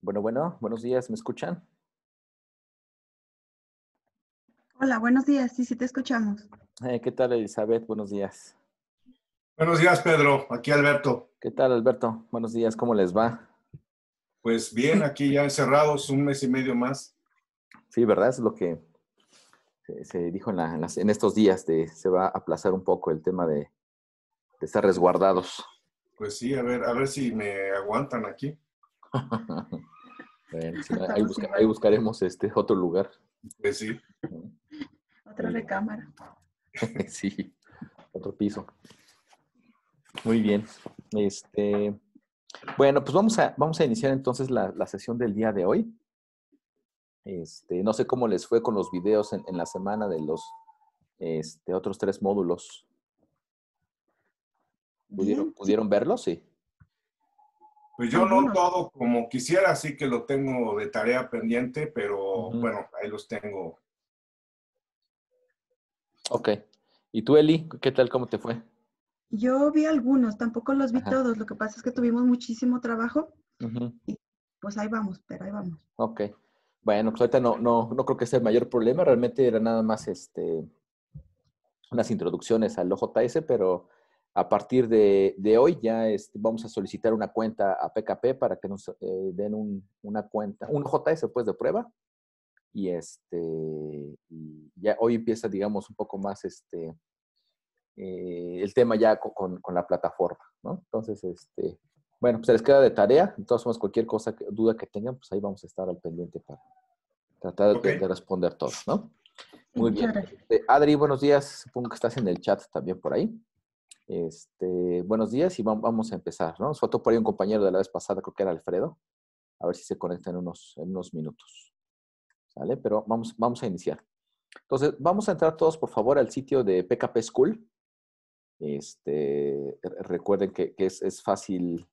Bueno, bueno, buenos días, ¿me escuchan? Hola, buenos días, sí, sí te escuchamos. Eh, ¿Qué tal, Elizabeth? Buenos días. Buenos días, Pedro. Aquí Alberto. ¿Qué tal, Alberto? Buenos días, ¿cómo les va? Pues bien, aquí ya encerrados un mes y medio más. Sí, ¿verdad? Es lo que se, se dijo en, la- en las- en estos días, de se va a aplazar un poco el tema de, de estar resguardados. Pues sí, a ver, a ver si me aguantan aquí. Bueno, sí, ahí, busca- buscaremos este otro lugar. Pues sí. Otra recámara. Sí, otro piso. Muy bien. Este, bueno, pues vamos a, vamos a iniciar entonces la, la sesión del día de hoy. Este, no sé cómo les fue con los videos en, en la semana de los este, otros tres módulos. ¿Pudieron. ¿Pudieron verlos? Sí. Pues yo no Algunos. todo como quisiera, así que lo tengo de tarea pendiente, pero bueno, ahí los tengo. Ok. ¿Y tú, Eli? ¿Qué tal? ¿Cómo te fue? Yo vi algunos, tampoco los vi Ajá. todos. Lo que pasa es que tuvimos muchísimo trabajo. Ujú. Pues ahí vamos, pero ahí vamos. Ok. Bueno, pues ahorita no, no, no creo que sea el mayor problema. Realmente era nada más este, unas introducciones al OJS, pero a partir de, de hoy ya este, vamos a solicitar una cuenta a PKP para que nos eh, den un- una cuenta, un OJS pues de prueba. Y este, y ya hoy empieza, digamos, un poco más este, eh, el tema ya co- con, con la plataforma, ¿no? Entonces, este, bueno, pues se les queda de tarea. Entonces, cualquier cosa, duda que tengan, pues ahí vamos a estar al pendiente para tratar de- Ok. de, responder todo, ¿no? Muy bien. Este, Adri, buenos días. Supongo que estás en el chat también por ahí. Este, buenos días y vam- vamos a empezar, ¿no? Nos faltó por ahí un compañero de la vez pasada, creo que era Alfredo. A ver si se conecta en unos, minutos. Pero vamos, a iniciar. Entonces, vamos a entrar todos, por favor, al sitio de PKP School. Este, re- recuerden que, es fácil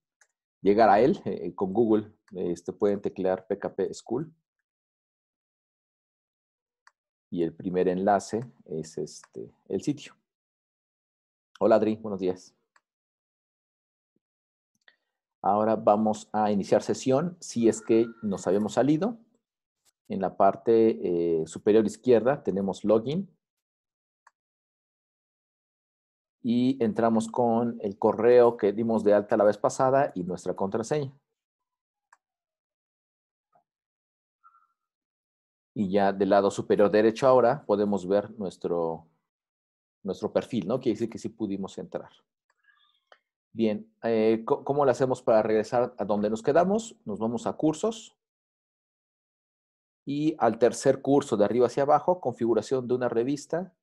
llegar a él. eh, con Google este, pueden teclear PKP School. Y el primer enlace es este, el sitio. Hola Adri, buenos días. Ahora vamos a iniciar sesión. Si es que nos habíamos salido, en la parte eh, superior izquierda tenemos login. Y entramos con el correo que dimos de alta la vez pasada y nuestra contraseña. Y ya del lado superior derecho ahora podemos ver nuestro, nuestro perfil, ¿no? Quiere decir que sí pudimos entrar. Bien, eh, ¿cómo lo hacemos para regresar a donde nos quedamos? Nos vamos a cursos. Y al tercer curso de arriba hacia abajo, configuración de una revista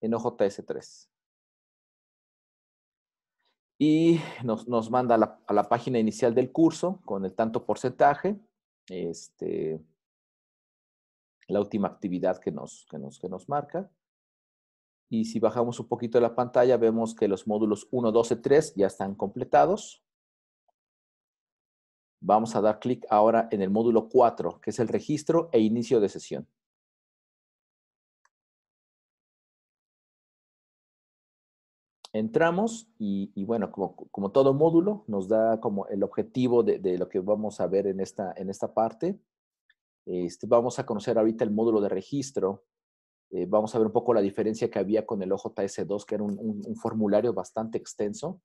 en OJS3. Y nos, nos manda a la, a la página inicial del curso con el tanto porcentaje, este, la última actividad que nos, que nos, que nos marca. Y si bajamos un poquito la pantalla, vemos que los módulos 1, 2 y 3 ya están completados. Vamos a dar clic ahora en el módulo 4, que es el registro e inicio de sesión. Entramos y, bueno, como, como todo módulo, nos da como el objetivo de, de lo que vamos a ver en esta, en esta parte. Este, vamos a conocer ahorita el módulo de registro. Eh, vamos a ver un poco la diferencia que había con el OJS2, que era un, formulario bastante extenso.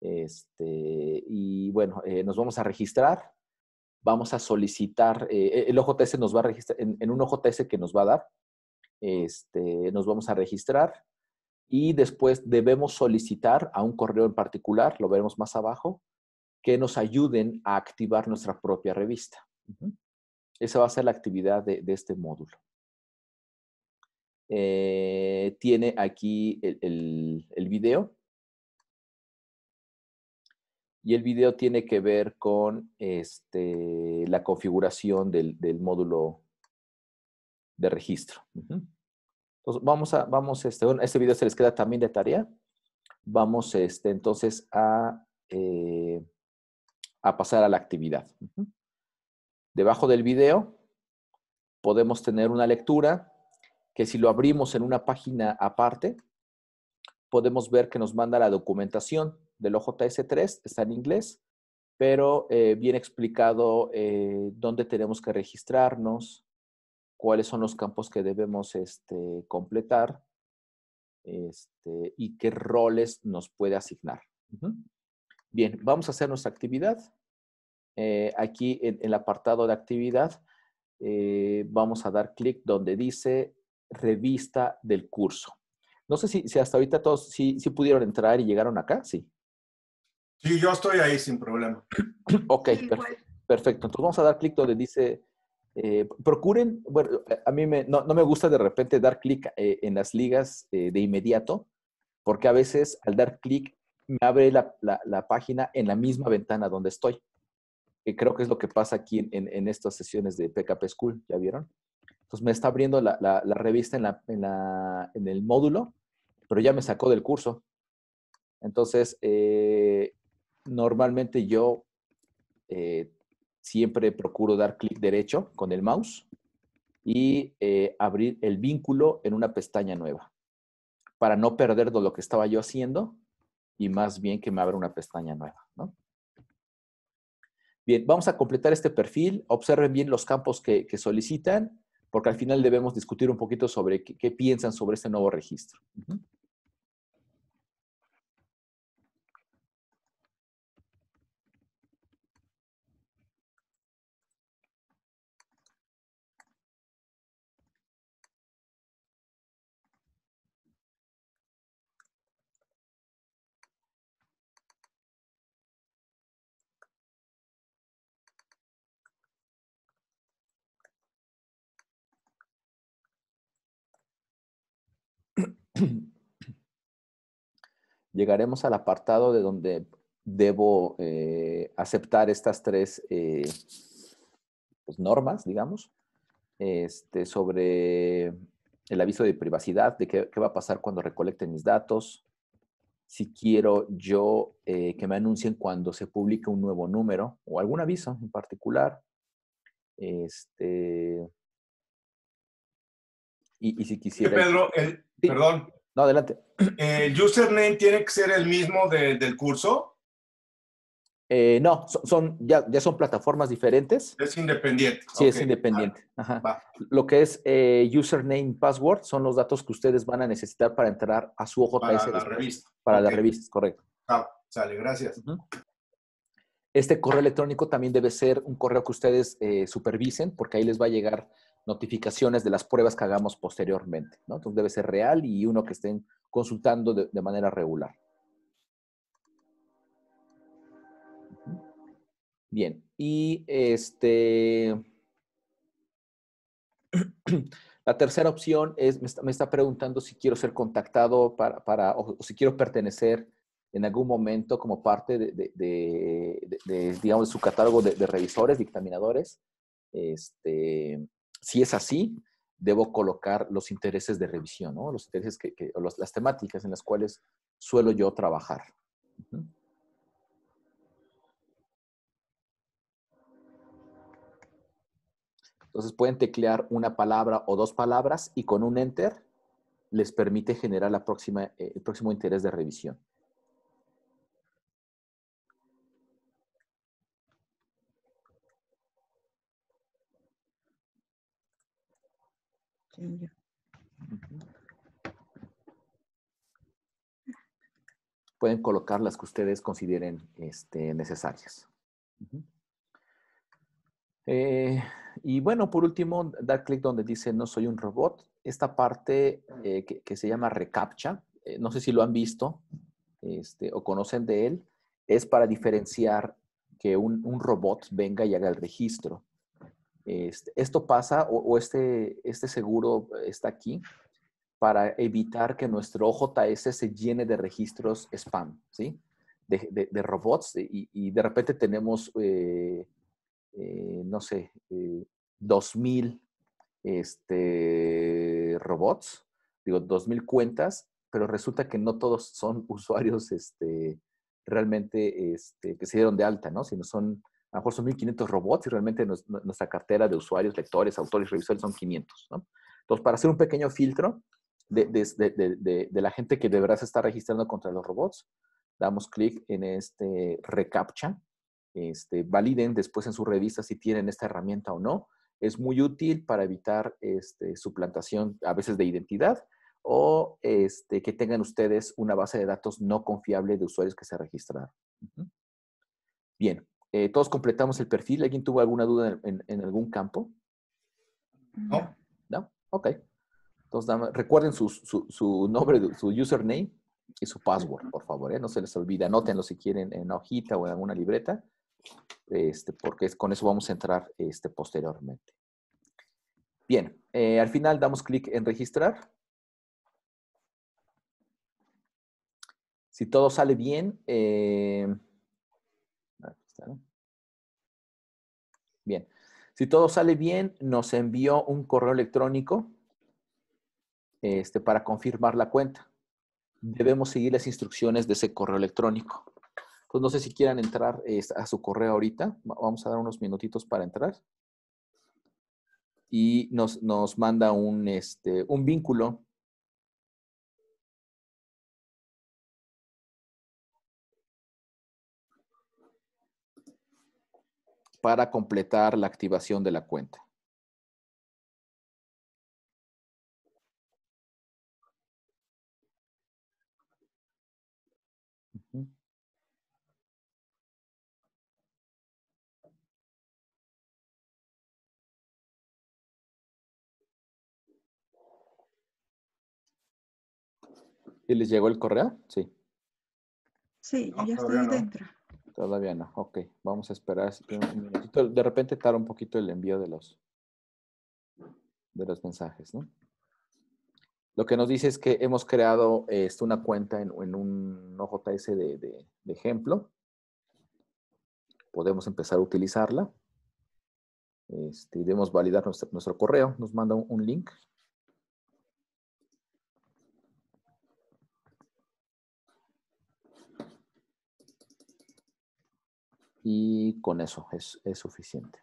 Este, y bueno, eh, nos vamos a registrar. Vamos a solicitar, eh, el OJS nos va a registrar, en, un OJS que nos va a dar, este, nos vamos a registrar y después debemos solicitar a un correo en particular, lo veremos más abajo, que nos ayuden a activar nuestra propia revista. Esa va a ser la actividad de este módulo. Eh, tiene aquí el, el- video. Y el video tiene que ver con este, la configuración del, del módulo de registro. Entonces, vamos a, vamos, este, este video se les queda también de tarea. Vamos, este, entonces, a, eh, a pasar a la actividad. Debajo del video podemos tener una lectura que si lo abrimos en una página aparte, podemos ver que nos manda la documentación del OJS3, está en inglés, pero eh, bien explicado eh, dónde tenemos que registrarnos, cuáles son los campos que debemos este, completar este, y qué roles nos puede asignar. Bien, vamos a hacer nuestra actividad. Eh, aquí en, el apartado de actividad vamos a dar clic donde dice revista del curso. No sé si, hasta ahorita todos sí, pudieron entrar y llegaron acá, sí. Sí, yo estoy ahí sin problema. ok, perfecto. Entonces vamos a dar clic donde dice, eh, procuren, bueno, a mí me, no, me gusta de repente dar clic eh, en las ligas eh, de inmediato, porque a veces al dar clic me abre la, página en la misma ventana donde estoy. Que creo que es lo que pasa aquí en, estas sesiones de PKP School, ¿ya vieron? Entonces me está abriendo la, revista en, el módulo, pero ya me sacó del curso. Entonces, normalmente yo eh, siempre procuro dar clic derecho con el mouse y eh, abrir el vínculo en una pestaña nueva para no perder lo que estaba yo haciendo y más bien que me abra una pestaña nueva. Bien, vamos a completar este perfil. Observen bien los campos que, solicitan, porque al final debemos discutir un poquito sobre qué, piensan sobre este nuevo registro. llegaremos al apartado de donde debo eh, aceptar estas tres eh, pues, normas, digamos, este, sobre el aviso de privacidad, de qué, va a pasar cuando recolecten mis datos, si quiero yo eh, que me anuncien cuando se publique un nuevo número o algún aviso en particular. Este, y, si quisiera... Pedro, perdón, no, adelante. ¿El username tiene que ser el mismo del curso? Eh, no, son, ya, ya, son plataformas diferentes. Es independiente. Sí, es independiente. Lo que es eh, username password son los datos que ustedes van a necesitar para entrar a su OJS. Para la revista. Para la revista, correcto. Ah, sale, gracias. Este correo electrónico también debe ser un correo que ustedes eh, supervisen porque ahí les va a llegar notificaciones de las pruebas que hagamos posteriormente. ¿no? Entonces debe ser real y uno que estén consultando de, manera regular. Bien, y este... La tercera opción es, me está, preguntando si quiero ser contactado para, para o, si quiero pertenecer en algún momento como parte de, de digamos, de su catálogo de, revisores, dictaminadores. Este, si es así, debo colocar los intereses de revisión, ¿no? Los intereses que, o las temáticas en las cuales suelo yo trabajar. Entonces pueden teclear una palabra o dos palabras y con un enter les permite generar la próxima, eh, el próximo interés de revisión. Pueden colocar las que ustedes consideren este, necesarias. Eh, y bueno, por último, dar clic donde dice no soy un robot. Esta parte eh, que, se llama reCAPTCHA, eh, no sé si lo han visto este, o conocen de él, es para diferenciar que un, un robot venga y haga el registro. Este, esto pasa o, este, este seguro está aquí para evitar que nuestro OJS se llene de registros spam, ¿sí? De, robots y, de repente tenemos, eh, eh, no sé, 2.000 eh, este, robots, digo, 2.000 cuentas, pero resulta que no todos son usuarios este, realmente este, que se dieron de alta, ¿no? Sino son a lo mejor son 1.500 robots y realmente nuestra cartera de usuarios, lectores, autores, revisores son 500. ¿no? Entonces, para hacer un pequeño filtro de, de, de, la gente que de verdad se está registrando contra los robots, damos clic en este reCAPTCHA este, validen después en su revista si tienen esta herramienta o no. Es muy útil para evitar este, suplantación a veces de identidad o este, que tengan ustedes una base de datos no confiable de usuarios que se registraron. Bien, eh, todos completamos el perfil. ¿Alguien tuvo alguna duda en, algún campo? No. ¿No? Ok. Entonces, recuerden su, su, nombre, su username y su password, por favor. ¿eh? No se les olvide. Anótenlo si quieren en una hojita o en alguna libreta, este, porque con eso vamos a entrar este, posteriormente. Bien, eh, al final damos clic en registrar. Si todo sale bien, eh, Bien. Si todo sale bien, nos envió un correo electrónico este, para confirmar la cuenta. Debemos seguir las instrucciones de ese correo electrónico. Pues no sé si quieran entrar a su correo ahorita. Vamos a dar unos minutitos para entrar. Y nos, nos manda un, este, un vínculo para completar la activación de la cuenta. ¿Y les llegó el correo? Sí. Sí, ya estoy dentro. Todavía no. Ok, vamos a esperar un minutito. De repente tarda un poquito el envío de los, de los mensajes, ¿no? Lo que nos dice es que hemos creado este, una cuenta en, un OJS de, de, ejemplo. Podemos empezar a utilizarla. Este, debemos validar nuestro, correo. Nos manda un link. Y con eso es, suficiente.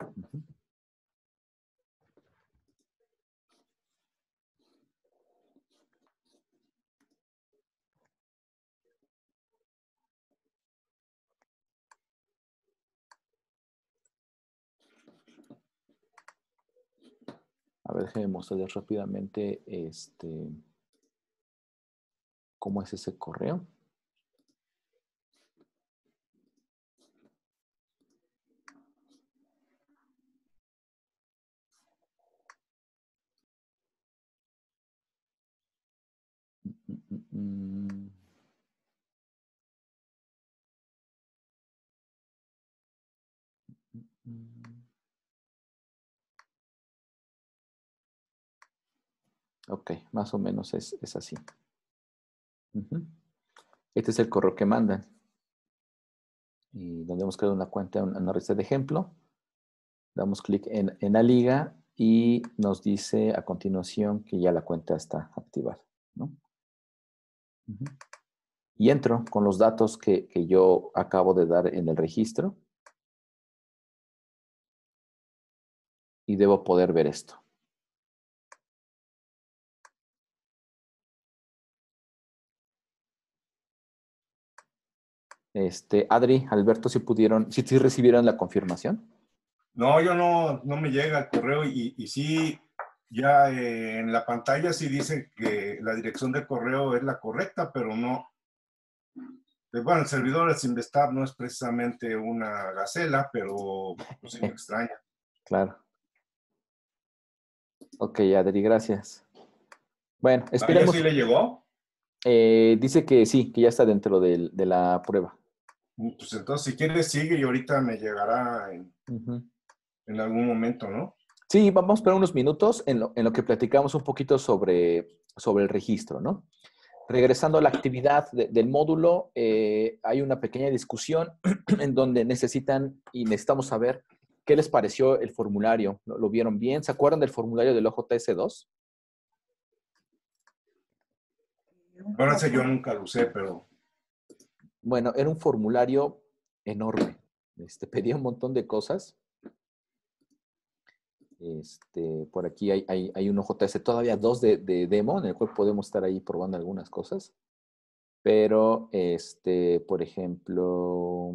A ver, déjenme mostrarles rápidamente este, cómo es ese correo. Mm. Ok, más o menos es, así. Este es el correo que mandan. Y donde hemos creado una cuenta, en una receta de ejemplo. Damos clic en, en la liga y nos dice a continuación que ya la cuenta está activada. ¿no? Y entro con los datos que, yo acabo de dar en el registro. Y debo poder ver esto. Este, Adri, Alberto, si pudieron, si recibieron la confirmación. No, yo no, no me llega el correo y, y sí ya eh, en la pantalla sí dice que la dirección de correo es la correcta, pero no. Eh, bueno, el servidor de Simvestar no es precisamente una gacela, pero pues, sí me extraña. Claro. Ok, Adri, gracias. Bueno, esperemos. sí le llegó? Eh, dice que sí, que ya está dentro de, la prueba. Mm, pues entonces, si quieres, sigue y ahorita me llegará en, en algún momento, ¿no? Sí, vamos a esperar unos minutos en lo, que platicamos un poquito sobre, sobre el registro, ¿no? Regresando a la actividad del módulo, eh, hay una pequeña discusión en donde necesitan y necesitamos saber qué les pareció el formulario. ¿Lo, vieron bien? ¿Se acuerdan del formulario del OJS2? Ahora sé, yo nunca lo usé, pero... Bueno, era un formulario enorme. Este, pedía un montón de cosas este, por aquí hay, un OJS, todavía dos de, demo, en el cual podemos estar ahí probando algunas cosas. Pero, este, por ejemplo,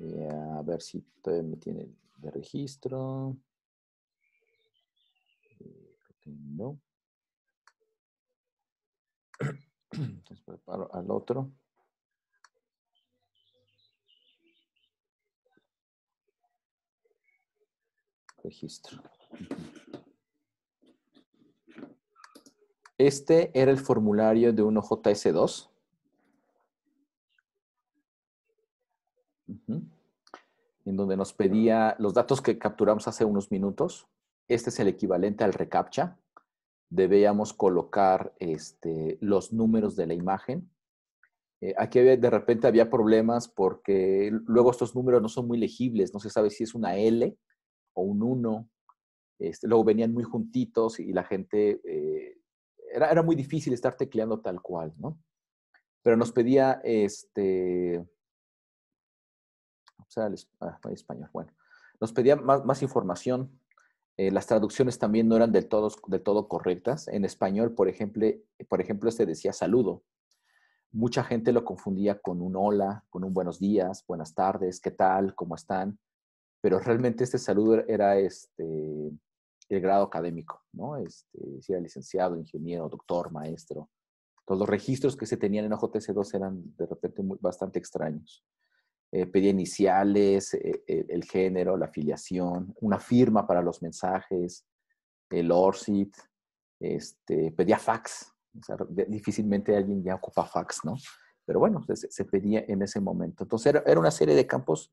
Eh, a ver si todavía me tiene de registro. Eh, no. Entonces preparo al otro. Registro. Este era el formulario de 1JS2. En donde nos pedía los datos que capturamos hace unos minutos. Este es el equivalente al reCAPTCHA. Debíamos colocar este, los números de la imagen. Eh, aquí de repente había problemas porque luego estos números no son muy legibles. No se sabe si es una L o un 1. Este, luego venían muy juntitos y la gente... Eh, era, era, muy difícil estar tecleando tal cual, ¿no? Pero nos pedía este o sea, el, ah, español, bueno, nos pedía más, más información. Eh, las traducciones también no eran del todo, todo correctas. En español, por ejemplo, por ejemplo, este decía saludo. Mucha gente lo confundía con un hola, con un buenos días, buenas tardes, ¿qué tal? ¿Cómo están? Pero realmente este saludo era este, el grado académico, ¿no? Este, si era licenciado, ingeniero, doctor, maestro. Todos los registros que se tenían en OJTC2 eran de repente muy, bastante extraños eh, pedía iniciales, eh, eh, el género, la afiliación, una firma para los mensajes, el ORCID, este, pedía fax. difícilmente alguien ya ocupa fax, ¿no? Pero bueno, se, pedía en ese momento. Entonces era, una serie de campos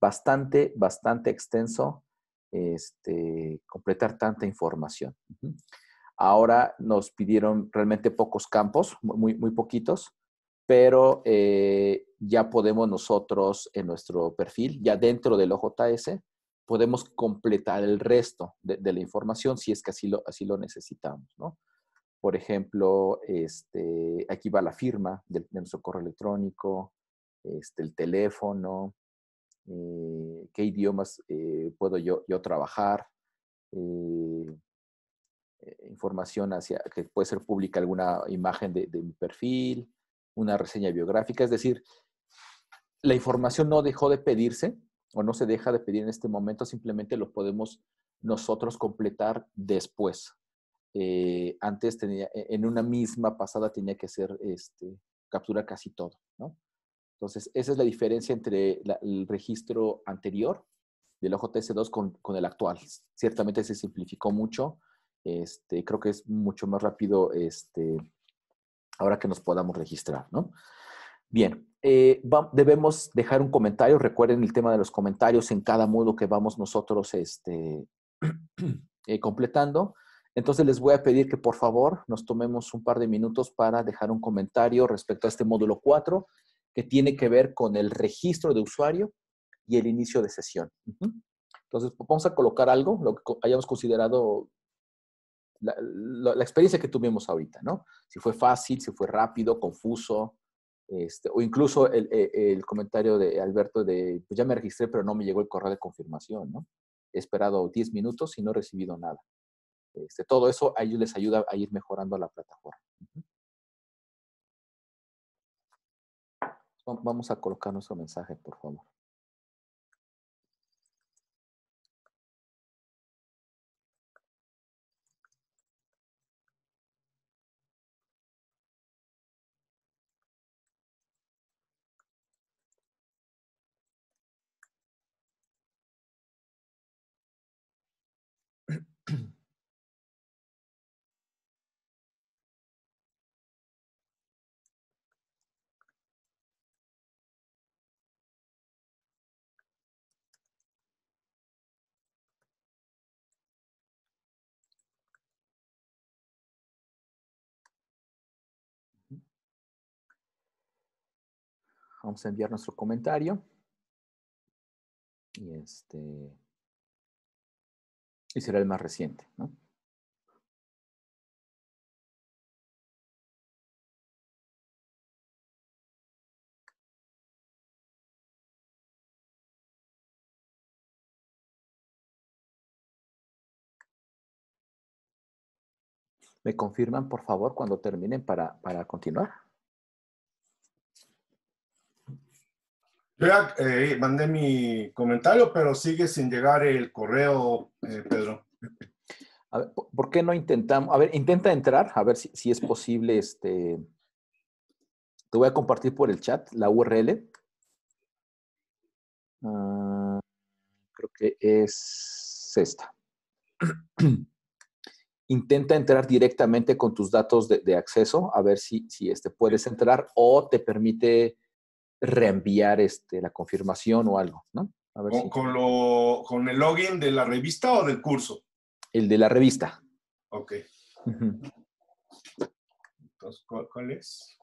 bastante, bastante extenso, este, completar tanta información. Ahora nos pidieron realmente pocos campos, muy, muy poquitos, pero eh, ya podemos nosotros en nuestro perfil, ya dentro del OJS, podemos completar el resto de, la información si es que así lo, así lo necesitamos, ¿no? Por ejemplo, este, aquí va la firma de, nuestro correo electrónico, este, el teléfono, eh, qué idiomas eh, puedo yo, trabajar, información hacia que puede ser pública alguna imagen de, mi perfil, una reseña biográfica, es decir, la información no dejó de pedirse o no se deja de pedir en este momento, simplemente lo podemos nosotros completar después. Eh, antes tenía, e, en una misma pasada tenía que ser este, captura casi todo, ¿no? Entonces, esa es la diferencia entre el registro anterior del OJS2 con, con, el actual. Ciertamente se simplificó mucho. Este, creo que es mucho más rápido este, ahora que nos podamos registrar, ¿no? Bien, eh, debemos dejar un comentario. Recuerden el tema de los comentarios en cada modo que vamos nosotros este, eh, completando. Entonces les voy a pedir que por favor nos tomemos un par de minutos para dejar un comentario respecto a este módulo 4 que tiene que ver con el registro de usuario y el inicio de sesión. Entonces vamos a colocar algo, lo que hayamos considerado la, experiencia que tuvimos ahorita, ¿no? Si fue fácil, si fue rápido, confuso, este, o incluso el, e, el, comentario de Alberto de, pues ya me registré, pero no me llegó el correo de confirmación, ¿no? He esperado 10 minutos y no he recibido nada. Este, todo eso a ellos les ayuda a ir mejorando la plataforma. Vamos a colocar nuestro mensaje, por favor. Vamos a enviar nuestro comentario. Y este. Y será el más reciente. ¿Me confirman, por favor, cuando terminen para, para continuar? Yo eh, mandé mi comentario, pero sigue sin llegar el correo, eh, Pedro. ¿por qué no intentamos? A ver, intenta entrar, a ver si, es posible. Este, te voy a compartir por el chat la URL. Ah, creo que es esta. Intenta entrar directamente con tus datos de, acceso, a ver si, si este, puedes entrar o te permite reenviar este, la confirmación o algo, ¿no? A ver con, con, lo, ¿Con el login de la revista o del curso? El de la revista. Ok. Entonces, ¿cuál es?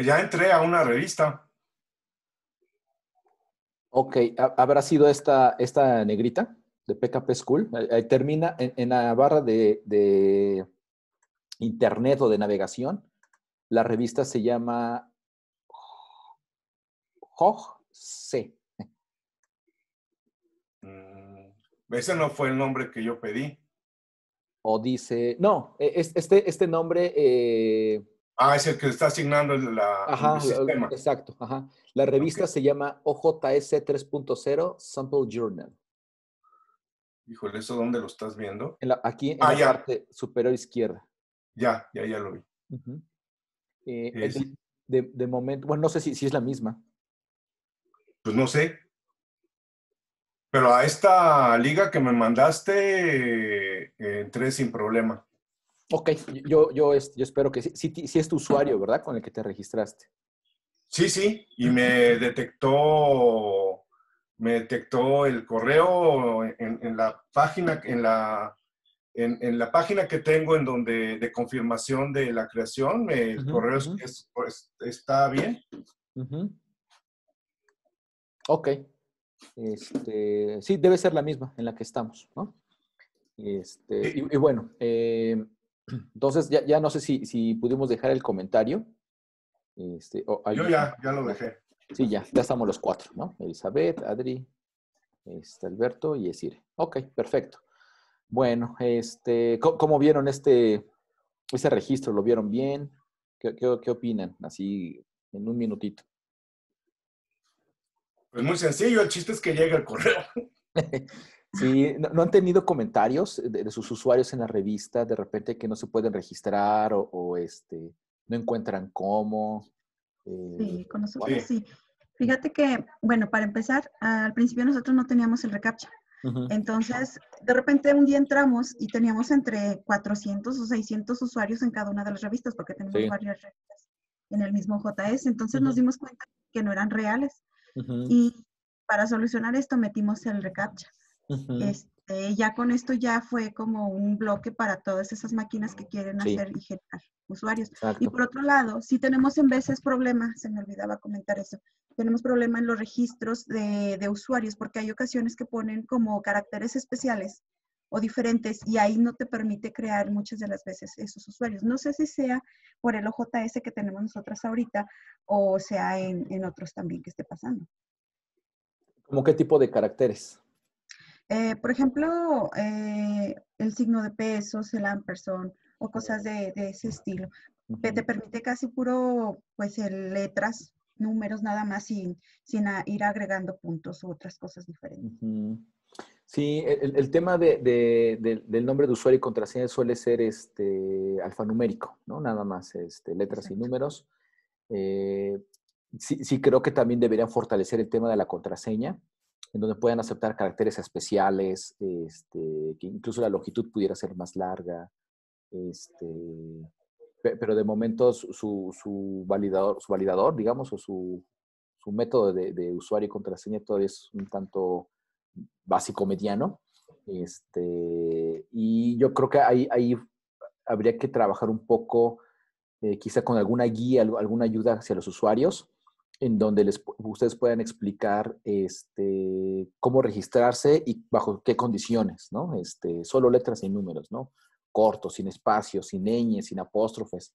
Pues ya entré a una revista. Ok, ¿habrá sido esta, esta negrita de PKP School? Termina en, la barra de, internet o de navegación. La revista se llama HOG C. Mm, ese no fue el nombre que yo pedí. O dice, no, e, este, este nombre eh, Ah, es el que está asignando la, sistema. Exacto, ajá. La revista se llama OJS 3.0 Sample Journal. Híjole, ¿eso dónde lo estás viendo? aquí en ah, la parte superior izquierda. Ya, ya, ya lo vi. Eh, de, momento, bueno, no sé si, si es la misma. Pues no sé. Pero a esta liga que me mandaste eh, entré sin problema. Ok, yo, yo, yo espero que sí. Sí, es tu usuario, ¿verdad? Con el que te registraste. Sí, sí, y me detectó, me detectó el correo en, la página, en la, en, la página que tengo en donde de confirmación de la creación, el correo pues, está bien. Ok. Este, sí, debe ser la misma en la que estamos, ¿no? Este, y, bueno, eh, entonces, ya, ya no sé si, si, pudimos dejar el comentario. Este, Yo ya, ya lo dejé. Sí, ya, ya estamos los cuatro, ¿no? Elizabeth, Adri, este, Alberto y Esire. Ok, perfecto. Bueno, este, ¿cómo, vieron este, ese registro? ¿Lo vieron bien? ¿Qué, qué, opinan? Así, en un minutito. Pues muy sencillo, el chiste es que llega el correo. Sí, ¿no, han tenido comentarios de, sus usuarios en la revista de repente que no se pueden registrar o, este, no encuentran cómo? Eh, sí, con nosotros sí. Fíjate que, bueno, para empezar, al principio nosotros no teníamos el reCAPTCHA. Entonces, de repente un día entramos y teníamos entre 400 o 600 usuarios en cada una de las revistas, porque tenemos varias revistas en el mismo JS. Entonces nos dimos cuenta que no eran reales. Y para solucionar esto metimos el reCAPTCHA. Este, ya con esto ya fue como un bloque para todas esas máquinas que quieren hacer y generar usuarios. Y por otro lado, si tenemos en veces problemas, se me olvidaba comentar eso, tenemos problema en los registros de, de usuarios porque hay ocasiones que ponen como caracteres especiales o diferentes y ahí no te permite crear muchas de las veces esos usuarios. No sé si sea por el OJS que tenemos nosotras ahorita o sea en, en otros también que esté pasando. ¿Cómo qué tipo de caracteres? Eh, por ejemplo, eh, el signo de pesos, el ampersand o cosas de, ese estilo. que Te permite casi puro, pues, letras, números nada más sin, sin ir agregando puntos u otras cosas diferentes. Sí, el, tema de, del nombre de usuario y contraseña suele ser este alfanumérico, ¿no? Nada más este, letras y números. Eh, sí, sí, creo que también deberían fortalecer el tema de la contraseña en donde puedan aceptar caracteres especiales, este, que incluso la longitud pudiera ser más larga. Este, pero de momento su, su, validador, su validador, digamos, o su, su método de, usuario y contraseña todavía es un tanto básico mediano. Este, y yo creo que ahí, ahí habría que trabajar un poco, eh, quizá con alguna guía, alguna ayuda hacia los usuarios, en donde les, ustedes puedan explicar este, cómo registrarse y bajo qué condiciones, ¿no? Este, solo letras y números, ¿no? Cortos, sin espacios, sin ñ, sin apóstrofes.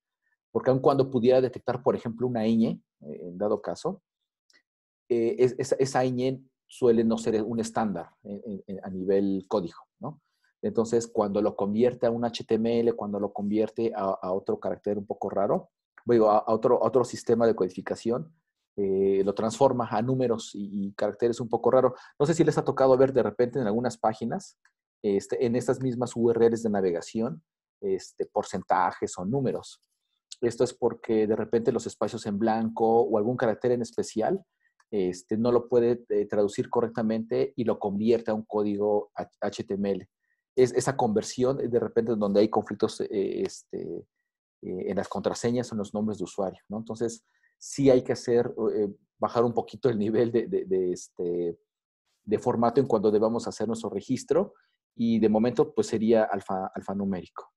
Porque aun cuando pudiera detectar, por ejemplo, una ñ, eh, en dado caso, eh, esa, esa suele no ser un estándar a nivel código, ¿no? Entonces, cuando lo convierte a un HTML, cuando lo convierte a, otro carácter un poco raro, digo, a, otro, otro sistema de codificación, eh, lo transforma a números y, caracteres un poco raros. No sé si les ha tocado ver de repente en algunas páginas, este, en estas mismas URLs de navegación, este, porcentajes o números. Esto es porque de repente los espacios en blanco o algún carácter en especial este, no lo puede eh, traducir correctamente y lo convierte a un código HTML. Es esa conversión de repente donde hay conflictos eh, este, en las contraseñas o en los nombres de usuario. ¿no? Entonces, sí hay que hacer, bajar un poquito el nivel de, de, este, de formato en cuando debamos hacer nuestro registro y de momento pues sería alfa, alfanumérico.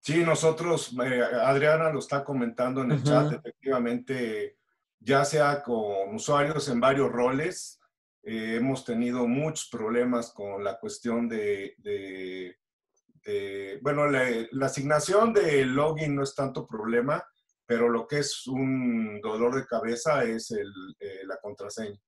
Sí, nosotros, eh, Adriana lo está comentando en el chat, efectivamente, ya sea con usuarios en varios roles, eh, hemos tenido muchos problemas con la cuestión de, bueno, la, asignación de login no es tanto problema, pero lo que es un dolor de cabeza es el, eh, la contraseña.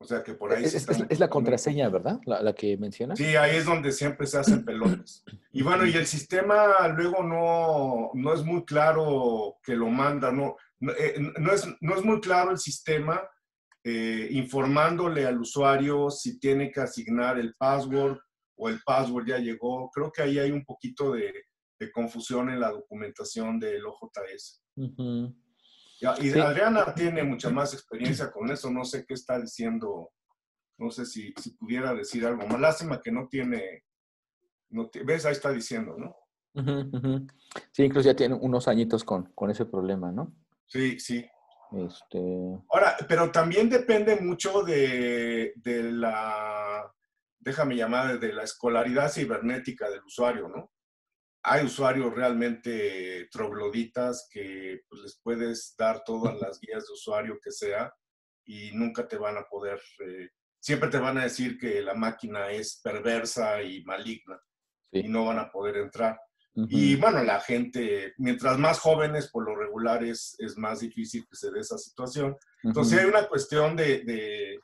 O sea que por ahí... Es, la contraseña, ¿verdad? La, que mencionas. Sí, ahí es donde siempre se hacen pelones. Y bueno, y el sistema luego no, no es muy claro que lo manda, no, no, eh, es, no es, muy claro el sistema eh, informándole al usuario si tiene que asignar el password o el password ya llegó. Creo que ahí hay un poquito de, confusión en la documentación del OJS. Y Adriana tiene mucha más experiencia con eso, no sé qué está diciendo, no sé si, si pudiera decir algo más. Lástima que no tiene, no ves, ahí está diciendo, ¿no? Sí, incluso ya tiene unos añitos con, con ese problema, ¿no? Sí, sí. Este... Ahora, pero también depende mucho de, de la, déjame llamar, de la escolaridad cibernética del usuario, ¿no? hay usuarios realmente trogloditas que pues, les puedes dar todas las guías de usuario que sea y nunca te van a poder, eh, siempre te van a decir que la máquina es perversa y maligna y no van a poder entrar. Y bueno, la gente, mientras más jóvenes, por lo regular es, es más difícil que se dé esa situación. Entonces hay una cuestión de,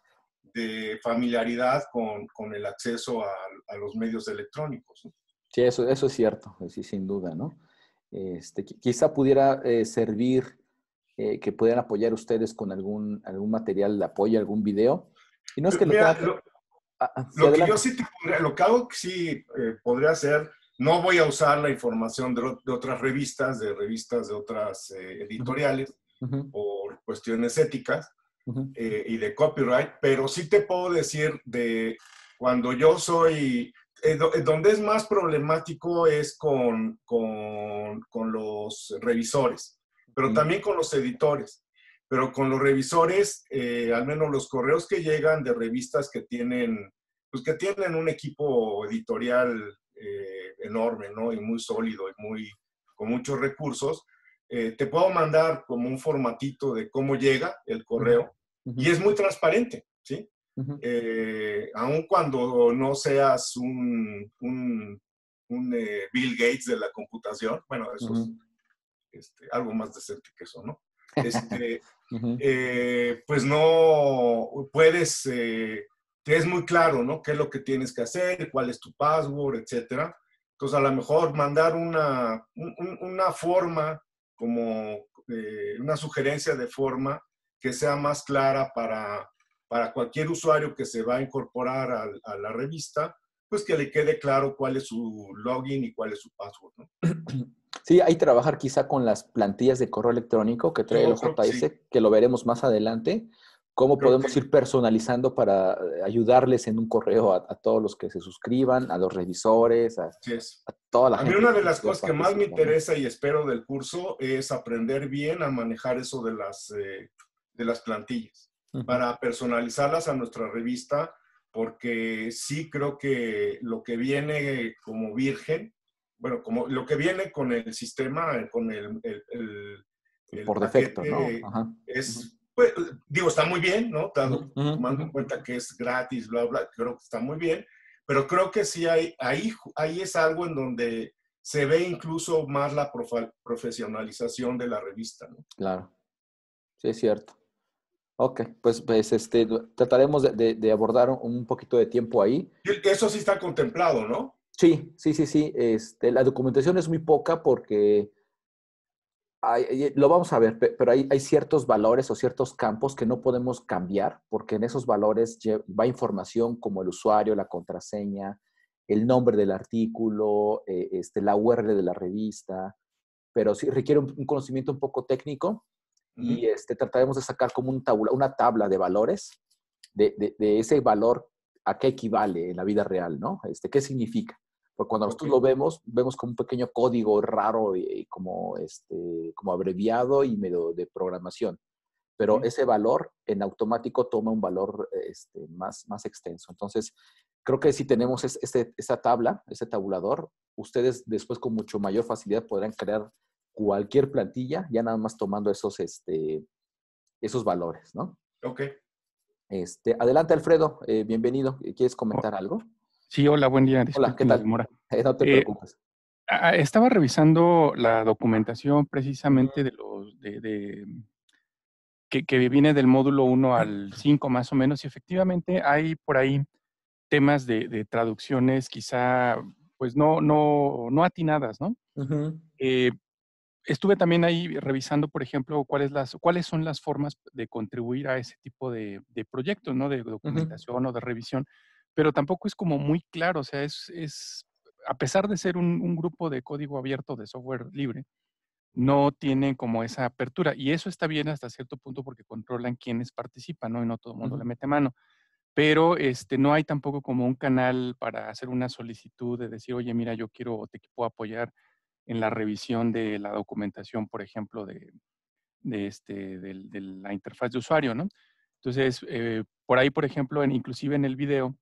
de, familiaridad con, con, el acceso a, a los medios electrónicos. Sí, eso, eso es cierto, sí, sin duda, ¿no? Este, quizá pudiera eh, servir eh, que puedan apoyar ustedes con algún, algún material de apoyo, algún video. Y no es que lo, ah, ah, que yo sí te lo que hago que sí eh, podría hacer, no voy a usar la información de, otras revistas, de revistas de otras editoriales, por cuestiones éticas y de copyright, pero sí te puedo decir de cuando yo soy eh, eh, donde es más problemático es con, con, con los revisores, pero también con los editores. Pero con los revisores, eh, al menos los correos que llegan de revistas que tienen, pues que tienen un equipo editorial enorme, ¿no? Y muy sólido y muy, con muchos recursos, te puedo mandar como un formatito de cómo llega el correo y es muy transparente, ¿sí? Eh, aun cuando no seas un, un, eh, Bill Gates de la computación, bueno, eso es este, algo más decente que eso, ¿no? Este, eh, pues no puedes, es muy claro, ¿no? ¿Qué es lo que tienes que hacer? ¿Cuál es tu password? Etcétera. Entonces, a lo mejor mandar una, una forma, como una sugerencia de forma que sea más clara para, para cualquier usuario que se va a incorporar a, la revista, pues que le quede claro cuál es su login y cuál es su password. ¿no? Sí, hay que trabajar quizá con las plantillas de correo electrónico que trae el JS, que, lo veremos más adelante, cómo podemos ir personalizando para eh, ayudarles en un correo a, todos los que se suscriban, a los revisores, a, toda la gente. A mí una de las cosas que más me interesa y espero del curso es aprender bien a manejar eso de las, eh, de las plantillas, para personalizarlas a nuestra revista, porque sí creo que lo que viene como virgen, bueno, como lo que viene con el sistema, con el... Por defecto, ¿no? Es pues, digo, está muy bien, ¿no? Tomando en cuenta que es gratis, bla, bla, creo que está muy bien, pero creo que sí hay, ahí, ahí es algo en donde se ve incluso más la profesionalización de la revista, ¿no? Claro, sí es cierto. Ok, pues, pues este, trataremos de, de, abordar un poquito de tiempo ahí. Eso sí está contemplado, ¿no? Sí, sí, sí, sí. Este, la documentación es muy poca porque lo vamos a ver, pero hay, hay, ciertos valores o ciertos campos que no podemos cambiar porque en esos valores va información como el usuario, la contraseña, el nombre del artículo, eh, este, la URL de la revista, pero sí requiere un, conocimiento un poco técnico y este, trataremos de sacar como un tabula, una tabla de valores de, de, de, ese valor a qué equivale en la vida real, ¿no? Este, ¿Qué significa? Porque cuando nosotros lo vemos, vemos como un pequeño código raro y, como, este, como abreviado y medio de programación. Pero ese valor en automático toma un valor este, más, más extenso. Entonces, creo que si tenemos este, esta tabla, ese tabulador, ustedes después con mucho mayor facilidad podrán crear cualquier plantilla, ya nada más tomando esos, este, esos valores, ¿no? Ok. Este, adelante, Alfredo, eh, bienvenido. ¿Quieres comentar algo? Sí, hola, buen día. Hola, ¿qué tal? Mora. Eh, no te eh, preocupes. estaba revisando la documentación precisamente de los de, que, viene del módulo 1 al 5 más o menos y efectivamente hay por ahí temas de, traducciones quizá pues no, no, no atinadas, ¿no? Eh, estuve también ahí revisando, por ejemplo, cuáles, las, cuáles son las formas de contribuir a ese tipo de, proyectos, ¿no? De documentación o de revisión pero tampoco es como muy claro, o sea, es, es a pesar de ser un, grupo de código abierto de software libre, no tiene como esa apertura. Y eso está bien hasta cierto punto porque controlan quiénes participan, ¿no? Y no todo el mundo le mete mano. Pero este, no hay tampoco como un canal para hacer una solicitud de decir, oye, mira, yo quiero, te puedo apoyar en la revisión de la documentación, por ejemplo, de, de, este, de, la interfaz de usuario, ¿no? Entonces, eh, por ahí, por ejemplo, en, inclusive en el video,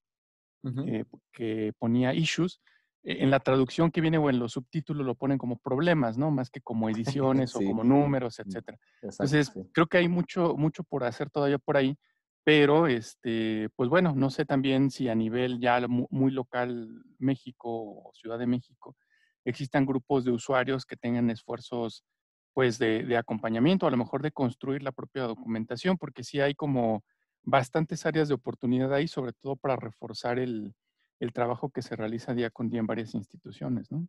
eh, que ponía issues. E, en la traducción que viene o en los subtítulos lo ponen como problemas, ¿no? Más que como ediciones o como números, mm, etcétera. Entonces, creo que hay mucho, mucho por hacer todavía por ahí, pero, este, pues bueno, no sé también si a nivel ya muy, local, México o Ciudad de México, existan grupos de usuarios que tengan esfuerzos, pues, de, de acompañamiento, a lo mejor de construir la propia documentación, porque sí hay como bastantes áreas de oportunidad ahí, sobre todo para reforzar el, trabajo que se realiza día con día en varias instituciones, ¿no?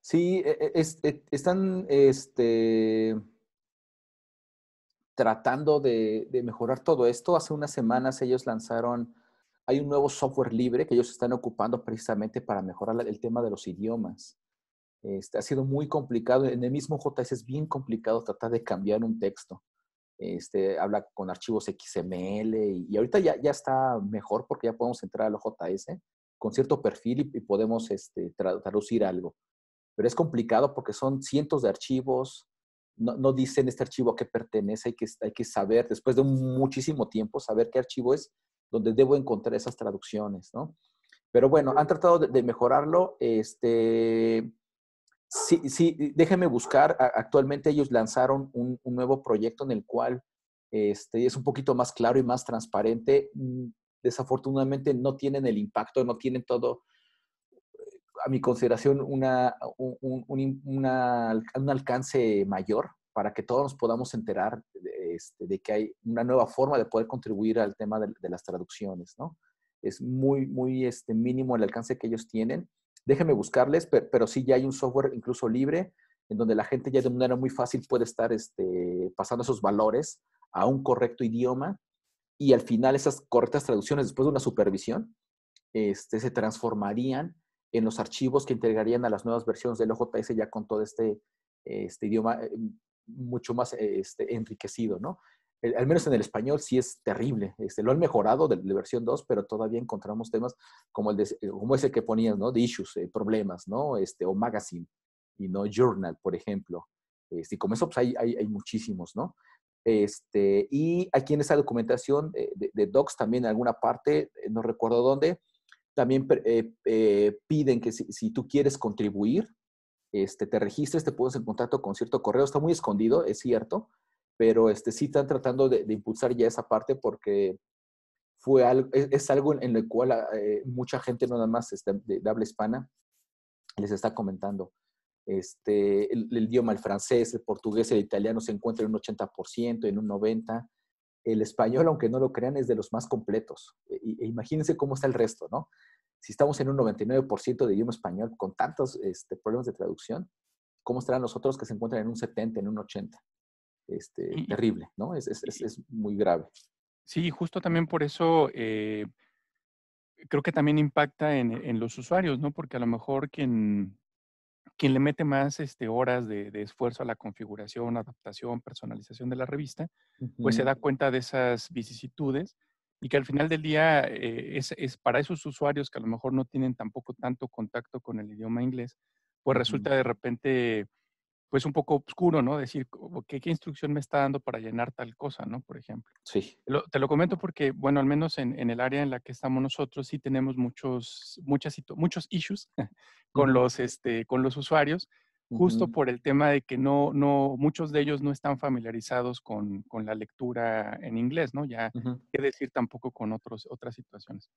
Sí, e, e, e, están este, tratando de, mejorar todo esto. Hace unas semanas ellos lanzaron, hay un nuevo software libre que ellos están ocupando precisamente para mejorar el tema de los idiomas. Este, ha sido muy complicado. En el mismo JS es bien complicado tratar de cambiar un texto este, habla con archivos XML y, ahorita ya, ya está mejor porque ya podemos entrar al JS con cierto perfil y, podemos este, traducir algo. Pero es complicado porque son cientos de archivos, no, no, dicen este archivo a qué pertenece, hay que, hay que saber, después de muchísimo tiempo, saber qué archivo es donde debo encontrar esas traducciones, ¿no? Pero bueno, han tratado de, de mejorarlo. Este, Sí, sí, déjenme buscar. Actualmente ellos lanzaron un, nuevo proyecto en el cual este, es un poquito más claro y más transparente. Mm, desafortunadamente no tienen el impacto, no tienen todo, a mi consideración, una, un, un, alcance mayor para que todos nos podamos enterar de, este, de, que hay una nueva forma de poder contribuir al tema de, de las traducciones, ¿no? Es muy, muy este, mínimo el alcance que ellos tienen déjenme buscarles, pero, sí ya hay un software incluso libre en donde la gente ya de manera muy fácil puede estar este, pasando esos valores a un correcto idioma y al final esas correctas traducciones después de una supervisión este, se transformarían en los archivos que integrarían a las nuevas versiones del OJS ya con todo este, este idioma eh, mucho más este, enriquecido, ¿no? Al menos en el español sí es terrible. Este, lo han mejorado de, la versión 2, pero todavía encontramos temas como, el de, como ese que ponías, ¿no? De issues, eh, problemas, ¿no? Este, o magazine y no journal, por ejemplo. Este, y como eso, pues hay, hay, muchísimos, ¿no? Este, y aquí en esa documentación de, docs también en alguna parte, eh, no recuerdo dónde, también eh, eh, piden que si, tú quieres contribuir, este, te registres, te pones en contacto con cierto correo. Está muy escondido, es cierto, pero este, sí están tratando de, impulsar ya esa parte porque fue algo, es, algo en, lo cual mucha gente, no nada más este, de habla hispana, les está comentando. Este, el, idioma, el francés, el portugués, el italiano se encuentran en un 80%, en un 90%. El español, aunque no lo crean, es de los más completos. E, e imagínense cómo está el resto, ¿no? Si estamos en un 99% de idioma español con tantos este, problemas de traducción, ¿cómo estarán los otros que se encuentran en un 70, en un 80? Este, terrible, ¿no? Es, es, es, muy grave. Sí, justo también por eso eh, creo que también impacta en, en, los usuarios, ¿no? Porque a lo mejor quien, quien le mete más este, horas de, esfuerzo a la configuración, adaptación, personalización de la revista, pues se da cuenta de esas vicisitudes y que al final del día eh, es, para esos usuarios que a lo mejor no tienen tampoco tanto contacto con el idioma inglés, pues resulta de repente pues un poco oscuro, ¿no? Decir, ¿qué, ¿qué, instrucción me está dando para llenar tal cosa, ¿no? Por ejemplo. Sí. te lo comento porque, bueno, al menos en, en, el área en la que estamos nosotros sí tenemos muchos, muchas, muchos issues con, los, este, con los usuarios, justo por el tema de que no, no, muchos de ellos no están familiarizados con, con la lectura en inglés, ¿no? Ya, qué decir tampoco con otros, otras situaciones.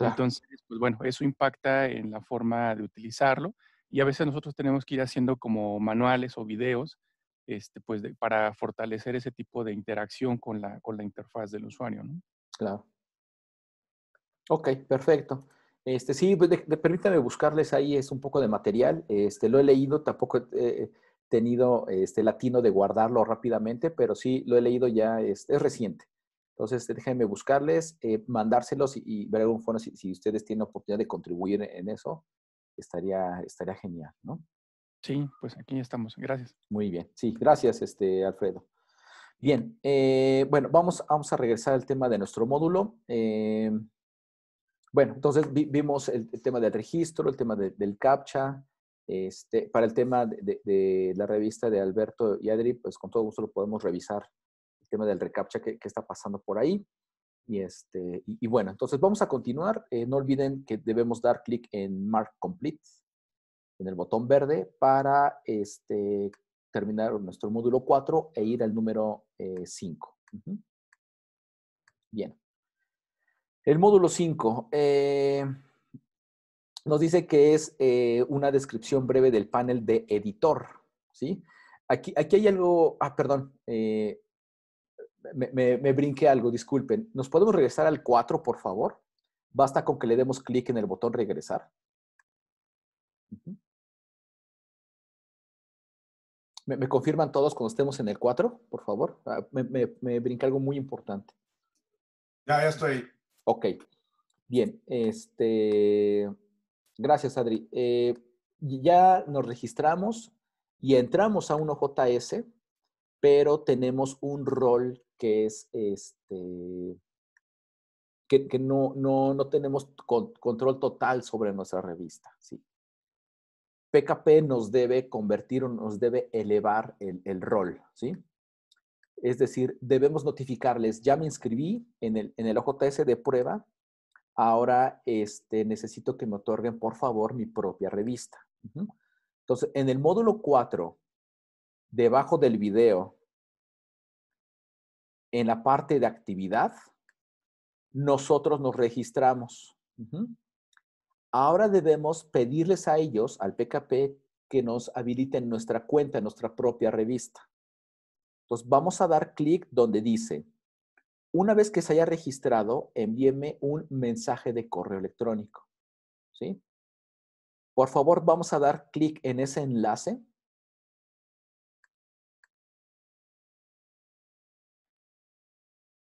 Entonces, pues bueno, eso impacta en la forma de utilizarlo y a veces nosotros tenemos que ir haciendo como manuales o videos este, pues para fortalecer ese tipo de interacción con la, con la interfaz del usuario. ¿no? Claro. Ok, perfecto. Este, sí, pues permítame buscarles ahí, es un poco de material. Este, lo he leído, tampoco he tenido este, latino de guardarlo rápidamente, pero sí lo he leído ya, es, es reciente. Entonces, déjenme buscarles, eh, mandárselos y, ver algún fondo si, si, ustedes tienen oportunidad de contribuir en eso estaría, estaría genial, ¿no? Sí, pues aquí estamos. Gracias. Muy bien. Sí, gracias, este, Alfredo. Bien, eh, bueno, vamos, vamos a regresar al tema de nuestro módulo. Eh, bueno, entonces vimos el, tema del registro, el tema del CAPTCHA. Este, para el tema de, la revista de Alberto y Adri, pues con todo gusto lo podemos revisar, el tema del reCAPTCHA que, que está pasando por ahí. Y, este, y, bueno, entonces vamos a continuar. Eh, no olviden que debemos dar clic en Mark Complete, en el botón verde, para este, terminar nuestro módulo 4 e ir al número 5. Eh, Bien. El módulo 5 eh, nos dice que es una descripción breve del panel de editor. ¿sí? Aquí, aquí hay algo, ah, perdón, me, me, brinqué algo, disculpen. ¿Nos podemos regresar al 4, por favor? Basta con que le demos clic en el botón regresar. ¿Me, confirman todos cuando estemos en el 4, por favor? Ah, me, me, brinqué algo muy importante. Ya, ya estoy. Ok. Bien. Este, gracias, Adri. Eh, ya nos registramos y entramos a un OJS, pero tenemos un rol que es este, que, no, no, no, tenemos control total sobre nuestra revista. ¿sí? PKP nos debe convertir o nos debe elevar el, el, rol. ¿sí? Es decir, debemos notificarles, ya me inscribí en el, en el OJS de prueba, ahora este, necesito que me otorguen, por favor, mi propia revista. Entonces, en el módulo 4, debajo del video, en la parte de actividad, nosotros nos registramos. Ahora debemos pedirles a ellos, al PKP, que nos habiliten nuestra cuenta, nuestra propia revista. Entonces vamos a dar clic donde dice, una vez que se haya registrado, envíeme un mensaje de correo electrónico. ¿Sí? Por favor, vamos a dar clic en ese enlace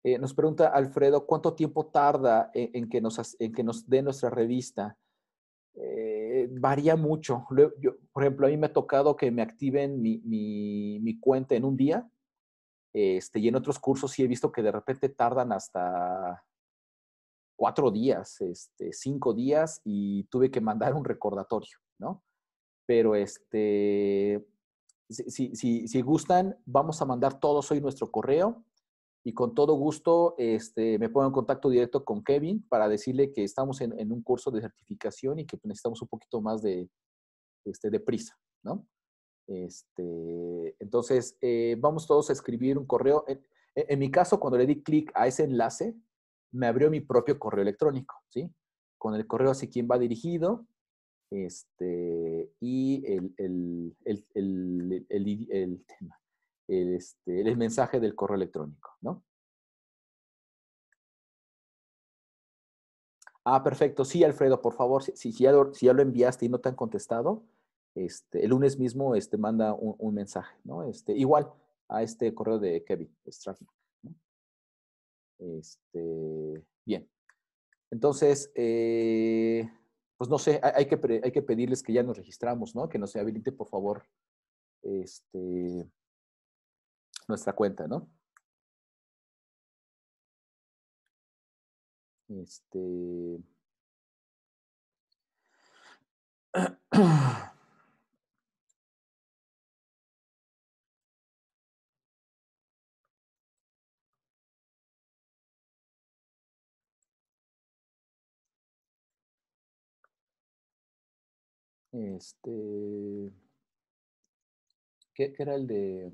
Eh, nos pregunta Alfredo, ¿cuánto tiempo tarda en, que, nos, en que nos dé nuestra revista? Eh, varía mucho. Por ejemplo, a mí me ha tocado que me activen mi, mi, cuenta en un día Este, y en otros cursos sí he visto que de repente tardan hasta cuatro días, este, cinco días y tuve que mandar un recordatorio, ¿no? Pero este, si, si, gustan, vamos a mandar todos hoy nuestro correo y con todo gusto este, me pongo en contacto directo con Kevin para decirle que estamos en, un curso de certificación y que necesitamos un poquito más de, este, de prisa, ¿no? Este, entonces, eh, vamos todos a escribir un correo. En, mi caso, cuando le di clic a ese enlace, me abrió mi propio correo electrónico, ¿sí? Con el correo hacia quién va dirigido, este, y el, el, el, el tema, este, el mensaje del correo electrónico, ¿no? Ah, perfecto. Sí, Alfredo, por favor, si, ya, lo, enviaste y no te han contestado, este, el lunes mismo este, manda un, mensaje, ¿no? Este, igual a este correo de Kevin Stratton. Este, bien. Entonces, eh, pues no sé, hay, que, hay que pedirles que ya nos registramos, ¿no? Que nos habilite, por favor, este, nuestra cuenta, ¿no? Este. Este. ¿Qué, qué era el de.?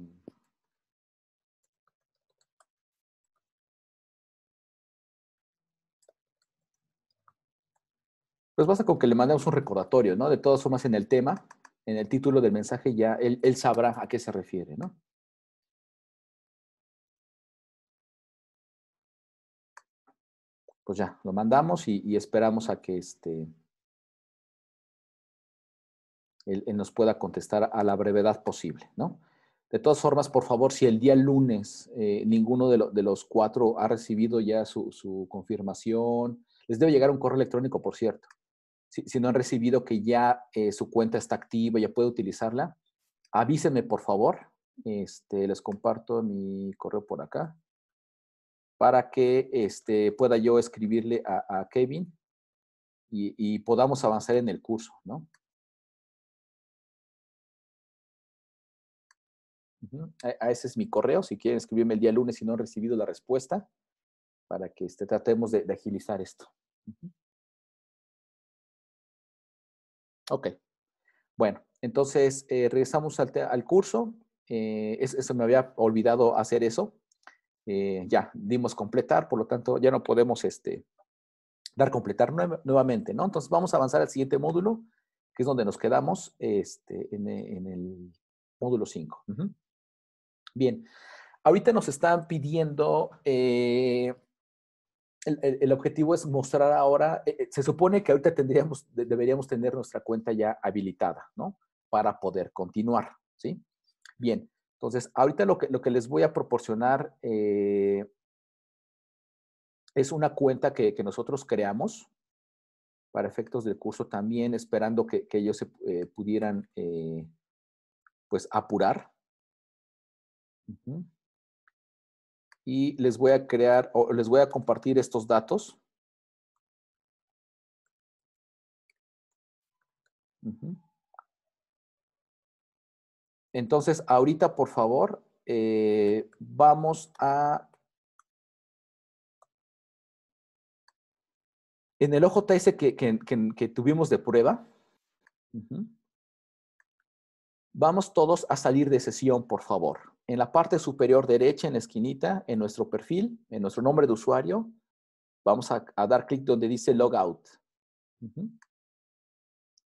Pues basta con que le mandemos un recordatorio, ¿no? De todas formas, en el tema, en el título del mensaje, ya él, él sabrá a qué se refiere, ¿no? Pues ya, lo mandamos y, esperamos a que este él, nos pueda contestar a la brevedad posible, ¿no? De todas formas, por favor, si el día lunes eh, ninguno de, lo, de, los cuatro ha recibido ya su, confirmación, les debe llegar un correo electrónico, por cierto. Si, no han recibido que ya eh, su cuenta está activa, ya puede utilizarla, avísenme, por favor. Este, les comparto mi correo por acá para que este, pueda yo escribirle a, Kevin y, podamos avanzar en el curso, ¿no? A ese es mi correo, si quieren escribirme el día lunes si no han recibido la respuesta, para que este, tratemos de, agilizar esto. Ok. Bueno, entonces eh, regresamos al, al curso. Eh, eso, me había olvidado hacer eso. Eh, ya, dimos completar, por lo tanto ya no podemos este, dar completar nuevamente, ¿no? Entonces vamos a avanzar al siguiente módulo, que es donde nos quedamos este, en, el módulo 5. Uh -huh. Bien, ahorita nos están pidiendo, el, objetivo es mostrar ahora, eh, se supone que ahorita tendríamos, deberíamos tener nuestra cuenta ya habilitada, ¿no? Para poder continuar, ¿sí? Bien, entonces ahorita lo que, les voy a proporcionar eh, es una cuenta que, nosotros creamos para efectos del curso también, esperando que, ellos se eh, pudieran, eh, pues, apurar. Y les voy a crear o les voy a compartir estos datos. Entonces, ahorita, por favor, eh, vamos a... En el OJS que, que, que, tuvimos de prueba. Vamos todos a salir de sesión, por favor en la parte superior derecha, en la esquinita, en nuestro perfil, en nuestro nombre de usuario, vamos a, dar clic donde dice Logout. Uh.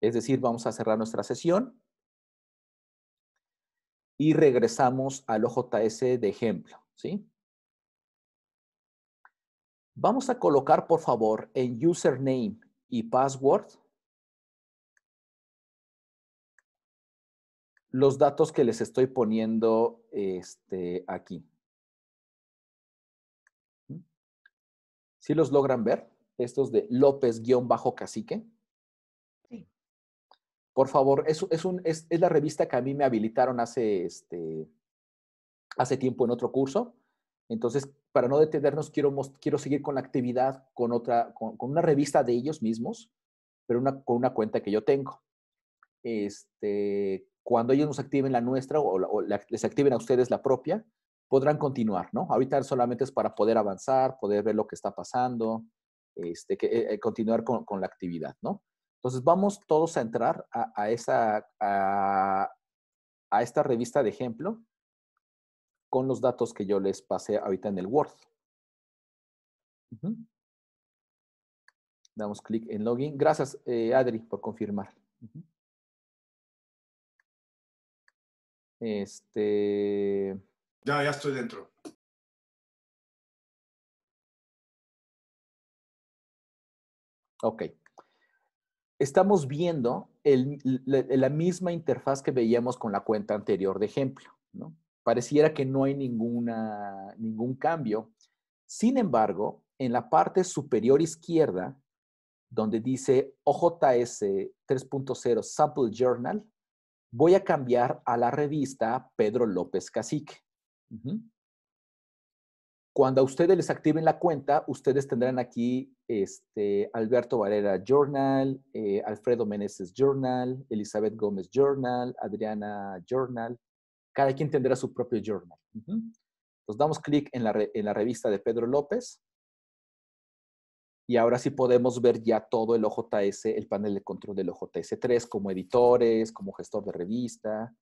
Es decir, vamos a cerrar nuestra sesión y regresamos al OJS de ejemplo, ¿sí? Vamos a colocar, por favor, en username y password los datos que les estoy poniendo este, aquí. ¿Sí los logran ver? Estos de López-Cacique. Sí. Por favor, es, es, un, es, es, la revista que a mí me habilitaron hace, este, hace tiempo en otro curso. Entonces, para no detenernos, quiero, quiero seguir con la actividad con, otra, con, una revista de ellos mismos, pero una, con una cuenta que yo tengo. Este, cuando ellos nos activen la nuestra o, les activen a ustedes la propia, podrán continuar, ¿no? Ahorita solamente es para poder avanzar, poder ver lo que está pasando, este, eh, eh, continuar con, con, la actividad, ¿no? Entonces vamos todos a entrar a, esa, a esta revista de ejemplo con los datos que yo les pasé ahorita en el Word. Damos clic en Login. Gracias, eh, Adri, por confirmar. Este. Ya, ya estoy dentro. Ok. Estamos viendo la, misma interfaz que veíamos con la cuenta anterior de ejemplo, ¿no? pareciera que no hay ninguna, ningún cambio. Sin embargo, en la parte superior izquierda, donde dice OJS 3.0 Sample Journal, voy a cambiar a la revista Pedro López Cacique. Cuando a ustedes les activen la cuenta, ustedes tendrán aquí este, Alberto Varela Journal, eh, Alfredo Meneses Journal, Elizabeth Gómez Journal, Adriana Journal, cada quien tendrá su propio journal. Entonces damos clic en la, en la revista de Pedro López y ahora sí podemos ver ya todo el OJS, el panel de control del OJS 3 como editores, como gestor de revista.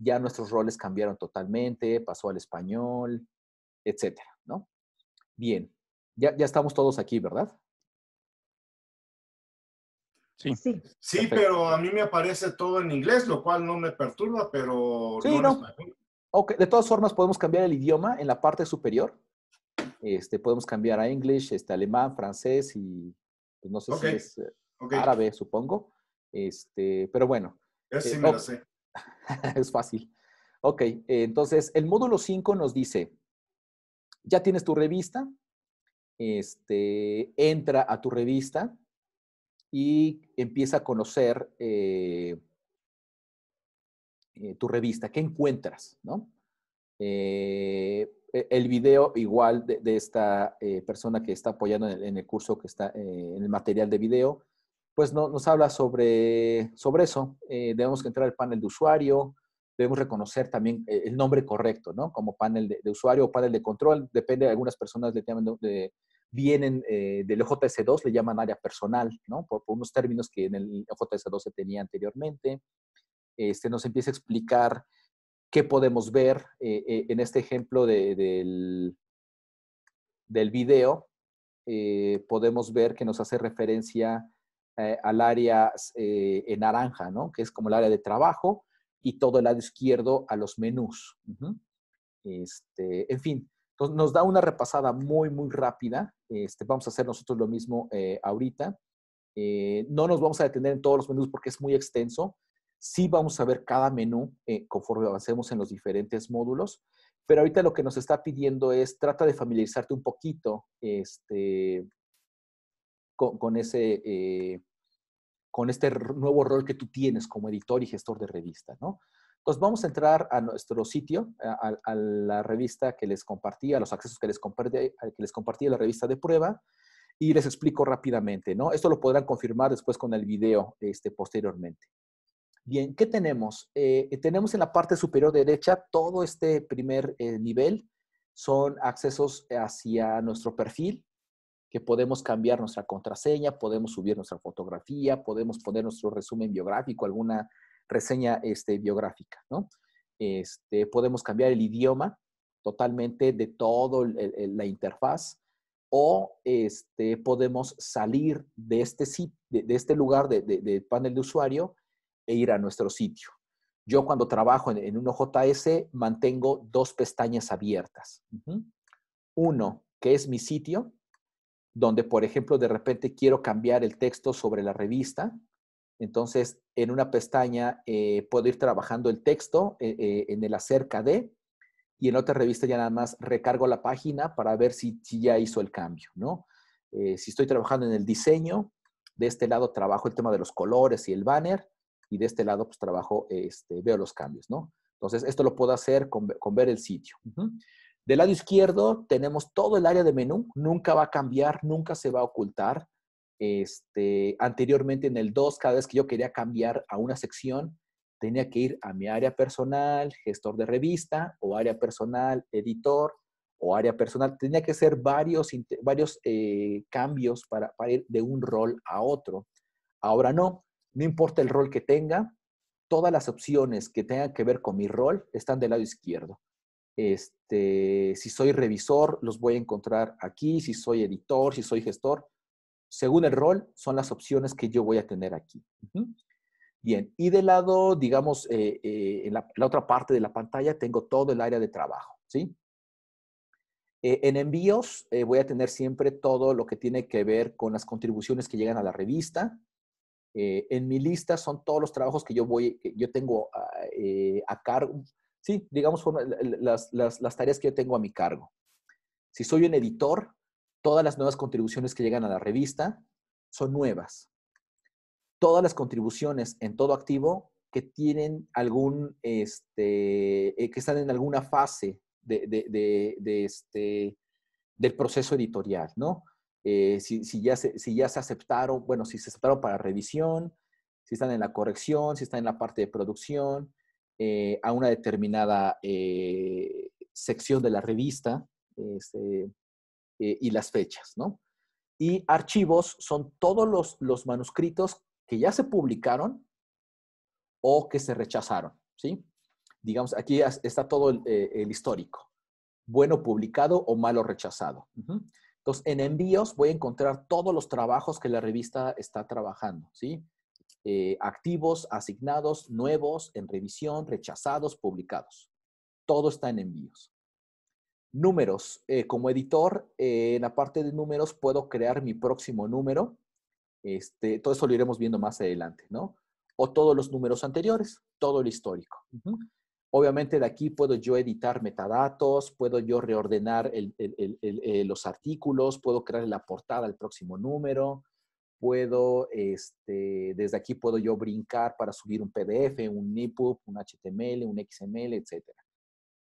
Ya nuestros roles cambiaron totalmente, pasó al español, etcétera, ¿no? Bien, ya, ya estamos todos aquí, ¿verdad? Sí. Sí, pero a mí me aparece todo en inglés, lo cual no me perturba, pero sí, no. De todas formas, podemos cambiar el idioma en la parte superior. Este, podemos cambiar a English, este, alemán, francés y pues, no sé si es eh, árabe, supongo. Este, pero bueno. sí eh, me lo sé. es fácil. Ok, entonces el módulo 5 nos dice, ya tienes tu revista, este, entra a tu revista, y empieza a conocer eh, tu revista, qué encuentras, ¿no? Eh, el video igual de, esta persona que está apoyando en el, curso que está en el material de video, pues no, nos habla sobre, sobre eso. debemos entrar al panel de usuario, debemos reconocer también el nombre correcto, ¿no? Como panel de, usuario o panel de control, depende, de algunas personas le llaman de, vienen eh, del JS2, le llaman área personal, ¿no? Por, unos términos que en el JS2 se tenía anteriormente. Este, nos empieza a explicar qué podemos ver eh, eh, en este ejemplo del, del video. podemos ver que nos hace referencia al área en naranja, ¿no? Que es como el área de trabajo y todo el lado izquierdo a los menús. este, en fin, nos da una repasada muy, muy rápida. Este, vamos a hacer nosotros lo mismo eh, ahorita. Eh, no nos vamos a detener en todos los menús porque es muy extenso. Sí vamos a ver cada menú eh, conforme avancemos en los diferentes módulos. Pero ahorita lo que nos está pidiendo es trata de familiarizarte un poquito este, con, ese, con este nuevo rol que tú tienes como editor y gestor de revista, ¿no? Entonces vamos a entrar a nuestro sitio, a, la revista que les compartí, a los accesos que les compartí, que les compartí la revista de prueba y les explico rápidamente, ¿no? Esto lo podrán confirmar después con el video este, posteriormente. Bien, ¿qué tenemos? Eh, tenemos en la parte superior derecha todo este primer eh, nivel. Son accesos hacia nuestro perfil, que podemos cambiar nuestra contraseña, podemos subir nuestra fotografía, podemos poner nuestro resumen biográfico, alguna reseña este, biográfica, ¿no? Este, podemos cambiar el idioma totalmente de toda la interfaz o este, podemos salir de este, de, de este lugar de, panel de usuario e ir a nuestro sitio. Yo cuando trabajo en, un OJS mantengo dos pestañas abiertas. Uno, que es mi sitio, donde, por ejemplo, de repente quiero cambiar el texto sobre la revista entonces, en una pestaña eh, puedo ir trabajando el texto eh, eh, en el acerca de, y en otra revista ya nada más recargo la página para ver si, ya hizo el cambio, ¿no? si estoy trabajando en el diseño, de este lado trabajo el tema de los colores y el banner, y de este lado pues trabajo, este, veo los cambios, ¿no? Entonces, esto lo puedo hacer con, ver el sitio. Del lado izquierdo tenemos todo el área de menú, nunca va a cambiar, nunca se va a ocultar. Este, anteriormente en el 2, cada vez que yo quería cambiar a una sección, tenía que ir a mi área personal, gestor de revista, o área personal, editor, o área personal. Tenía que ser varios, varios eh, cambios para ir de un rol a otro. Ahora no, no importa el rol que tenga, todas las opciones que tengan que ver con mi rol están del lado izquierdo. Este, si soy revisor, los voy a encontrar aquí. Si soy editor, si soy gestor, según el rol, son las opciones que yo voy a tener aquí. Bien, y del lado, digamos, eh, eh, en, la, otra parte de la pantalla tengo todo el área de trabajo, ¿sí? Eh, en envíos voy a tener siempre todo lo que tiene que ver con las contribuciones que llegan a la revista. En mi lista son todos los trabajos que yo voy, que yo tengo a, a cargo, sí, digamos, las, tareas que yo tengo a mi cargo. Si soy un editor, todas las nuevas contribuciones que llegan a la revista son nuevas todas las contribuciones en todo activo que tienen algún, este, eh, que están en alguna fase de, este, del proceso editorial, ¿no? Eh, si, ya se, si ya se aceptaron, bueno, si se aceptaron para revisión, si están en la corrección, si están en la parte de producción, eh, a una determinada sección de la revista este, y las fechas, ¿no? Y archivos son todos los, los manuscritos que ya se publicaron o que se rechazaron, ¿sí? Digamos, aquí está todo el, eh, histórico. Bueno publicado o malo rechazado. Entonces, en envíos voy a encontrar todos los trabajos que la revista está trabajando, ¿sí? Eh, activos, asignados, nuevos, en revisión, rechazados, publicados. Todo está en envíos. Números. Eh, como editor, en la parte de números puedo crear mi próximo número este, todo eso lo iremos viendo más adelante, ¿no? O todos los números anteriores, todo el histórico. Obviamente de aquí puedo yo editar metadatos, puedo yo reordenar eh, los artículos, puedo crear la portada al próximo número, puedo, este, desde aquí puedo yo brincar para subir un PDF, un EPUB, un HTML, un XML, etc.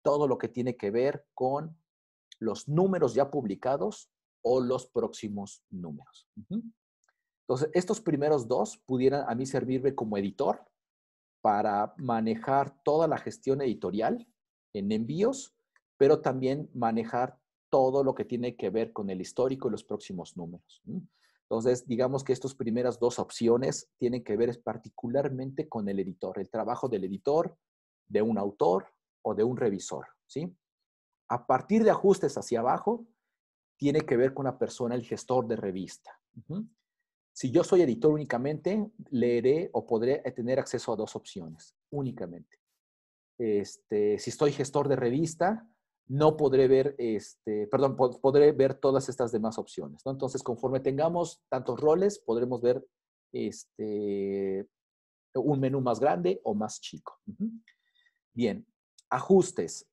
Todo lo que tiene que ver con los números ya publicados o los próximos números. Entonces, estos primeros dos pudieran a mí servirme como editor para manejar toda la gestión editorial en envíos, pero también manejar todo lo que tiene que ver con el histórico y los próximos números. Entonces, digamos que estas primeras dos opciones tienen que ver particularmente con el editor, el trabajo del editor, de un autor o de un revisor. ¿sí? A partir de ajustes hacia abajo, tiene que ver con la persona, el gestor de revista. Si yo soy editor únicamente, leeré o podré tener acceso a dos opciones, únicamente. Este, si estoy gestor de revista, no podré ver, este, perdón, podré ver todas estas demás opciones. ¿no? Entonces, conforme tengamos tantos roles, podremos ver este, un menú más grande o más chico. Bien, ajustes.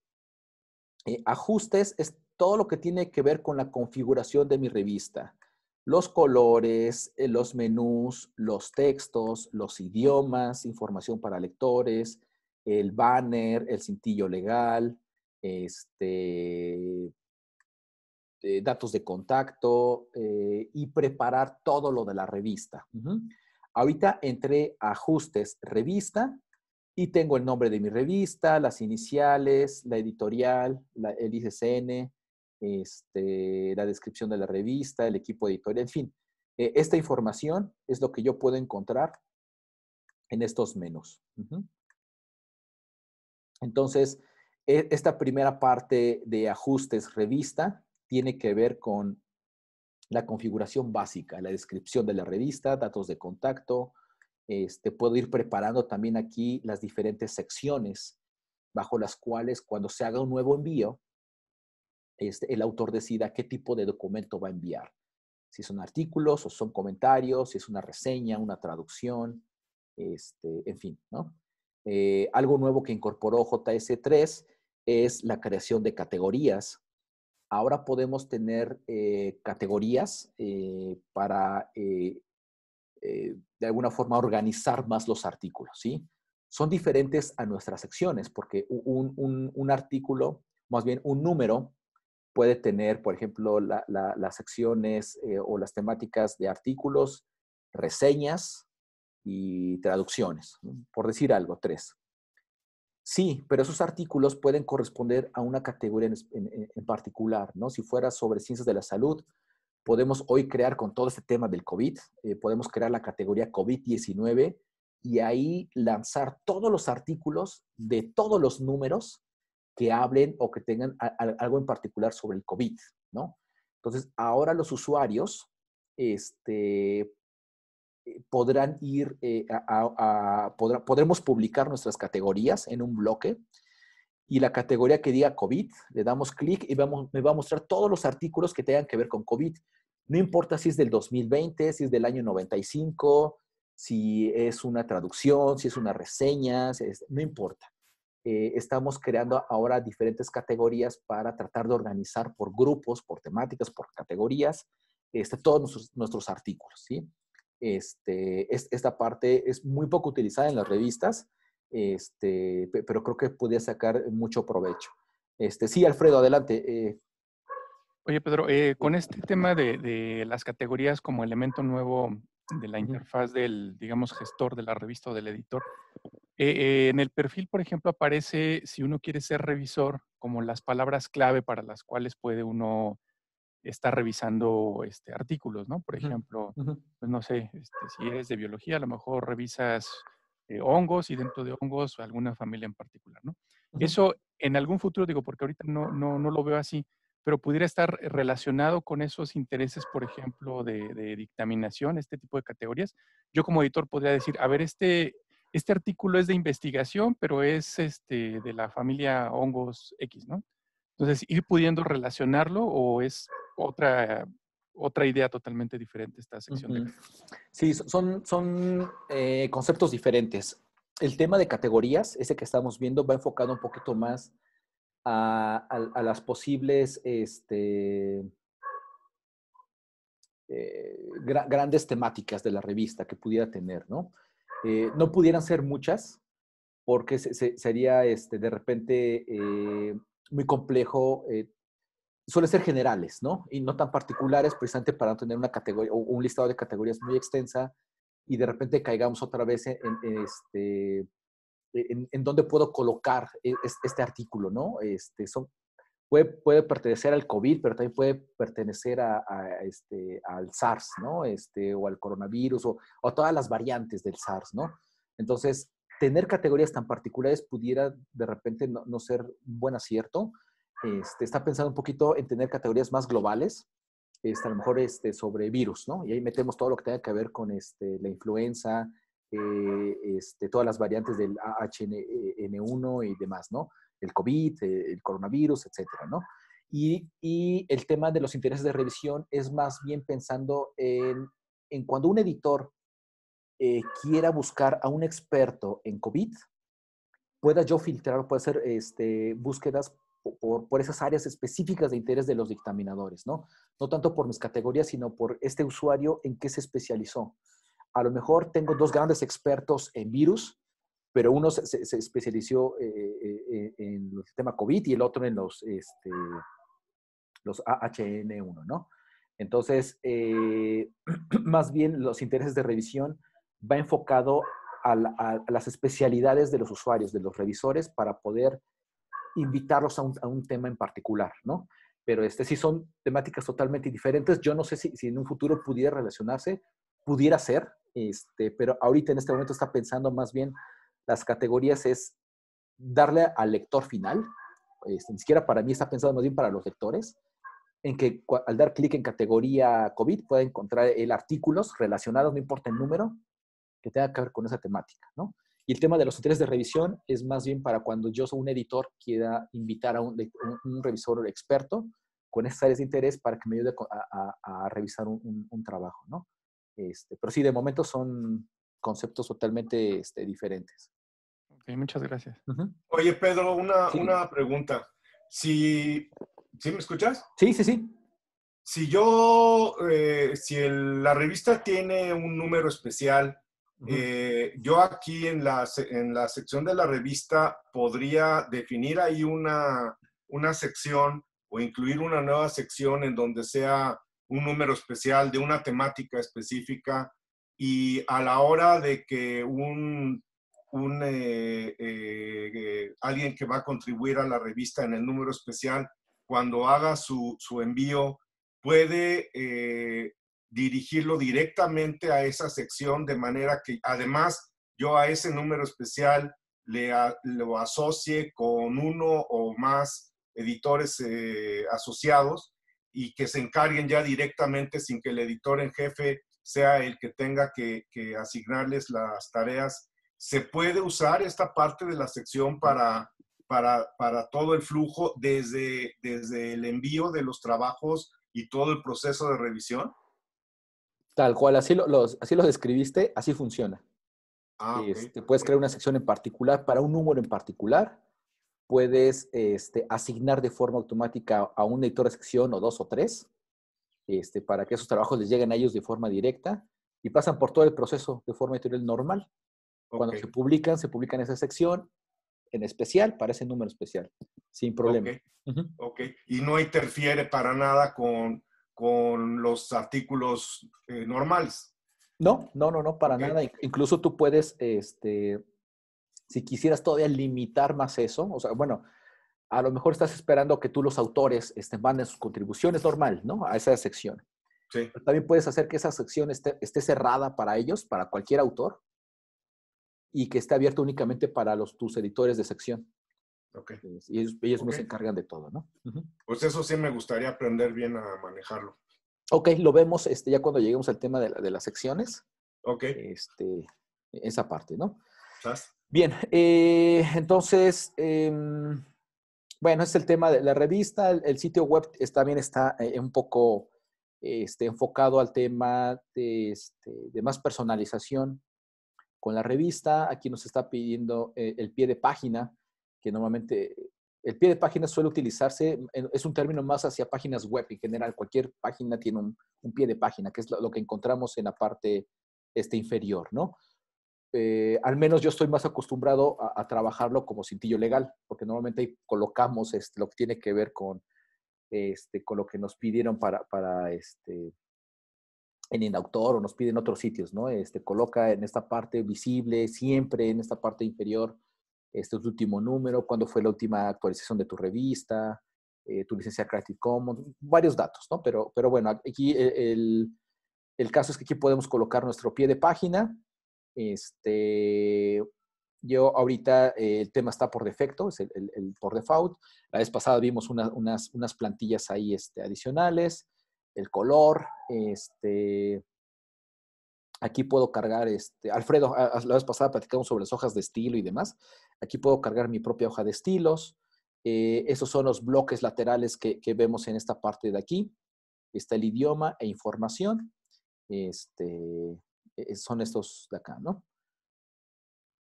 Eh, ajustes es todo lo que tiene que ver con la configuración de mi revista los colores, eh, los menús, los textos, los idiomas, información para lectores, el banner, el cintillo legal, este, eh, datos de contacto eh, y preparar todo lo de la revista. Ahorita entré a ajustes revista y tengo el nombre de mi revista, las iniciales, la editorial, el ICCN, este, la descripción de la revista, el equipo editorial, en fin. Eh, esta información es lo que yo puedo encontrar en estos menús. Entonces, e, esta primera parte de ajustes revista tiene que ver con la configuración básica, la descripción de la revista, datos de contacto. Este, puedo ir preparando también aquí las diferentes secciones bajo las cuales cuando se haga un nuevo envío, este, el autor decida qué tipo de documento va a enviar. Si son artículos o son comentarios, si es una reseña, una traducción, este, en fin, ¿no? Eh, algo nuevo que incorporó JS3 es la creación de categorías. Ahora podemos tener eh, categorías eh, para, de alguna forma, organizar más los artículos, ¿sí? son diferentes a nuestras secciones, porque un, artículo, más bien un número, puede tener, por ejemplo, las secciones eh, o las temáticas de artículos, reseñas y traducciones, por decir algo, tres. Sí, pero esos artículos pueden corresponder a una categoría en, particular, ¿no? Si fuera sobre ciencias de la salud, podemos hoy crear con todo este tema del COVID, eh, podemos crear la categoría COVID-19 y ahí lanzar todos los artículos de todos los números que hablen o que tengan algo en particular sobre el COVID, ¿no? Entonces, ahora los usuarios este, eh, podrán ir eh, a, podremos publicar nuestras categorías en un bloque y la categoría que diga COVID, le damos clic y vamos, me va a mostrar todos los artículos que tengan que ver con COVID. No importa si es del 2020, si es del año 95, si es una traducción, si es una reseña, no importa. Eh, estamos creando ahora diferentes categorías para tratar de organizar por grupos, por temáticas, por categorías, este, todos nuestros, artículos. ¿sí? Este, esta parte es muy poco utilizada en las revistas, este, pero creo que podría sacar mucho provecho. Este, sí, Alfredo, adelante. Eh. Oye, Pedro, eh, con este tema de, de, las categorías como elemento nuevo de la interfaz del, digamos, gestor de la revista o del editor. Eh, en el perfil, por ejemplo, aparece, si uno quiere ser revisor, como las palabras clave para las cuales puede uno estar revisando este, artículos, ¿no? Por ejemplo, pues no sé, este, si eres de biología, a lo mejor revisas eh, hongos y dentro de hongos alguna familia en particular, ¿no? Eso en algún futuro, digo, porque ahorita no, no, no lo veo así, pero pudiera estar relacionado con esos intereses, por ejemplo, de, dictaminación, este tipo de categorías. Yo como editor podría decir, a ver, este, este artículo es de investigación, pero es este, de la familia hongos X, ¿no? Entonces, ir pudiendo relacionarlo o es otra, otra idea totalmente diferente esta sección. Sí, son, son eh, conceptos diferentes. El tema de categorías, ese que estamos viendo, va enfocado un poquito más a, las posibles este, eh, grandes temáticas de la revista que pudiera tener, ¿no? Eh, no pudieran ser muchas, porque sería este, de repente eh, muy complejo. suele ser generales, ¿no? Y no tan particulares, precisamente para no tener una categoría o un listado de categorías muy extensa y de repente caigamos otra vez en este, en, en dónde puedo colocar e, este artículo, ¿no? Este, son, puede, puede pertenecer al COVID, pero también puede pertenecer a, este, al SARS, ¿no? Este, o al coronavirus, o, o, a todas las variantes del SARS, ¿no? Entonces, tener categorías tan particulares pudiera de repente no, no ser un buen acierto. Este, está pensando un poquito en tener categorías más globales, este, a lo mejor este, sobre virus, ¿no? Y ahí metemos todo lo que tenga que ver con este, la influenza, eh, este, todas las variantes del AHN1 y demás, ¿no? El COVID, eh, el coronavirus, etcétera, ¿no? Y, el tema de los intereses de revisión es más bien pensando en, cuando un editor eh, quiera buscar a un experto en COVID, pueda yo filtrar, puede hacer este, búsquedas por, por, esas áreas específicas de interés de los dictaminadores, ¿no? No tanto por mis categorías, sino por este usuario en qué se especializó a lo mejor tengo dos grandes expertos en virus, pero uno se, especializó eh, eh, eh, en el tema COVID y el otro en los, este, los AHN1, ¿no? Entonces, más bien los intereses de revisión va enfocado a, las especialidades de los usuarios, de los revisores, para poder invitarlos a un, tema en particular, ¿no? Pero este sí son temáticas totalmente diferentes. Yo no sé si en un futuro pudiera relacionarse, pudiera ser, este, pero ahorita en este momento está pensando más bien las categorías es darle al lector final, este, ni siquiera para mí está pensado más bien para los lectores, en que al dar clic en categoría COVID pueda encontrar el artículos relacionados, no importa el número, que tenga que ver con esa temática, ¿no? Y el tema de los intereses de revisión es más bien para cuando yo soy un editor quiera invitar a un, un, revisor experto con esas áreas de interés para que me ayude a, revisar un, un, trabajo, ¿no? Este, pero sí, de momento son conceptos totalmente este, diferentes. Ok, muchas gracias. Oye, Pedro, una, una pregunta. Si, ¿Sí me escuchas? Sí, sí, sí. Si yo, eh, si la revista tiene un número especial Eh, yo aquí en la, en la sección de la revista podría definir ahí una, una sección o incluir una nueva sección en donde sea un número especial de una temática específica y a la hora de que un, un eh, eh, alguien que va a contribuir a la revista en el número especial, cuando haga su, su envío, puede dirigirlo directamente a esa sección de manera que además yo a ese número especial le lo asocie con uno o más editores eh, asociados y que se encarguen ya directamente sin que el editor en jefe sea el que tenga que, asignarles las tareas. ¿Se puede usar esta parte de la sección para, para, para todo el flujo desde, desde el envío de los trabajos y todo el proceso de revisión? Tal cual, así lo, así lo describiste, así funciona. Ah, este, puedes crear una sección en particular para un número en particular. Puedes este, asignar de forma automática a un editor de sección o dos o tres este, para que esos trabajos les lleguen a ellos de forma directa y pasan por todo el proceso de forma editorial normal. Cuando se publican, se publican esa sección en especial para ese número especial, sin problema. ok, y no interfiere para nada con con los artículos eh, normales. No, no, no, no, para nada. Incluso tú puedes, este, si quisieras todavía limitar más eso, o sea, bueno, a lo mejor estás esperando que tú los autores este, manden sus contribuciones normal, ¿no? A esa sección. Sí. también puedes hacer que esa sección esté, esté, cerrada para ellos, para cualquier autor, y que esté abierta únicamente para los, tus editores de sección. Okay. Y ellos, ellos se encargan de todo, ¿no? Pues eso sí me gustaría aprender bien a manejarlo. Ok, lo vemos este, ya cuando lleguemos al tema de, de las secciones. Ok. Este, esa parte, ¿no? Bien, eh, entonces, em, bueno, es el tema de la revista. El, sitio web también está eh, un poco este, enfocado al tema de, este, de, más personalización con la revista. Aquí nos está pidiendo eh, el pie de página que normalmente el pie de página suele utilizarse, es un término más hacia páginas web en general. Cualquier página tiene un, pie de página, que es lo, que encontramos en la parte este, inferior, ¿no? Eh, al menos yo estoy más acostumbrado a, trabajarlo como cintillo legal, porque normalmente colocamos este, lo que tiene que ver con, este, con lo que nos pidieron para, para este, en Indautor o nos piden otros sitios, ¿no? Este, coloca en esta parte visible, siempre en esta parte inferior, este último número, cuándo fue la última actualización de tu revista, eh, tu licencia Creative Commons, varios datos, ¿no? Pero, pero bueno, aquí el, el, caso es que aquí podemos colocar nuestro pie de página. Este, yo ahorita eh, el tema está por defecto, es el, por default. La vez pasada vimos unas, unas plantillas ahí este, adicionales, el color, este, Aquí puedo cargar, este, Alfredo, la vez pasada platicamos sobre las hojas de estilo y demás. Aquí puedo cargar mi propia hoja de estilos. Eh, esos son los bloques laterales que, vemos en esta parte de aquí. Está el idioma e información. Este, son estos de acá, ¿no?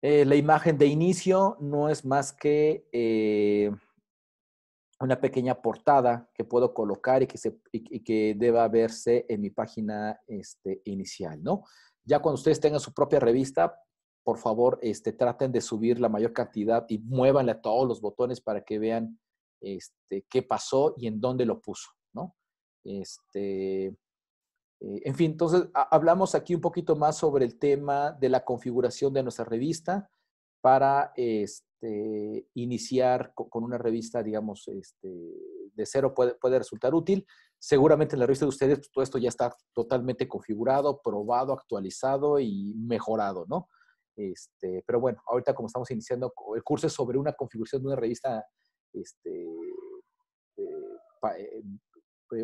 Eh, la imagen de inicio no es más que eh, una pequeña portada que puedo colocar y que, se, que deba verse en mi página este, inicial, ¿no? Ya cuando ustedes tengan su propia revista, por favor, este, traten de subir la mayor cantidad y muévanle a todos los botones para que vean este, qué pasó y en dónde lo puso, ¿no? Este, eh, en fin, entonces hablamos aquí un poquito más sobre el tema de la configuración de nuestra revista para este, iniciar con, una revista, digamos, este, de cero puede, resultar útil. Seguramente en la revista de ustedes pues, todo esto ya está totalmente configurado, probado, actualizado y mejorado, ¿no? Este, pero bueno, ahorita como estamos iniciando, el curso es sobre una configuración de una revista este, eh, eh,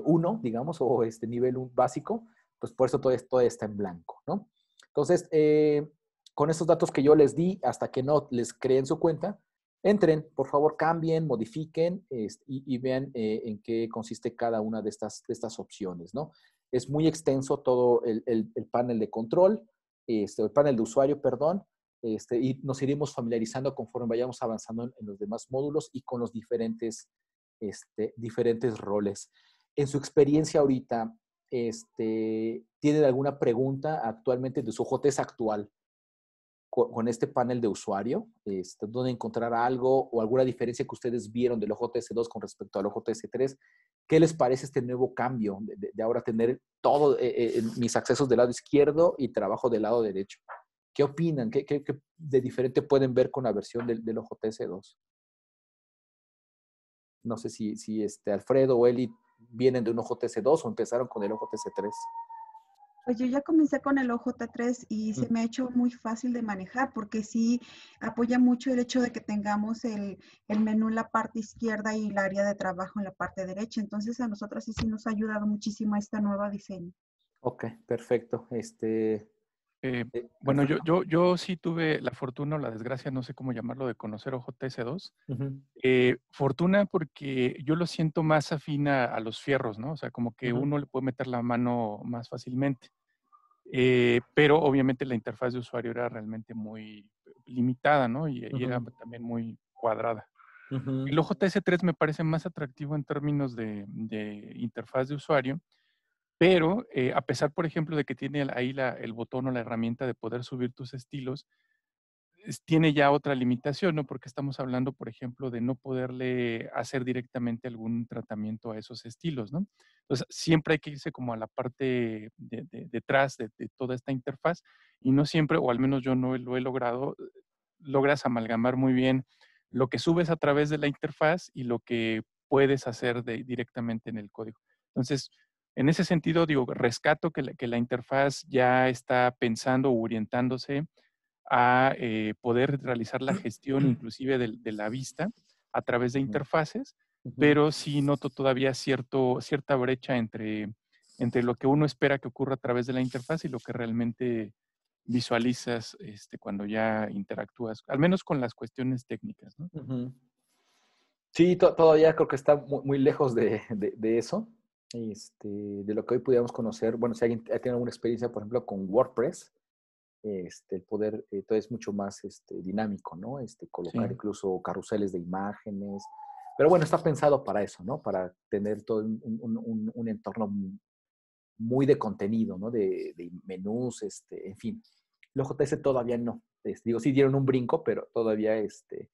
uno, digamos, o este nivel básico, pues por eso todo esto está en blanco, ¿no? Entonces, eh, con estos datos que yo les di, hasta que no les creen su cuenta, entren, por favor, cambien, modifiquen y, vean eh, en qué consiste cada una de estas, estas opciones, ¿no? Es muy extenso todo el, panel de control, este, el panel de usuario, perdón, este, y nos iremos familiarizando conforme vayamos avanzando en, los demás módulos y con los diferentes, este, diferentes roles. En su experiencia ahorita, este, ¿tienen alguna pregunta actualmente de su JTS actual? con, este panel de usuario, este, donde encontrar algo o alguna diferencia que ustedes vieron del OJS2 con respecto al OJS3. ¿Qué les parece este nuevo cambio de, ahora tener todos eh, eh, mis accesos del lado izquierdo y trabajo del lado derecho? ¿Qué opinan? ¿Qué, de diferente pueden ver con la versión del, del OJS2? No sé si, si este Alfredo o Eli vienen de un OJS2 o empezaron con el OJS3. Pues yo ya comencé con el OJ3 y se me ha hecho muy fácil de manejar porque sí apoya mucho el hecho de que tengamos el, menú en la parte izquierda y el área de trabajo en la parte derecha. Entonces a nosotros sí, sí nos ha ayudado muchísimo esta nueva diseño. Ok, perfecto. Este, eh, eh, bueno, yo, yo, yo sí tuve la fortuna o la desgracia, no sé cómo llamarlo, de conocer OJS2. Eh, fortuna porque yo lo siento más afina a los fierros, ¿no? O sea, como que uno le puede meter la mano más fácilmente. pero obviamente la interfaz de usuario era realmente muy limitada, ¿no? Y, era también muy cuadrada. El OJS3 me parece más atractivo en términos de, de interfaz de usuario pero eh, a pesar, por ejemplo, de que tiene ahí el botón o la herramienta de poder subir tus estilos, tiene ya otra limitación, ¿no? Porque estamos hablando, por ejemplo, de no poderle hacer directamente algún tratamiento a esos estilos, ¿no? Entonces, siempre hay que irse como a la parte de, detrás de, toda esta interfaz y no siempre, o al menos yo no lo he logrado, logras amalgamar muy bien lo que subes a través de la interfaz y lo que puedes hacer directamente en el código. Entonces, en ese sentido, digo, rescato que la, que la interfaz ya está pensando o orientándose a eh, poder realizar la gestión inclusive de, la vista a través de interfaces, pero sí noto todavía cierto, cierta brecha entre, entre lo que uno espera que ocurra a través de la interfaz y lo que realmente visualizas este, cuando ya interactúas, al menos con las cuestiones técnicas. Sí, todavía creo que está muy, lejos de, de eso este, de lo que hoy pudiéramos conocer, bueno, si alguien ha tenido alguna experiencia, por ejemplo, con WordPress, este, el poder, eh, todo es mucho más este, dinámico, ¿no? Este, colocar incluso carruseles de imágenes. Pero bueno, está pensado para eso, ¿no? Para tener todo un, un, entorno muy de contenido, ¿no? De, de, menús, este, en fin. Los JS todavía no. digo, sí dieron un brinco, pero todavía este,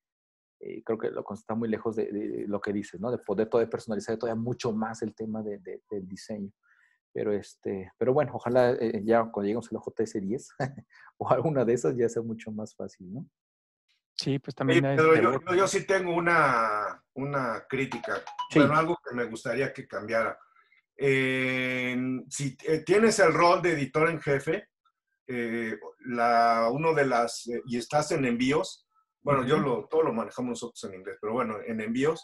eh, creo que lo está muy lejos de, lo que dices, ¿no? De poder todavía personalizar todavía mucho más el tema de, del diseño. Pero, este, pero bueno, ojalá eh, ya cuando lleguemos al JS 10 o alguna de esas ya sea mucho más fácil, ¿no? Sí, pues también. pero yo, yo, sí tengo una, una crítica, bueno, algo que me gustaría que cambiara. si eh, tienes el rol de editor en jefe, la, uno de las, y estás en envíos, bueno, yo lo, todo lo manejamos nosotros en inglés, pero bueno, en envíos,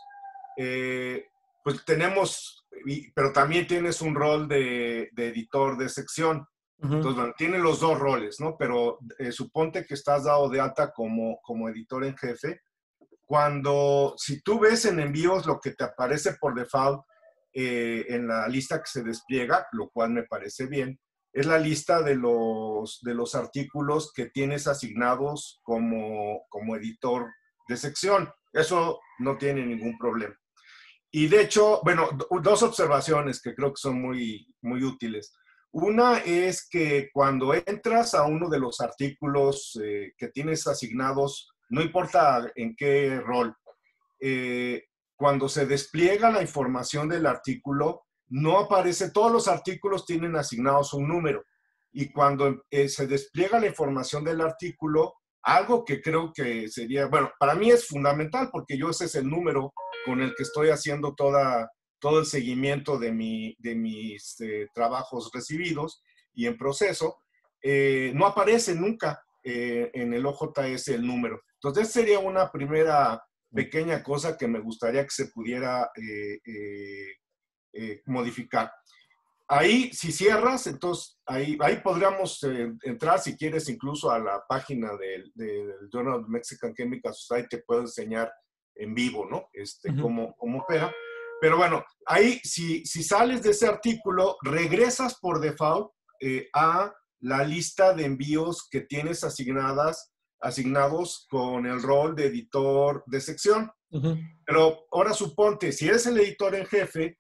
eh, pues tenemos, pero también tienes un rol de, editor de sección. Entonces, bueno, tiene los dos roles, ¿no? Pero eh, suponte que estás dado de alta como, como editor en jefe. Cuando, si tú ves en envíos lo que te aparece por default eh, en la lista que se despliega, lo cual me parece bien, es la lista de los, de los artículos que tienes asignados como, como editor de sección. Eso no tiene ningún problema. Y de hecho, bueno, dos observaciones que creo que son muy, muy útiles. Una es que cuando entras a uno de los artículos eh, que tienes asignados, no importa en qué rol, eh, cuando se despliega la información del artículo, no aparece, todos los artículos tienen asignados un número. Y cuando eh, se despliega la información del artículo, algo que creo que sería, bueno, para mí es fundamental porque yo ese es el número con el que estoy haciendo toda, todo el seguimiento de, mi, de mis eh, trabajos recibidos y en proceso, eh, no aparece nunca en el OJS el número. Entonces, sería una primera pequeña cosa que me gustaría que se pudiera eh, modificar. Ahí, si cierras, entonces ahí, ahí podríamos eh, entrar, si quieres, incluso a la página del, Journal of Mexican Chemical Society, te puedo enseñar en vivo, ¿no? Este, cómo, cómo, opera. Pero bueno, ahí, si, si sales de ese artículo, regresas por default eh, a la lista de envíos que tienes asignadas, asignados con el rol de editor de sección. Pero ahora suponte, si eres el editor en jefe,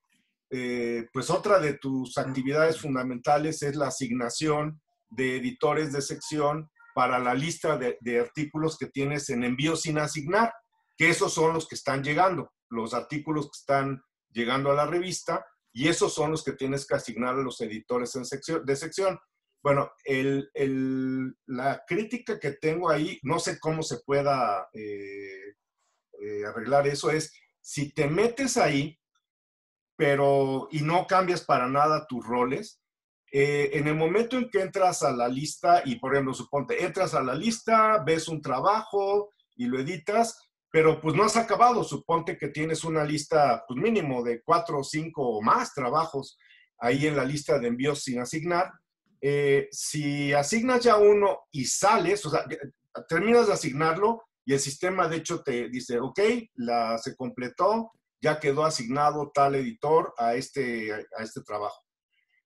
eh, pues otra de tus actividades fundamentales es la asignación de editores de sección para la lista de, de, artículos que tienes en envío sin asignar, que esos son los que están llegando, los artículos que están llegando a la revista, y esos son los que tienes que asignar a los editores en sección, de sección. Bueno, el, el, la crítica que tengo ahí, no sé cómo se pueda eh, eh, arreglar eso, es si te metes ahí, pero y no cambias para nada tus roles, eh, en el momento en que entras a la lista y, por ejemplo, suponte, entras a la lista, ves un trabajo y lo editas, pero pues no has acabado, suponte que tienes una lista pues mínimo de cuatro o cinco o más trabajos ahí en la lista de envíos sin asignar. Eh, si asignas ya uno y sales, o sea, terminas de asignarlo y el sistema de hecho te dice, ok, la, se completó, ya quedó asignado tal editor a este, a este trabajo.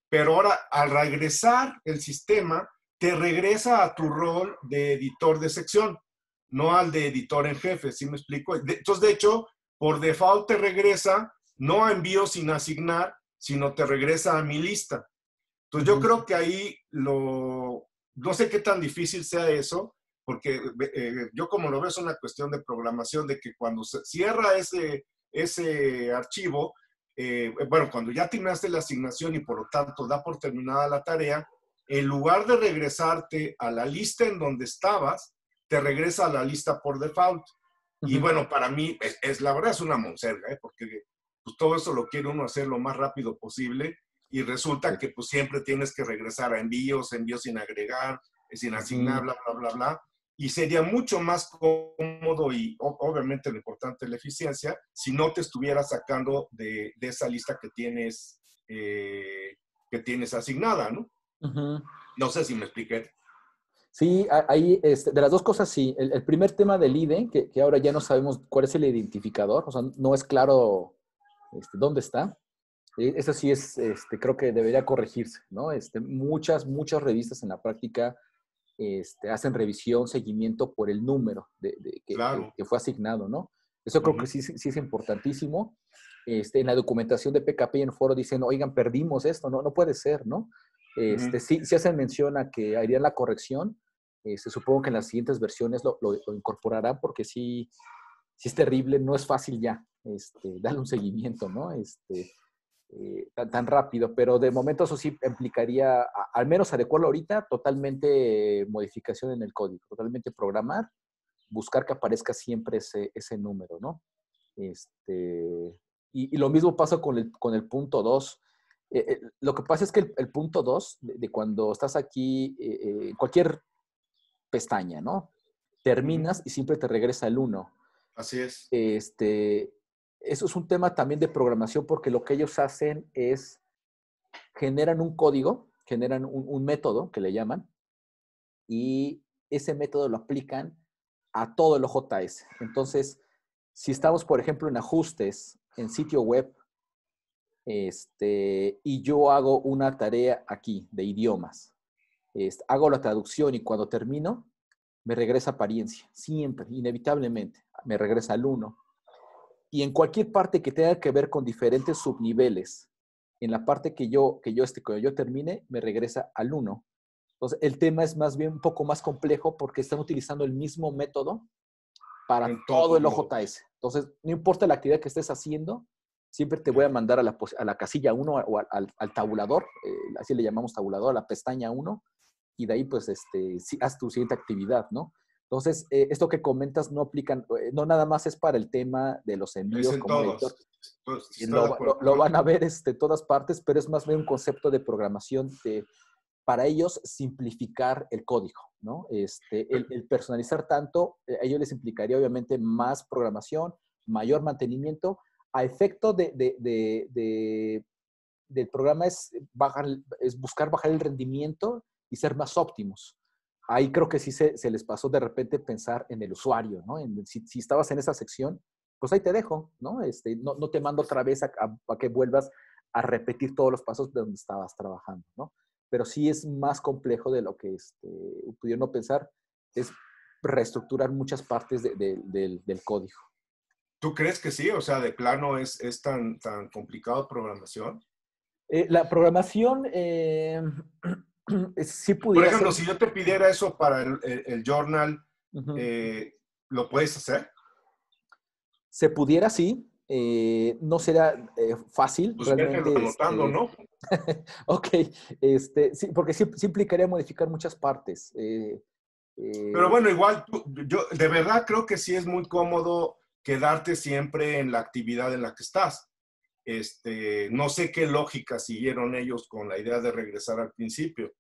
Pero ahora, al regresar el sistema, te regresa a tu rol de editor de sección, no al de editor en jefe, ¿sí me explico? Entonces, de hecho, por default te regresa, no a envío sin asignar, sino te regresa a mi lista. Entonces, yo creo que ahí lo, no sé qué tan difícil sea eso, porque eh, yo como lo veo es una cuestión de programación, de que cuando se cierra ese, ese archivo, eh, bueno, cuando ya terminaste la asignación y por lo tanto da por terminada la tarea, en lugar de regresarte a la lista en donde estabas, te regresa a la lista por default. Y bueno, para mí es, la verdad es una monserga, ¿eh? porque pues, todo eso lo quiere uno hacer lo más rápido posible y resulta que pues siempre tienes que regresar a envíos, envíos sin agregar, sin asignar, bla, bla, bla, bla y sería mucho más cómodo y obviamente lo importante es la eficiencia si no te estuviera sacando de, de esa lista que tienes, eh, que tienes asignada, ¿no? No sé si me expliqué. Sí, ahí, este, de las dos cosas, sí. El, primer tema del IDE, que, que, ahora ya no sabemos cuál es el identificador, o sea, no es claro este, dónde está. E, eso sí es, este, creo que debería corregirse, ¿no? Este, muchas, muchas revistas en la práctica este, hacen revisión, seguimiento por el número de, que, fue asignado, ¿no? Eso creo que sí, sí, es importantísimo. Este, en la documentación de PKP y en foro dicen, oigan, perdimos esto, no, no puede ser, ¿no? Este, sí, sí hacen mención a que harían la corrección. este, supongo que en las siguientes versiones lo, lo, incorporarán porque sí, sí es terrible, no es fácil ya este, darle un seguimiento, ¿no? Este, eh, tan, rápido, pero de momento eso sí implicaría, al menos adecuarlo ahorita, totalmente modificación en el código, totalmente programar, buscar que aparezca siempre ese, ese número, ¿no? Este, y, lo mismo pasa con el, con el punto 2. Eh, eh, lo que pasa es que el, punto 2, de, cuando estás aquí, en cualquier pestaña, ¿no? Terminas y siempre te regresa el 1. Así es. Este, eso es un tema también de programación porque lo que ellos hacen es generan un código, generan un, método que le llaman y ese método lo aplican a todo el OJS. Entonces, si estamos, por ejemplo, en ajustes en sitio web, este, y yo hago una tarea aquí de idiomas, este, hago la traducción y cuando termino, me regresa apariencia, siempre, inevitablemente, me regresa al 1 y en cualquier parte que tenga que ver con diferentes subniveles, en la parte que yo, que yo, este, cuando yo termine, me regresa al 1. Entonces, el tema es más bien un poco más complejo porque están utilizando el mismo método para todo el OJS. Entonces, no importa la actividad que estés haciendo, siempre te voy a mandar a la, a la casilla 1 o al, al, tabulador, eh, así le llamamos tabulador, a la pestaña 1, y de ahí, pues, este, haz tu siguiente actividad, ¿no? Entonces, eh, esto que comentas no aplican, eh, no nada más es para el tema de los envíos como editor. Lo, van a ver este, todas partes, pero es más bien un concepto de programación de, para ellos simplificar el código, ¿no? Este, el, personalizar tanto, eh, a ellos les implicaría obviamente más programación, mayor mantenimiento, a efecto de, de, del programa es, bajar, es buscar bajar el rendimiento y ser más óptimos ahí creo que sí se, les pasó de repente pensar en el usuario, ¿no? si, estabas en esa sección, pues ahí te dejo, ¿no? Este, no, te mando otra vez a, que vuelvas a repetir todos los pasos de donde estabas trabajando, ¿no? Pero sí es más complejo de lo que este, pudieron pensar, es reestructurar muchas partes del, código. ¿Tú crees que sí? O sea, de plano es, es tan, tan complicado programación. Eh, la programación, eh, sí pudiera Por ejemplo, si yo te pidiera eso para el, journal, eh, ¿lo puedes hacer? Se pudiera, sí. Eh, no será eh, fácil. Pues realmente, anotando, este, ¿no? ok, este, sí, porque sí, implicaría modificar muchas partes. Pero bueno, igual, yo de verdad creo que sí es muy cómodo quedarte siempre en la actividad en la que estás. Este, no sé qué lógica siguieron ellos con la idea de regresar al principio,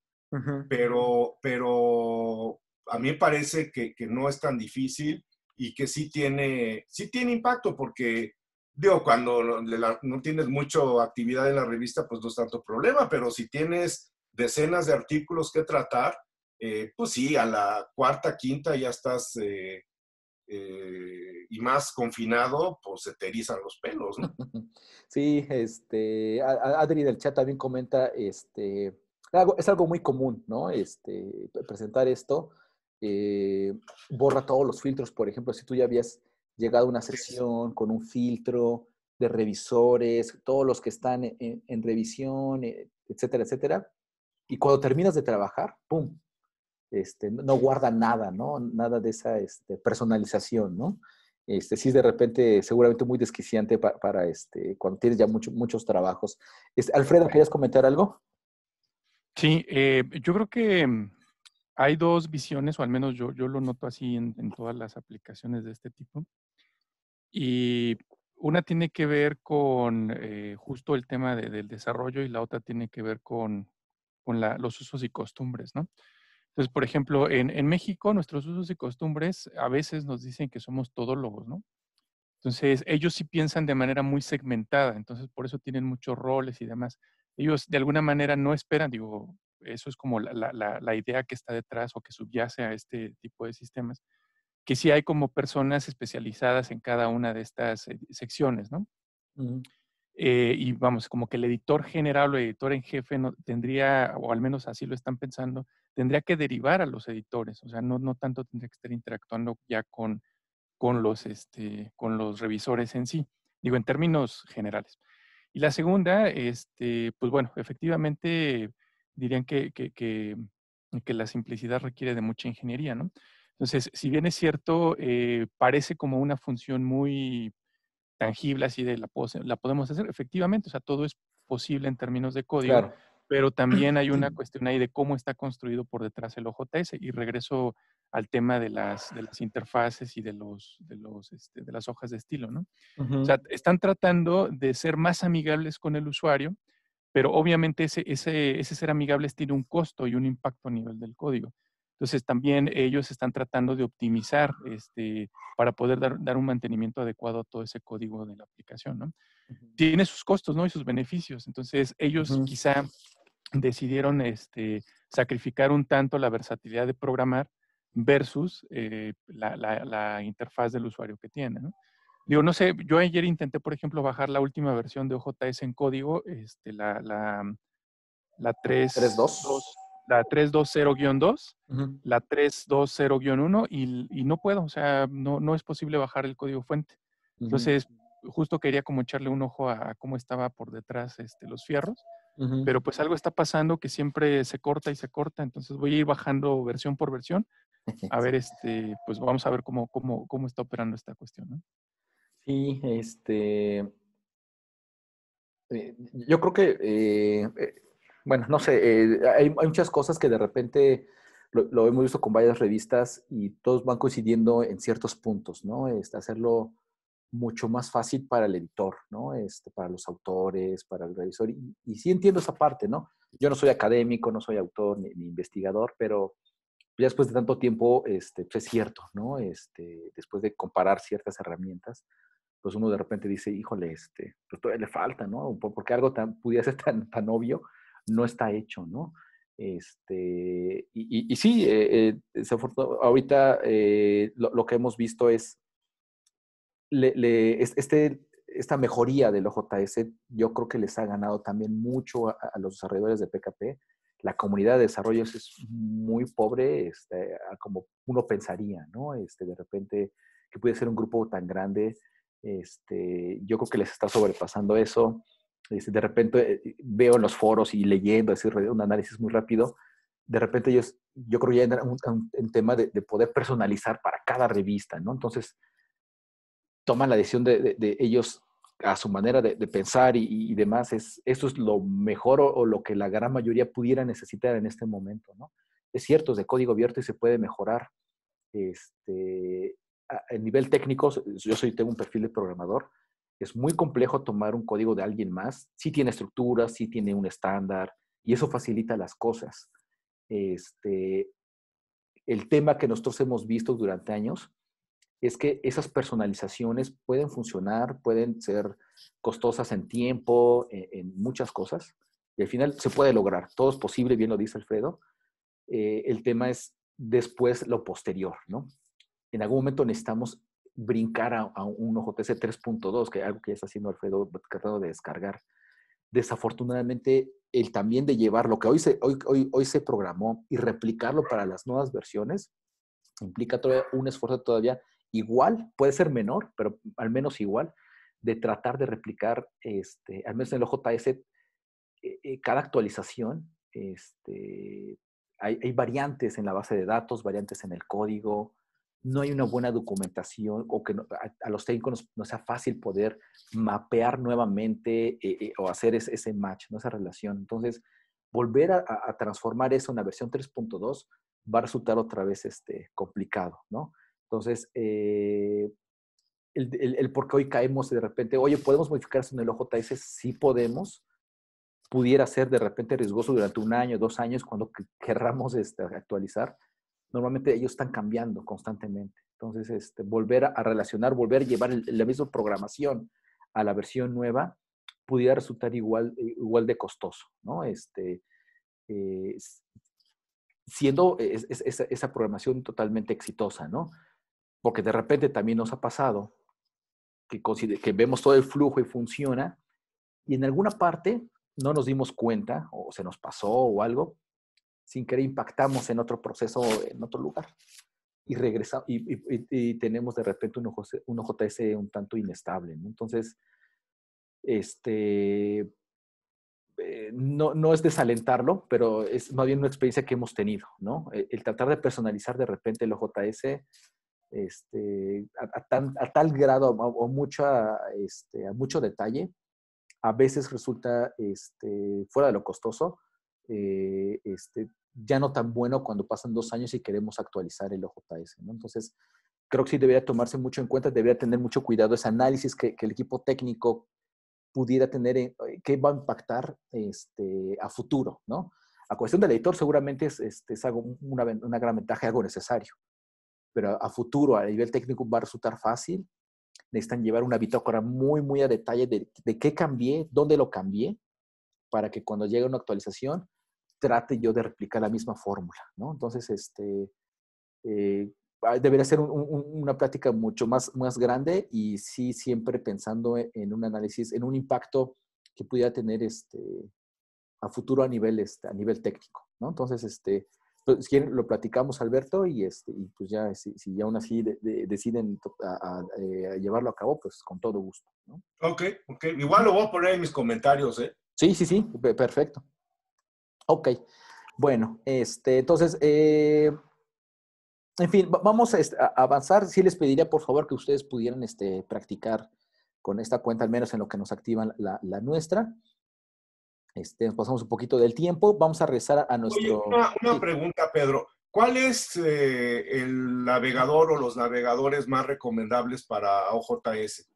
pero, pero a mí me parece que, que, no es tan difícil y que sí tiene, sí tiene impacto porque, digo, cuando no tienes mucha actividad en la revista, pues no es tanto problema, pero si tienes decenas de artículos que tratar, eh, pues sí, a la cuarta, quinta ya estás eh, eh, y más confinado, pues se te erizan los pelos, ¿no? Sí, este, Adri del chat también comenta, este, es algo muy común, ¿no? Este, presentar esto, eh, borra todos los filtros, por ejemplo, si tú ya habías llegado a una sesión con un filtro de revisores, todos los que están en, en revisión, eh, etcétera, etcétera, y cuando terminas de trabajar, ¡pum! Este, no guarda nada, ¿no? Nada de esa este, personalización, ¿no? Este, sí es de repente seguramente muy desquiciante para, este, cuando tienes ya muchos trabajos. Este, Alfredo, ¿querías comentar algo? Sí, eh, yo creo que mm, hay dos visiones, o al menos yo, lo noto así en, todas las aplicaciones de este tipo. Y una tiene que ver con eh, justo el tema del desarrollo y la otra tiene que ver con, con los usos y costumbres, ¿no? Entonces, por ejemplo, en, México, nuestros usos y costumbres a veces nos dicen que somos todólogos, ¿no? Entonces, ellos sí piensan de manera muy segmentada, entonces por eso tienen muchos roles y demás. Ellos de alguna manera no esperan, digo, eso es como la, idea que está detrás o que subyace a este tipo de sistemas, que sí hay como personas especializadas en cada una de estas eh, secciones, ¿no? Eh, y vamos, como que el editor general o editor en jefe no, tendría, o al menos así lo están pensando, tendría que derivar a los editores, o sea, no, no tanto tendría que estar interactuando ya con, con, los, este, con los revisores en sí, digo, en términos generales. Y la segunda, este, pues bueno, efectivamente dirían que, que, que, la simplicidad requiere de mucha ingeniería, ¿no? Entonces, si bien es cierto, eh, parece como una función muy tangible, así de la, la podemos hacer, efectivamente, o sea, todo es posible en términos de código, pero también hay una cuestión ahí de cómo está construido por detrás el OJS y regreso al tema de las, de las interfaces y de, los, de, los, este, de las hojas de estilo, ¿no? O sea, están tratando de ser más amigables con el usuario, pero obviamente ese, ese, ese ser amigables tiene un costo y un impacto a nivel del código. Entonces también ellos están tratando de optimizar este, para poder dar, dar, un mantenimiento adecuado a todo ese código de la aplicación, ¿no? Tiene sus costos, ¿no? Y sus beneficios. Entonces ellos quizá decidieron este, sacrificar un tanto la versatilidad de programar versus eh, la, la, interfaz del usuario que tiene, ¿no? Digo, no sé, yo ayer intenté, por ejemplo, bajar la última versión de OJS en código, este, la, la, la 3.2 la 320-2, la 320-1 y, y, no puedo, o sea, no, no es posible bajar el código fuente. Entonces, justo quería como echarle un ojo a, cómo estaba por detrás este, los fierros, pero pues algo está pasando que siempre se corta y se corta, entonces voy a ir bajando versión por versión, a ver, este, pues vamos a ver cómo, cómo, cómo está operando esta cuestión, ¿no? Sí, este, eh, yo creo que eh, eh, bueno, no sé, hay, muchas cosas que de repente lo, hemos visto con varias revistas y todos van coincidiendo en ciertos puntos, ¿no? Este, hacerlo mucho más fácil para el editor, ¿no? Este, para los autores, para el revisor. Y, sí entiendo esa parte, ¿no? Yo no soy académico, no soy autor ni, investigador, pero ya después de tanto tiempo, este, pues es cierto, ¿no? Este, después de comparar ciertas herramientas, pues uno de repente dice, híjole, este, pues todavía le falta, ¿no? Porque algo tan, pudiera ser tan, tan obvio, no está hecho, ¿no? Este, y, sí, eh, eh ahorita eh, lo, que hemos visto es este, esta mejoría del OJS, yo creo que les ha ganado también mucho a, los desarrolladores de PKP. La comunidad de desarrollo es muy pobre, este, como uno pensaría, ¿no? Este, de repente, que puede ser un grupo tan grande, este, yo creo que les está sobrepasando eso. Este, de repente eh, veo en los foros y leyendo, así, un análisis muy rápido, de repente ellos, yo creo ya entra un, un, tema de, poder personalizar para cada revista, ¿no? Entonces, toman la decisión de, ellos a su manera de, pensar y, demás, es, eso es lo mejor o, lo que la gran mayoría pudiera necesitar en este momento, ¿no? Es cierto, es de código abierto y se puede mejorar. Este, a, nivel técnico, yo soy, tengo un perfil de programador, es muy complejo tomar un código de alguien más. Sí tiene estructuras, sí tiene un estándar y eso facilita las cosas. Este, el tema que nosotros hemos visto durante años es que esas personalizaciones pueden funcionar, pueden ser costosas en tiempo, e, en, muchas cosas, y al final se puede lograr. Todo es posible, bien lo dice Alfredo. Eh, el tema es después lo posterior, ¿no? En algún momento necesitamos brincar a, un OJS 3.2, que es algo que ya está haciendo Alfredo tratando de descargar. Desafortunadamente, el también de llevar lo que hoy se, hoy, hoy, hoy se programó y replicarlo para las nuevas versiones, implica todavía un esfuerzo todavía igual, puede ser menor, pero al menos igual, de tratar de replicar, este, al menos en el OJS, eh, eh, cada actualización, este, hay, variantes en la base de datos, variantes en el código, no hay una buena documentación o que a, los técnicos no sea fácil poder mapear nuevamente eh, o hacer ese, match, ¿no? esa relación. Entonces, volver a, a transformar eso en la versión 3.2 va a resultar otra vez este, complicado, ¿no? Entonces, eh, el, por qué hoy caemos de repente, oye, ¿podemos modificarse en el OJS? Sí podemos. Pudiera ser de repente riesgoso durante un año, dos años, cuando querramos este, actualizar. Normalmente ellos están cambiando constantemente. Entonces, este, volver a, relacionar, volver a llevar la misma programación a la versión nueva, pudiera resultar igual, igual de costoso, ¿no? Este, eh, siendo esa programación totalmente exitosa, ¿no? Porque de repente también nos ha pasado que, que vemos todo el flujo y funciona, y en alguna parte no nos dimos cuenta, o se nos pasó o algo, sin querer impactamos en otro proceso en otro lugar. Y regresamos, y, tenemos de repente un, OJS, un un tanto inestable. Entonces, este, eh, no, no, es desalentarlo, pero es más bien una experiencia que hemos tenido, ¿no? El, el tratar de personalizar de repente el OJS este, a, tal grado o, mucha, este, a mucho detalle, a veces resulta este, fuera de lo costoso, eh, este, ya no tan bueno cuando pasan dos años y queremos actualizar el OJS. ¿no? Entonces, creo que sí debería tomarse mucho en cuenta, debería tener mucho cuidado ese análisis que, el equipo técnico pudiera tener, eh, que va a impactar este, a futuro, ¿no? A cuestión del editor seguramente es, este, es algo, una, una gran ventaja, algo necesario pero a futuro, a nivel técnico, va a resultar fácil. Necesitan llevar una bitácora muy, muy a detalle de, qué cambié, dónde lo cambié, para que cuando llegue una actualización, trate yo de replicar la misma fórmula, ¿no? Entonces, este, eh, debería ser una práctica mucho más, más grande y sí siempre pensando en un análisis, en un impacto que pudiera tener este, a futuro a nivel, este, a nivel técnico, ¿no? Entonces, este, si quieren, lo platicamos, Alberto, y, este, y pues ya, si, si aún así deciden eh, llevarlo a cabo, pues con todo gusto. ¿no? Ok, ok. Igual lo voy a poner en mis comentarios, ¿eh? Sí, sí, sí, perfecto. Ok. Bueno, este, entonces, eh, en fin, vamos este, a avanzar. Sí les pediría, por favor, que ustedes pudieran este, practicar con esta cuenta, al menos en lo que nos activan la, la nuestra. Este, nos pasamos un poquito del tiempo. Vamos a regresar a nuestro... una, pregunta, Pedro. ¿Cuál es eh, el navegador o los navegadores más recomendables para OJS?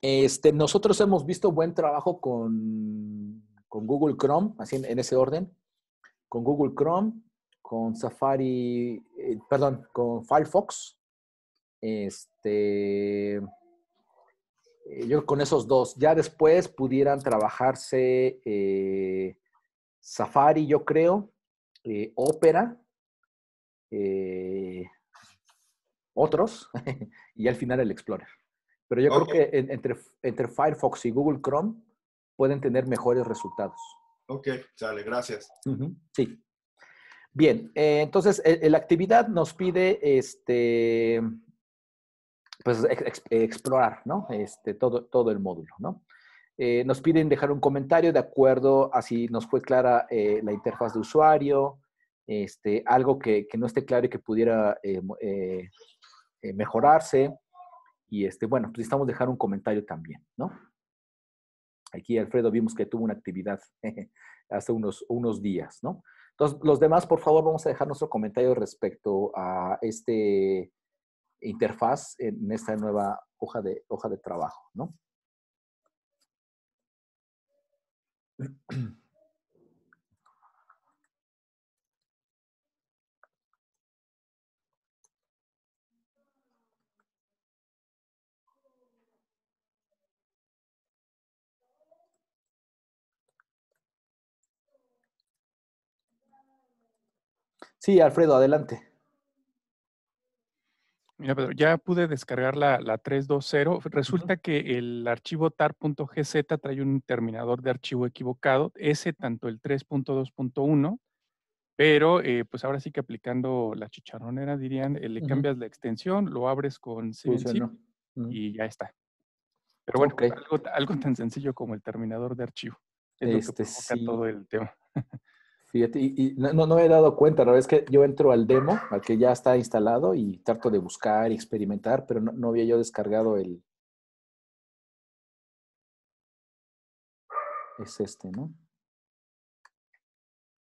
Este, nosotros hemos visto buen trabajo con, con Google Chrome, así en, ese orden. Con Google Chrome, con Safari, eh, perdón, con Firefox. Este, eh, yo con esos dos. Ya después pudieran trabajarse eh, Safari, yo creo, eh, Opera, otros, y al final el Explorer. Pero yo creo que entre, entre Firefox y Google Chrome pueden tener mejores resultados. Ok, sale, gracias. sí. Bien, entonces la actividad nos pide este pues explorar, ¿no? Este, todo, todo el módulo, ¿no? Eh, nos piden dejar un comentario de acuerdo a si nos fue clara eh, la interfaz de usuario, este, algo que, no esté claro y que pudiera eh, mejorarse. Y este, bueno, pues necesitamos dejar un comentario también, ¿no? Aquí Alfredo vimos que tuvo una actividad hace unos, unos días, ¿no? Entonces, los demás, por favor, vamos a dejar nuestro comentario respecto a este interfaz en esta nueva hoja de, hoja de trabajo, ¿no? Sí, Alfredo, adelante. Mira, Pedro, ya pude descargar la, la 320. Resulta que el archivo tar.gz trae un terminador de archivo equivocado, ese tanto el 3.2.1, pero eh, pues ahora sí que aplicando la chicharronera, dirían, eh, le cambias la extensión, lo abres con CNC y ya está. Pero bueno, algo, tan sencillo como el terminador de archivo. Es lo que este, provoca todo el tema. Y, no, no, he dado cuenta, la verdad es que yo entro al demo, al que ya está instalado, y trato de buscar y experimentar, pero no, había yo descargado el... Es este, ¿no?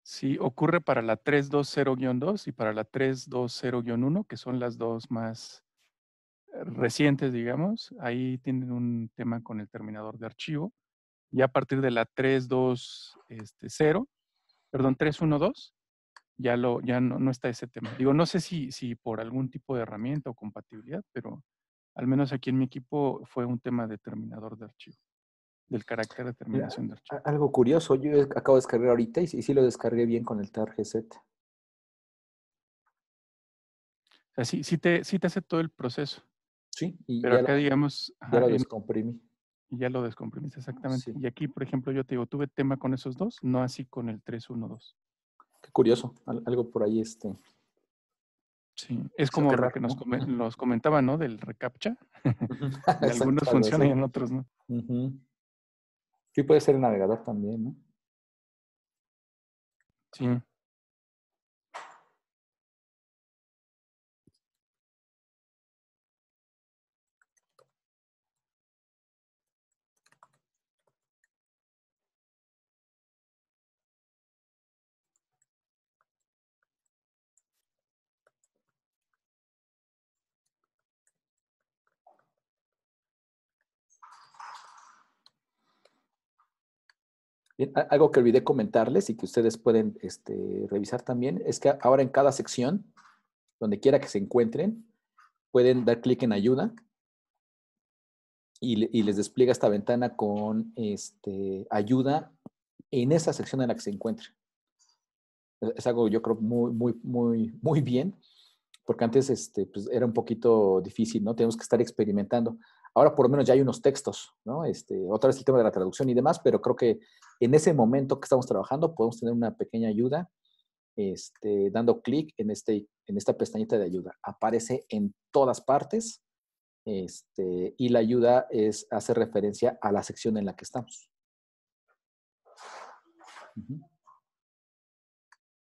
Sí, ocurre para la 320-2 y para la 320-1, que son las dos más recientes, digamos. Ahí tienen un tema con el terminador de archivo. Y a partir de la 320, perdón, 312, ya, lo, ya no, no, está ese tema. Digo, no sé si, si por algún tipo de herramienta o compatibilidad, pero al menos aquí en mi equipo fue un tema de terminador de archivo, del carácter de terminación de archivo. Algo curioso, yo acabo de descargar ahorita y, sí lo descargué bien con el TAR-GZ. O sea, sí, sí, te, sí te hace todo el proceso. Sí, y pero acá digamos... Ya lo descomprimí. Y ya lo descomprimiste, exactamente. Y aquí, por ejemplo, yo te digo, tuve tema con esos dos, no así con el 312. Qué curioso, algo por ahí este. Sí, es como lo que nos, nos comentaba, ¿no? Del reCAPTCHA. algunos funcionan y en otros no. Sí, puede ser el navegador también, ¿no? Sí. Algo que olvidé comentarles y que ustedes pueden este, revisar también es que ahora en cada sección, donde quiera que se encuentren, pueden dar clic en ayuda y, les despliega esta ventana con este, ayuda en esa sección en la que se encuentren. Es algo yo creo muy, muy, muy, muy bien, porque antes este, pues, era un poquito difícil, ¿no? Tenemos que estar experimentando. Ahora por lo menos ya hay unos textos, ¿no? Este, otra vez el tema de la traducción y demás, pero creo que en ese momento que estamos trabajando podemos tener una pequeña ayuda este, dando clic en, este, en esta pestañita de ayuda. Aparece en todas partes este, y la ayuda es, hace referencia a la sección en la que estamos.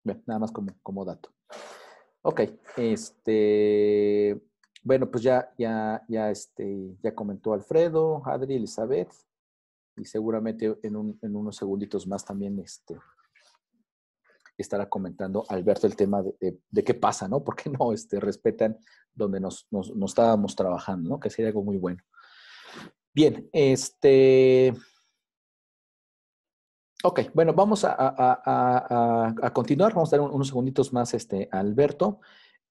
Bien, nada más como, como dato. Ok, este, bueno, pues ya, ya, ya, este, ya comentó Alfredo, Adri, Elizabeth, y seguramente en, unos segunditos más también este, estará comentando Alberto el tema de, qué pasa, ¿no? ¿Por qué no este, respetan donde nos, estábamos trabajando, ¿no? Que sería algo muy bueno. Bien, este... Ok, bueno, vamos a, continuar. Vamos a dar unos segunditos más este, a Alberto.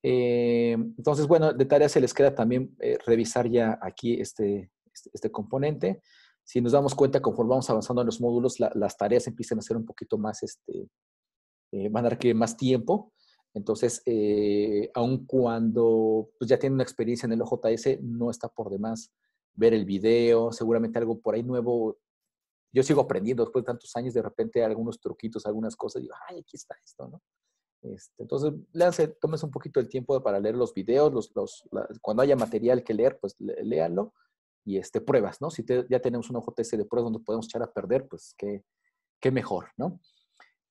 Eh, entonces, bueno, de tarea se les queda también eh, revisar ya aquí este, este, este, componente. Si nos damos cuenta, conforme vamos avanzando en los módulos, las tareas empiezan a ser un poquito más, este, eh, van a requerir más tiempo. Entonces, aun cuando pues, ya tienen una experiencia en el OJS, no está por demás ver el video, seguramente algo por ahí nuevo. Yo sigo aprendiendo después de tantos años, de repente algunos truquitos, algunas cosas, digo, ay, aquí está esto, ¿no? Este, entonces, léanse, tómense un poquito el tiempo para leer los videos, los, los, cuando haya material que leer, pues léanlo y este, pruebas, ¿no? Si ya tenemos un OJS de pruebas donde podemos echar a perder, pues qué, qué mejor, ¿no?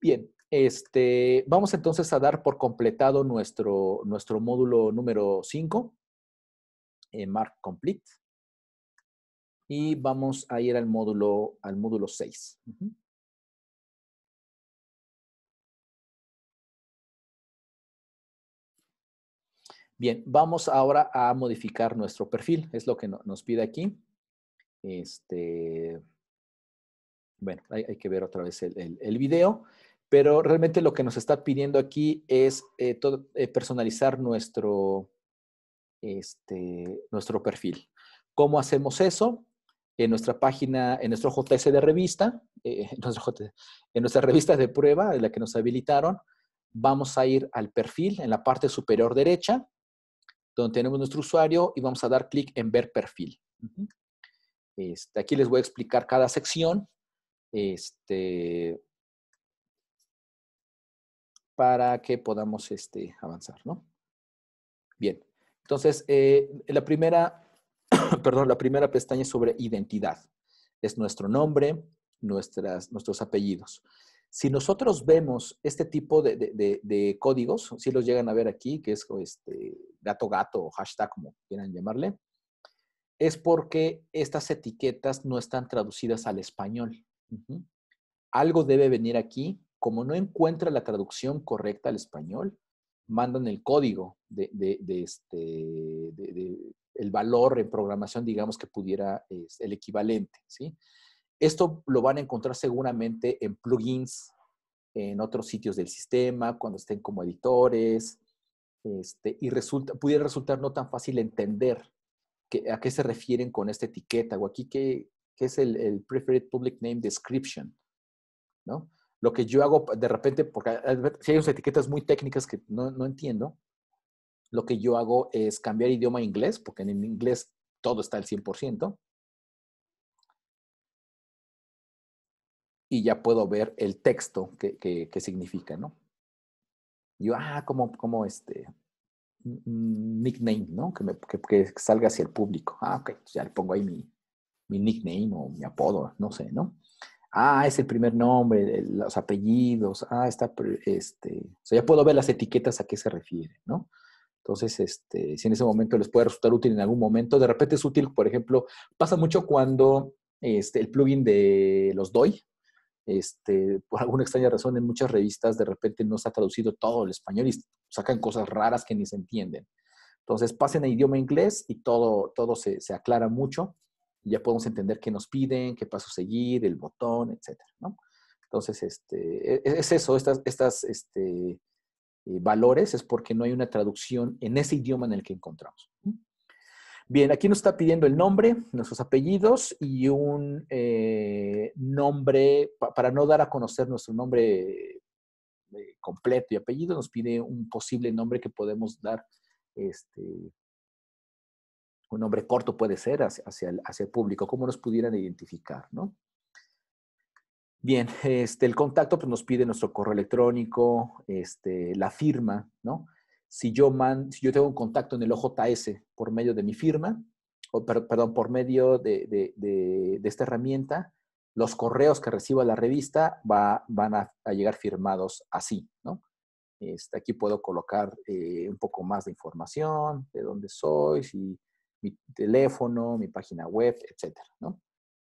Bien, este, vamos entonces a dar por completado nuestro, nuestro módulo número 5, eh, Mark Complete. Y vamos a ir al módulo, al módulo 6. Bien, vamos ahora a modificar nuestro perfil, es lo que nos pide aquí. Este, bueno, hay, que ver otra vez el, el, video, pero realmente lo que nos está pidiendo aquí es eh, eh, personalizar nuestro, este, nuestro perfil. ¿Cómo hacemos eso? En nuestra página, en nuestro JS de revista, eh, en nuestra revista de prueba, en la que nos habilitaron, vamos a ir al perfil en la parte superior derecha donde tenemos nuestro usuario y vamos a dar clic en ver perfil. Este, aquí les voy a explicar cada sección este, para que podamos este, avanzar, ¿no? Bien, entonces, eh, la primera, perdón, la primera pestaña es sobre identidad. Es nuestro nombre, nuestras, nuestros apellidos. Si nosotros vemos este tipo de, códigos, si los llegan a ver aquí, que es este, gato gato o hashtag, como quieran llamarle, es porque estas etiquetas no están traducidas al español. Algo debe venir aquí. Como no encuentra la traducción correcta al español, mandan el código de, este, el valor en programación, digamos, que pudiera, es el equivalente, ¿sí? Esto lo van a encontrar seguramente en plugins, en otros sitios del sistema, cuando estén como editores, este, y resulta, pudiera resultar no tan fácil entender a qué se refieren con esta etiqueta, o aquí qué, es el, Preferred Public Name Description, ¿no? Lo que yo hago de repente, porque si hay unas etiquetas muy técnicas que no, no entiendo, lo que yo hago es cambiar idioma a inglés, porque en inglés todo está al 100%, y ya puedo ver el texto que, significa, ¿no? Yo, ah, como, como este, nickname, ¿no? Que, me, que, salga hacia el público. Ah, ok, ya le pongo ahí mi, mi nickname o mi apodo, no sé, ¿no? Ah, es el primer nombre, los apellidos, ah, está, este, o sea, ya puedo ver las etiquetas a qué se refiere, ¿no? Entonces, este, si en ese momento les puede resultar útil en algún momento, de repente es útil, por ejemplo, pasa mucho cuando este, el plugin de los DOI, este, por alguna extraña razón en muchas revistas de repente no ha traducido todo el español y sacan cosas raras que ni se entienden. Entonces pasen a idioma inglés y todo, todo se, se aclara mucho. Ya podemos entender qué nos piden, qué paso seguir, el botón, etcétera. Entonces, este, e, e, es eso, estas, estas este, eh, valores es porque no hay una traducción en ese idioma en el que encontramos. Bien, aquí nos está pidiendo el nombre, nuestros apellidos y un eh, nombre, para no dar a conocer nuestro nombre eh, completo y apellido, nos pide un posible nombre que podemos dar, este, un nombre corto puede ser hacia, el, público, cómo nos pudieran identificar, ¿no? Bien, este, el contacto pues, nos pide nuestro correo electrónico, este, la firma, ¿no? Si yo, man, si yo tengo un contacto en el OJS por medio de mi firma, o perdón, por medio de, esta herramienta, los correos que reciba la revista va, van a, llegar firmados así, ¿no? Este, aquí puedo colocar eh, un poco más de información, de dónde soy, si, mi teléfono, mi página web, etcétera, ¿no?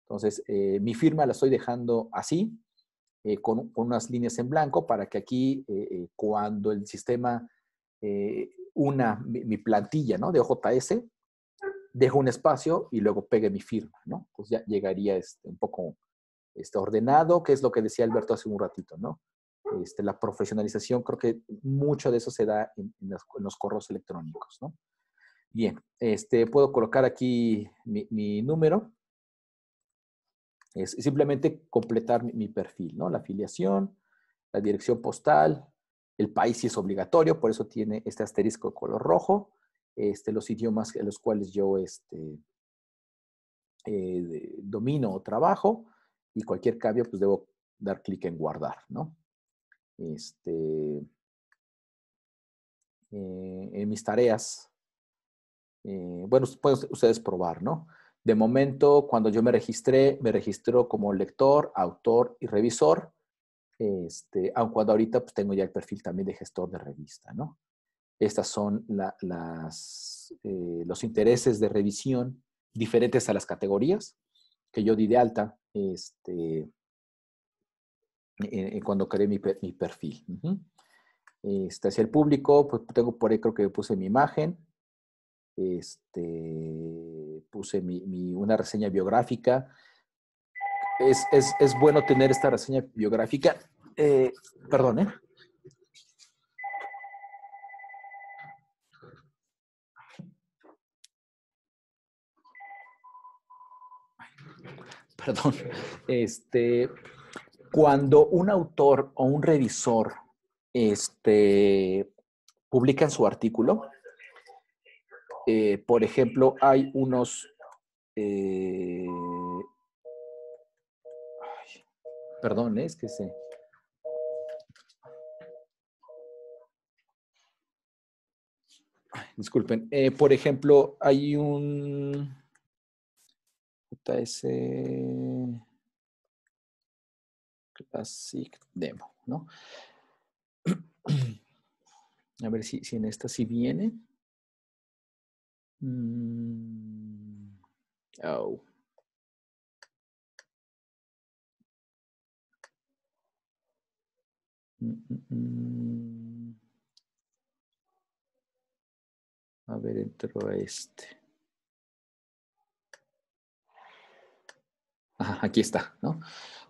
Entonces, eh, mi firma la estoy dejando así, eh, con, con, unas líneas en blanco, para que aquí, cuando el sistema eh, una, mi, plantilla, ¿no? De OJS, dejo un espacio y luego pegue mi firma, ¿no? Pues ya llegaría este, un poco este, ordenado, que es lo que decía Alberto hace un ratito, ¿no? Este, la profesionalización, creo que mucho de eso se da en, los, correos electrónicos, ¿no? Bien, este, puedo colocar aquí mi, número. Es simplemente completar mi, mi, perfil, ¿no? La afiliación, la dirección postal, el país sí es obligatorio, por eso tiene este asterisco de color rojo. Este, los idiomas en los cuales yo este, eh, domino o trabajo y cualquier cambio, pues debo dar clic en guardar, ¿no? Este, eh, en mis tareas, eh, bueno, pueden ustedes probar, ¿no? De momento, cuando yo me registré, me registró como lector, autor y revisor Este, aun cuando ahorita pues, tengo ya el perfil también de gestor de revista, ¿no? Estas son eh, los intereses de revisión diferentes a las categorías que yo di de alta este, cuando creé mi, perfil. este, hacia el público, pues tengo por ahí creo que puse mi imagen, este, puse una reseña biográfica. Es, es, es, bueno tener esta reseña biográfica. Eh, perdón, ¿eh? Perdón. Este, cuando un autor o un revisor este, publican su artículo, eh, por ejemplo, hay unos... Eh, perdón, es que se... disculpen. Eh, por ejemplo, hay un JS Classic Demo, ¿no? A ver si, si en esta sí viene. Oh. A ver, entro a este. aquí está, ¿no?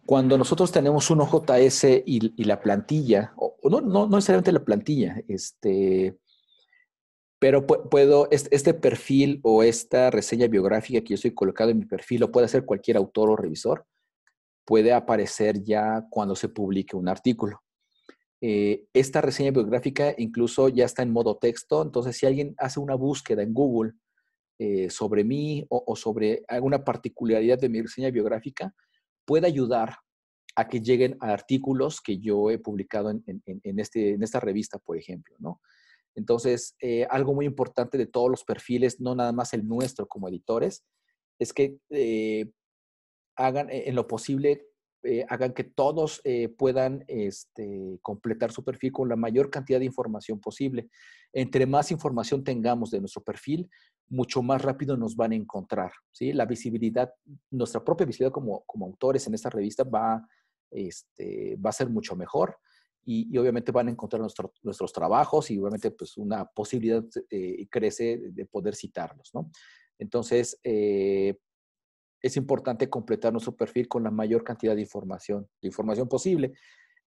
Cuando nosotros tenemos un OJS y, la plantilla, o no, no, no necesariamente la plantilla, este, pero puedo, este perfil o esta reseña biográfica que yo estoy colocado en mi perfil, lo puede hacer cualquier autor o revisor, puede aparecer ya cuando se publique un artículo. Eh, esta reseña biográfica incluso ya está en modo texto, entonces si alguien hace una búsqueda en Google eh, sobre mí o, sobre alguna particularidad de mi reseña biográfica, puede ayudar a que lleguen a artículos que yo he publicado en, este, esta revista, por ejemplo, ¿no? Entonces, eh, algo muy importante de todos los perfiles, no nada más el nuestro como editores, es que hagan en lo posible, hagan que todos puedan este, completar su perfil con la mayor cantidad de información posible. Entre más información tengamos de nuestro perfil, mucho más rápido nos van a encontrar. ¿sí? La visibilidad, nuestra propia visibilidad como, autores en esta revista va, este, va a ser mucho mejor y, obviamente van a encontrar nuestros trabajos y obviamente pues una posibilidad eh, crece de poder citarlos. Entonces, eh, es importante completar nuestro perfil con la mayor cantidad de información, de información posible.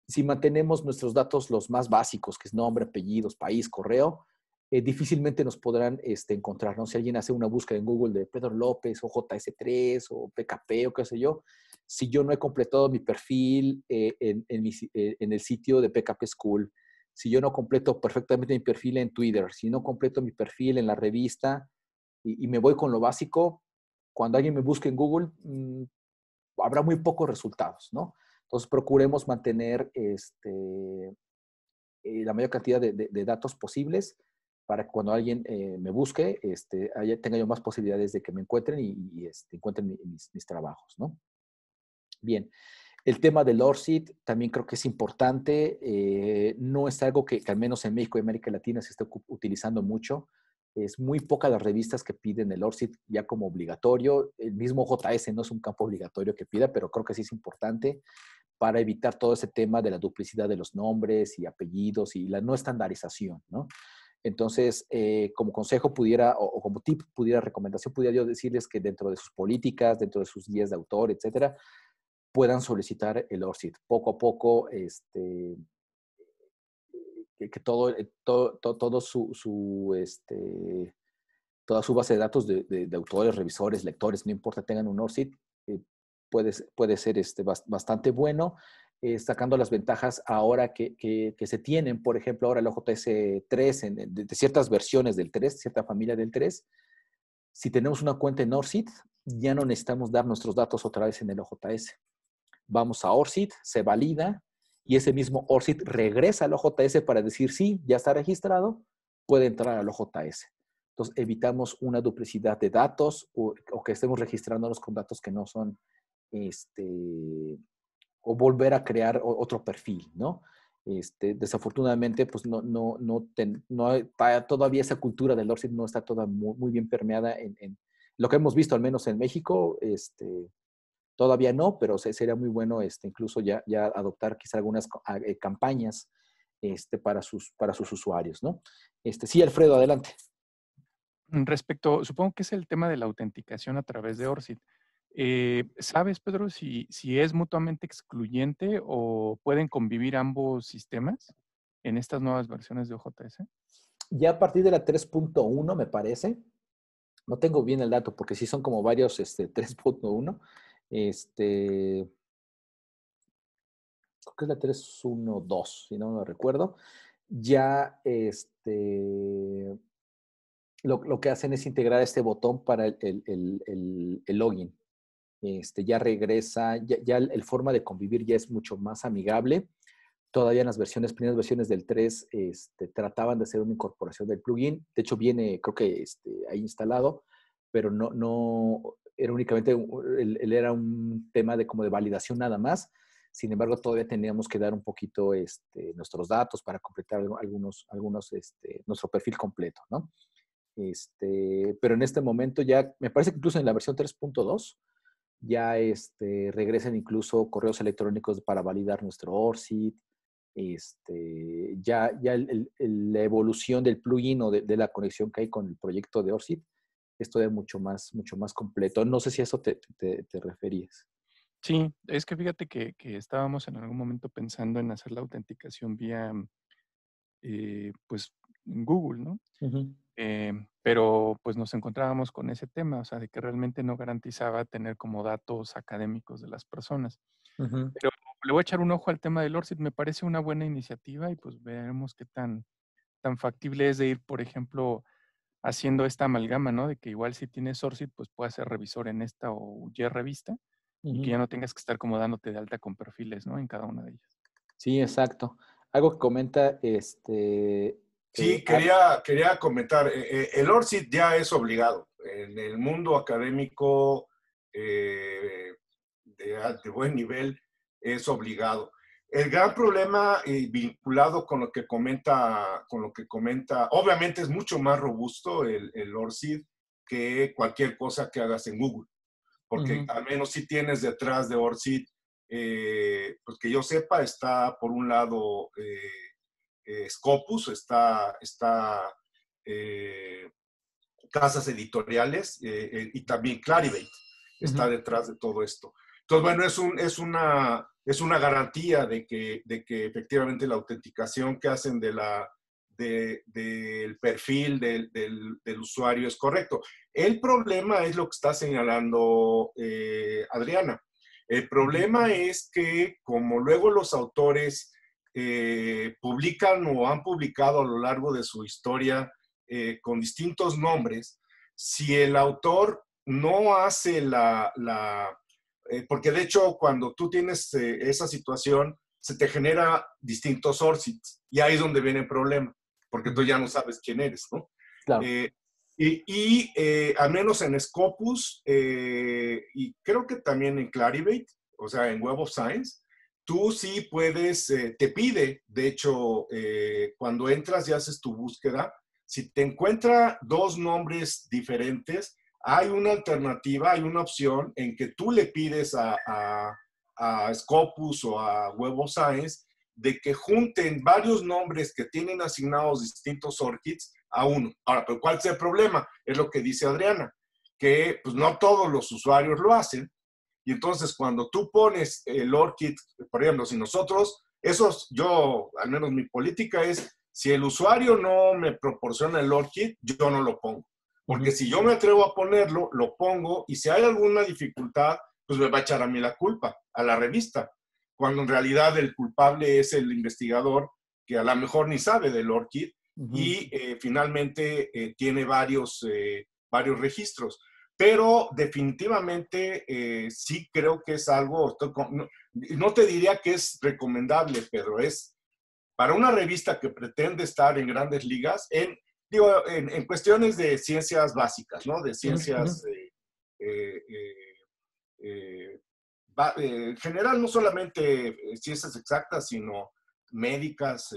Si mantenemos nuestros datos los más básicos, que es nombre, apellidos, país, correo, eh, difícilmente nos podrán este, encontrar, ¿no? Si alguien hace una búsqueda en Google de Pedro López o JS3 o PKP o qué sé yo, si yo no he completado mi perfil eh, en, eh, en, el sitio de PKP School, si yo no completo perfectamente mi perfil en Twitter, si no completo mi perfil en la revista y, me voy con lo básico, cuando alguien me busque en Google, mm, habrá muy pocos resultados, ¿no? Entonces procuremos mantener este, la mayor cantidad de datos posibles para que cuando alguien eh, me busque, este, tenga yo más posibilidades de que me encuentren y, este, encuentren mis, trabajos, ¿no? Bien, el tema del ORCID también creo que es importante. Eh, no es algo que, al menos en México y América Latina se esté utilizando mucho. Es muy poca las revistas que piden el ORCID ya como obligatorio. El mismo JS no es un campo obligatorio que pida, pero creo que sí es importante para evitar todo ese tema de la duplicidad de los nombres y apellidos y la no estandarización, ¿no? Entonces, eh, como consejo pudiera, o, como tip, pudiera, recomendación, pudiera yo decirles que dentro de sus políticas, dentro de sus guías de autor, etcétera, puedan solicitar el ORCID. Poco a poco, este, que, todo, eh, todo, todo, su, este, toda su base de datos de, autores, revisores, lectores, no importa, tengan un ORCID, eh, puede, puede ser este, bastante bueno. Eh, sacando las ventajas ahora que, se tienen, por ejemplo, ahora el OJS 3, en, de, ciertas versiones del 3, cierta familia del 3, si tenemos una cuenta en ORCID, ya no necesitamos dar nuestros datos otra vez en el OJS. Vamos a ORCID, se valida y ese mismo ORCID regresa al OJS para decir, sí, ya está registrado, puede entrar al OJS. Entonces, evitamos una duplicidad de datos o, que estemos registrándonos con datos que no son este, o volver a crear otro perfil, ¿no? Este, desafortunadamente, pues no, no, no, no todavía esa cultura del ORCID no está toda muy, bien permeada en, lo que hemos visto, al menos en México, este, todavía no, pero sería muy bueno este, incluso ya, ya adoptar quizá algunas eh, campañas este, para, sus, para sus usuarios, ¿no? Este, sí, Alfredo, adelante. Respecto, supongo que es el tema de la autenticación a través de ORCID. Eh, ¿Sabes, Pedro, si, si es mutuamente excluyente o pueden convivir ambos sistemas en estas nuevas versiones de OJS? Ya a partir de la 3.1, me parece, no tengo bien el dato porque sí son como varios este, 3.1. Este, creo que es la 3.1.2, si no me recuerdo. Ya este, lo, lo, que hacen es integrar este botón para el, el, el, el login este, ya regresa, ya, el, forma de convivir ya es mucho más amigable. Todavía en las versiones, primeras versiones del 3, este, trataban de hacer una incorporación del plugin. De hecho, viene, creo que este, ahí instalado, pero no, no, era únicamente, él, era un tema de como de validación nada más. Sin embargo, todavía teníamos que dar un poquito este, nuestros datos para completar algunos, algunos este, nuestro perfil completo, ¿no? Este, pero en este momento ya, me parece que incluso en la versión 3.2, ya este, regresen incluso correos electrónicos para validar nuestro ORCID, este, ya, ya la evolución del plugin o de, la conexión que hay con el proyecto de ORCID es todavía mucho más, mucho más completo. No sé si a eso te, te, referías. Sí, es que fíjate que, estábamos en algún momento pensando en hacer la autenticación vía, eh, pues, Google, ¿no? Eh, pero pues nos encontrábamos con ese tema, o sea, de que realmente no garantizaba tener como datos académicos de las personas. Pero le voy a echar un ojo al tema del ORCID, me parece una buena iniciativa y pues veremos qué tan, tan factible es de ir, por ejemplo, haciendo esta amalgama, ¿no? De que igual si tienes ORCID, pues puedas ser revisor en esta o Y revista y que ya no tengas que estar como dándote de alta con perfiles, ¿no? En cada una de ellas. Sí, exacto. Algo que comenta este Sí, eh, quería, quería comentar, eh, eh, el ORCID ya es obligado. En el mundo académico de, buen nivel es obligado. El gran problema vinculado con lo que comenta, con lo que comenta, obviamente es mucho más robusto el, el ORCID que cualquier cosa que hagas en Google, porque al menos si tienes detrás de ORCID, pues que yo sepa, está por un lado eh, Scopus, está, está eh, casas editoriales eh, y también Clarivate está detrás de todo esto. Entonces, bueno, es, un, es, una, es una garantía de que, de que efectivamente la autenticación que hacen de la, del perfil del, del, usuario es correcto. El problema es lo que está señalando Adriana. El problema es que como luego los autores eh, publican o han publicado a lo largo de su historia eh, con distintos nombres, si el autor no hace la... Eh, porque de hecho cuando tú tienes esa situación, se te genera distintos ORCIDs y ahí es donde viene el problema, porque tú ya no sabes quién eres, ¿no? y, y al menos en Scopus, y creo que también en Clarivate, o sea, en Web of Science, tú sí puedes, eh, te pide, de hecho, eh, cuando entras y haces tu búsqueda, si te encuentra dos nombres diferentes, hay una alternativa, hay una opción en que tú le pides a, Scopus o a Web of Science de que junten varios nombres que tienen asignados distintos ORCIDs a uno. Ahora, pero ¿cuál es el problema? Es lo que dice Adriana, que pues, no todos los usuarios lo hacen y entonces cuando tú pones el ORCID, por ejemplo, si nosotros, eso yo, al menos mi política es, si el usuario no me proporciona el ORCID, yo no lo pongo. Porque si yo me atrevo a ponerlo, lo pongo y si hay alguna dificultad, pues me va a echar a mí la culpa, a la revista. Cuando en realidad el culpable es el investigador que a lo mejor ni sabe del ORCID y eh, finalmente eh, tiene varios, eh, varios registros. Pero definitivamente sí creo que es algo, no, te diría que es recomendable, Pedro, es para una revista que pretende estar en grandes ligas, en, digo, en, cuestiones de ciencias básicas, ¿no? De ciencias eh, eh, en general, no solamente ciencias exactas, sino médicas,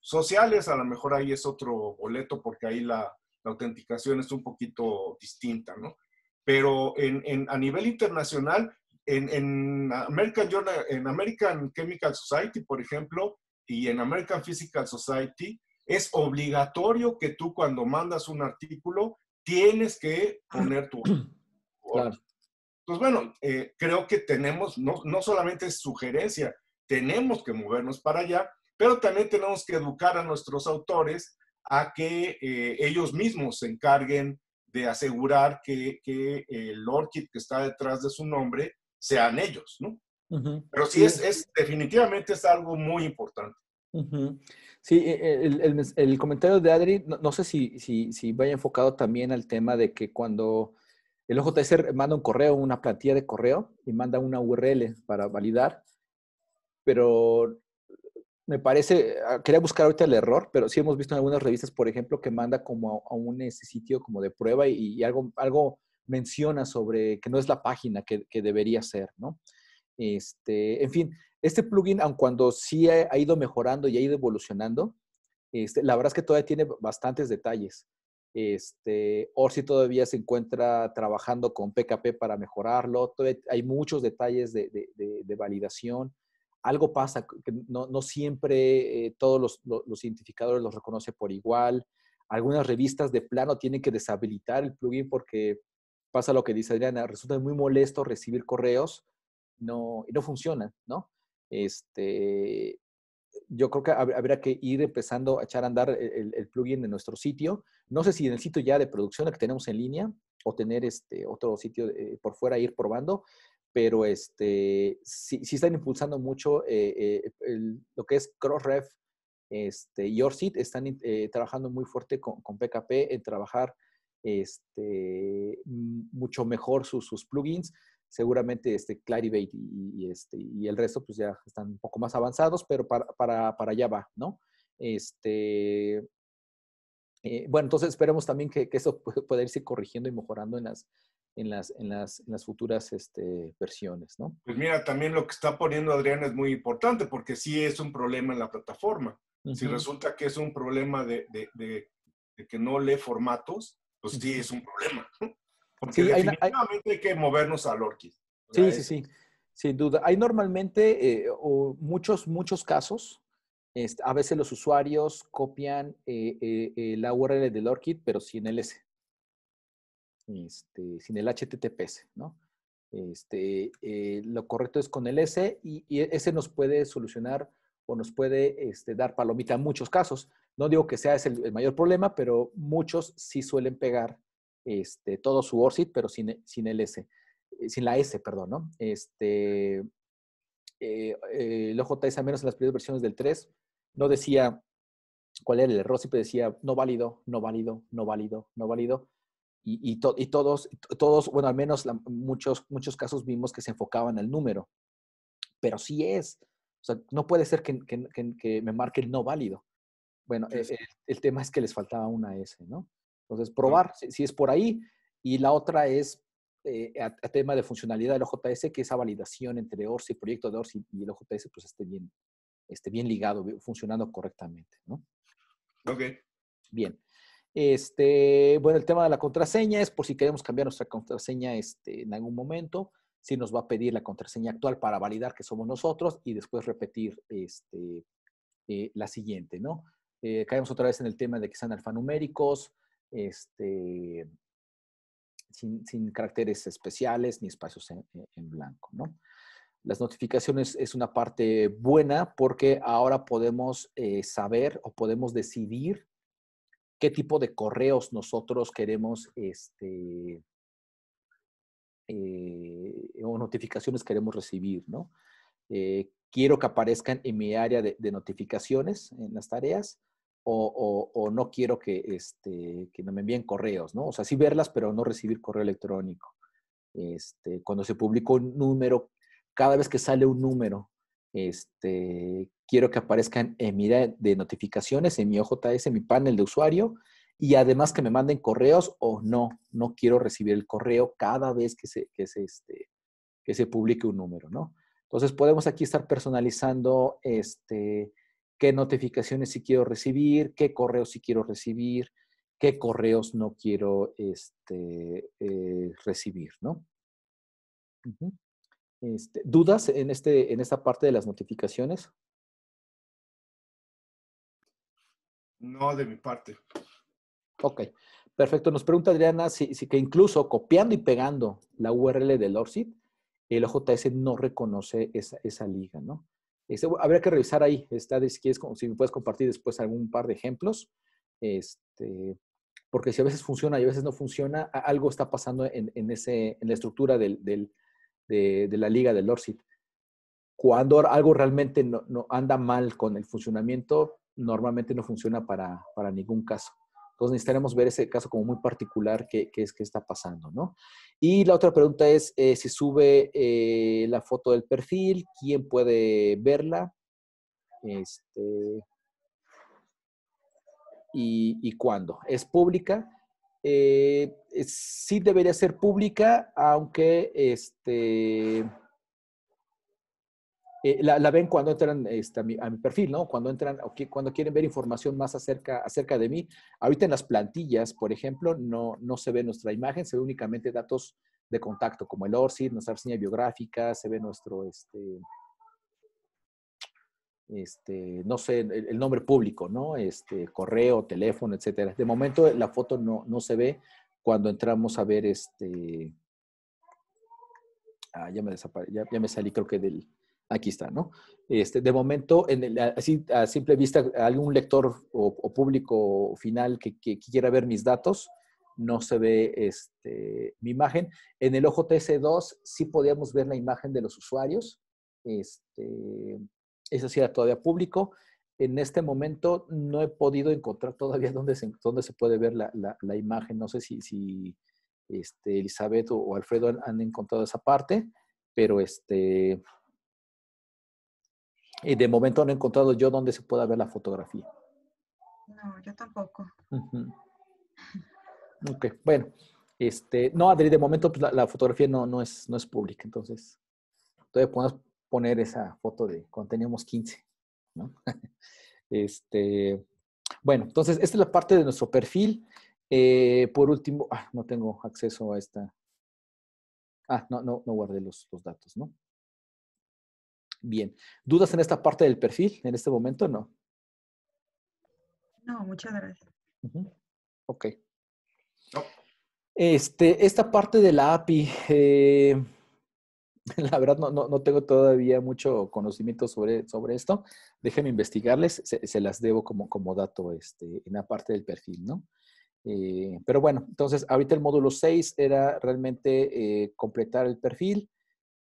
sociales, a lo mejor ahí es otro boleto porque ahí la, autenticación es un poquito distinta, ¿no? Pero en, a nivel internacional, en, American Journal, en American Chemical Society, por ejemplo, y en American Physical Society, es obligatorio que tú cuando mandas un artículo tienes que poner tu... Claro. Pues bueno, eh, creo que tenemos, no, no solamente es sugerencia, tenemos que movernos para allá, pero también tenemos que educar a nuestros autores a que eh, ellos mismos se encarguen de asegurar que, que, el ORCID que está detrás de su nombre sean ellos, ¿no? Pero sí, Es, es, definitivamente es algo muy importante. Sí, e, e, el, el, comentario de Adri, no, sé si, si, si, vaya enfocado también al tema de que cuando el OJS manda un correo, una plantilla de correo y manda una URL para validar, pero me parece, ah, quería buscar ahorita el error, pero sí hemos visto en algunas revistas, por ejemplo, que manda como a, un ese sitio como de prueba y, algo, algo menciona sobre que no es la página que, que debería ser, ¿no? Este, en fin, este plugin, aun cuando sí ha, ido mejorando y ha ido evolucionando, este, la verdad es que todavía tiene bastantes detalles. Este, Orsi todavía se encuentra trabajando con PKP para mejorarlo. hay muchos detalles de, validación. Algo pasa, que no, siempre eh, todos los, los, identificadores los reconoce por igual. Algunas revistas de plano tienen que deshabilitar el plugin porque pasa lo que dice Adriana, resulta muy molesto recibir correos no, y no funciona, ¿no? Este, yo creo que habría que ir empezando a echar a andar el, plugin en nuestro sitio. No sé si en el sitio ya de producción que tenemos en línea o tener este otro sitio eh, por fuera ir probando, pero este, sí, están impulsando mucho eh, eh, lo que es Crossref este, y Orsit. Están trabajando muy fuerte con, con, PKP en trabajar este, mucho mejor sus plugins seguramente este Clarivate y, este, y el resto pues ya están un poco más avanzados, pero para, para, para allá va, ¿no? Este, eh, bueno, entonces esperemos también que, que eso pueda irse corrigiendo y mejorando en las, en las, en las, en las futuras este, versiones, ¿no? Pues mira, también lo que está poniendo Adrián es muy importante porque sí es un problema en la plataforma. Si resulta que es un problema de, de, de, que no lee formatos, pues sí es un problema. Porque definitivamente hay, que movernos al ORCID. Sí, sí, sí, sin duda. Hay normalmente eh, muchos, muchos casos. Este, a veces los usuarios copian eh, eh, la URL del ORCID, pero sin el S. Este, sin el HTTPS, ¿no? Este, lo correcto es con el S y, ese nos puede solucionar o nos puede este, dar palomita en muchos casos. No digo que sea ese el mayor problema, pero muchos sí suelen pegar este, todo su ORCID, pero sin, sin el S, eh, sin la S, perdón, ¿no? Este, eh, eh, el OJS, al menos en las primeras versiones del 3, no decía cuál era el error, siempre decía no válido, no válido, no válido, no válido. Y, y, y todos, todos, bueno, al menos muchos, muchos casos vimos que se enfocaban al número. Pero sí es. O sea, no puede ser que, que, que, me marque el no válido. Bueno, el, el, tema es que les faltaba una S, ¿no? Entonces, probar si, es por ahí. Y la otra es eh, a, tema de funcionalidad del OJS, que esa validación entre ORSI, el proyecto de ORSI y el OJS, pues esté bien, esté bien ligado, funcionando correctamente, ¿no? Ok. Bien. Este, bueno, el tema de la contraseña es por si queremos cambiar nuestra contraseña este, en algún momento, si nos va a pedir la contraseña actual para validar que somos nosotros y después repetir este, eh, la siguiente, ¿no? Eh, caemos otra vez en el tema de que sean alfanuméricos, este, sin, caracteres especiales ni espacios en, blanco. ¿no? Las notificaciones es una parte buena porque ahora podemos eh, saber o podemos decidir qué tipo de correos nosotros queremos este, eh, o notificaciones queremos recibir, ¿no? Eh, quiero que aparezcan en mi área de, notificaciones en las tareas o, no quiero que, este, que me envíen correos, ¿no? O sea, sí verlas, pero no recibir correo electrónico. Este, cuando se publica un número, cada vez que sale un número, este, quiero que aparezcan en mi de notificaciones, en mi OJS, en mi panel de usuario, y además que me manden correos o no, no quiero recibir el correo cada vez que se, que se, este, que se publique un número, ¿no? Entonces podemos aquí estar personalizando este, qué notificaciones si quiero recibir, qué correos si quiero recibir, qué correos no quiero este, eh, recibir, ¿no? Este, ¿Dudas en, este, en esta parte de las notificaciones? No, de mi parte. Ok, perfecto. Nos pregunta Adriana si, que incluso copiando y pegando la URL del ORCID, el OJS no reconoce esa, liga, ¿no? Este, habría que revisar ahí, está, si, quieres, si me puedes compartir después algún par de ejemplos, este, porque si a veces funciona y a veces no funciona, algo está pasando en, ese, en la estructura del, de, la liga del ORCID. Cuando algo realmente no, anda mal con el funcionamiento, normalmente no funciona para, para ningún caso. Entonces necesitaremos ver ese caso como muy particular que, es que está pasando, ¿no? Y la otra pregunta es eh, si sube eh, la foto del perfil, ¿quién puede verla? Este, y, cuándo. ¿Es pública? Eh, sí debería ser pública, aunque este, eh, la, ven cuando entran este, a, mi, perfil, ¿no? Cuando entran, cuando quieren ver información más acerca, acerca de mí. Ahorita en las plantillas, por ejemplo, no, no se ve nuestra imagen, se ve únicamente datos de contacto, como el ORCID, nuestra reseña biográfica, se ve nuestro, este, este, no sé, el, nombre público, ¿no? Este, correo, teléfono, etcétera. De momento la foto no, no se ve cuando entramos a ver este... Ah, ya me, ya, ya me salí creo que del, Aquí está, ¿no? Este, de momento, en el, así, a simple vista, algún lector o, público final que, quiera ver mis datos, no se ve este, mi imagen. En el OJS2 sí podíamos ver la imagen de los usuarios. Este, eso sí era todavía público. En este momento no he podido encontrar todavía dónde se, dónde se puede ver la, la, imagen. No sé si, si este, Elizabeth o, Alfredo han, han, encontrado esa parte, pero este, y de momento no he encontrado yo dónde se pueda ver la fotografía. No, yo tampoco. Ok, bueno. Este, no, Adri, de momento pues, la, fotografía no, no, es, no es pública, entonces todavía podemos poner esa foto de cuando teníamos 15, ¿no? este, bueno, entonces esta es la parte de nuestro perfil. Eh, por último, ah, no tengo acceso a esta. Ah, no, no, no guardé los, los datos, ¿no? Bien. ¿Dudas en esta parte del perfil en este momento? No. No, muchas gracias. Ok. Este, esta parte de la API, eh, la verdad no, no, tengo todavía mucho conocimiento sobre, sobre esto. Déjenme investigarles, se, las debo como, como dato este, en la parte del perfil, ¿no? Eh, pero bueno, entonces ahorita el módulo 6 era realmente eh, completar el perfil,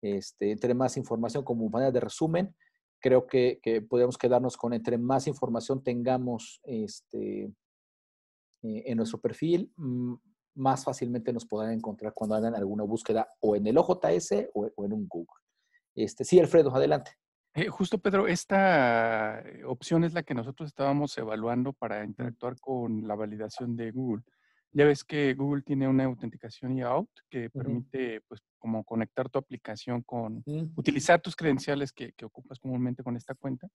este, entre más información como manera de resumen, creo que, que podemos quedarnos con entre más información tengamos este, eh, en nuestro perfil, mm, más fácilmente nos podrán encontrar cuando hagan alguna búsqueda o en el OJS o, en un Google. Este, sí, Alfredo, adelante. Eh, justo, Pedro, esta eh, opción es la que nosotros estábamos evaluando para interactuar con la validación de Google. Ya ves que Google tiene una autenticación out que permite, pues, como conectar tu aplicación con, utilizar tus credenciales que, ocupas comúnmente con esta cuenta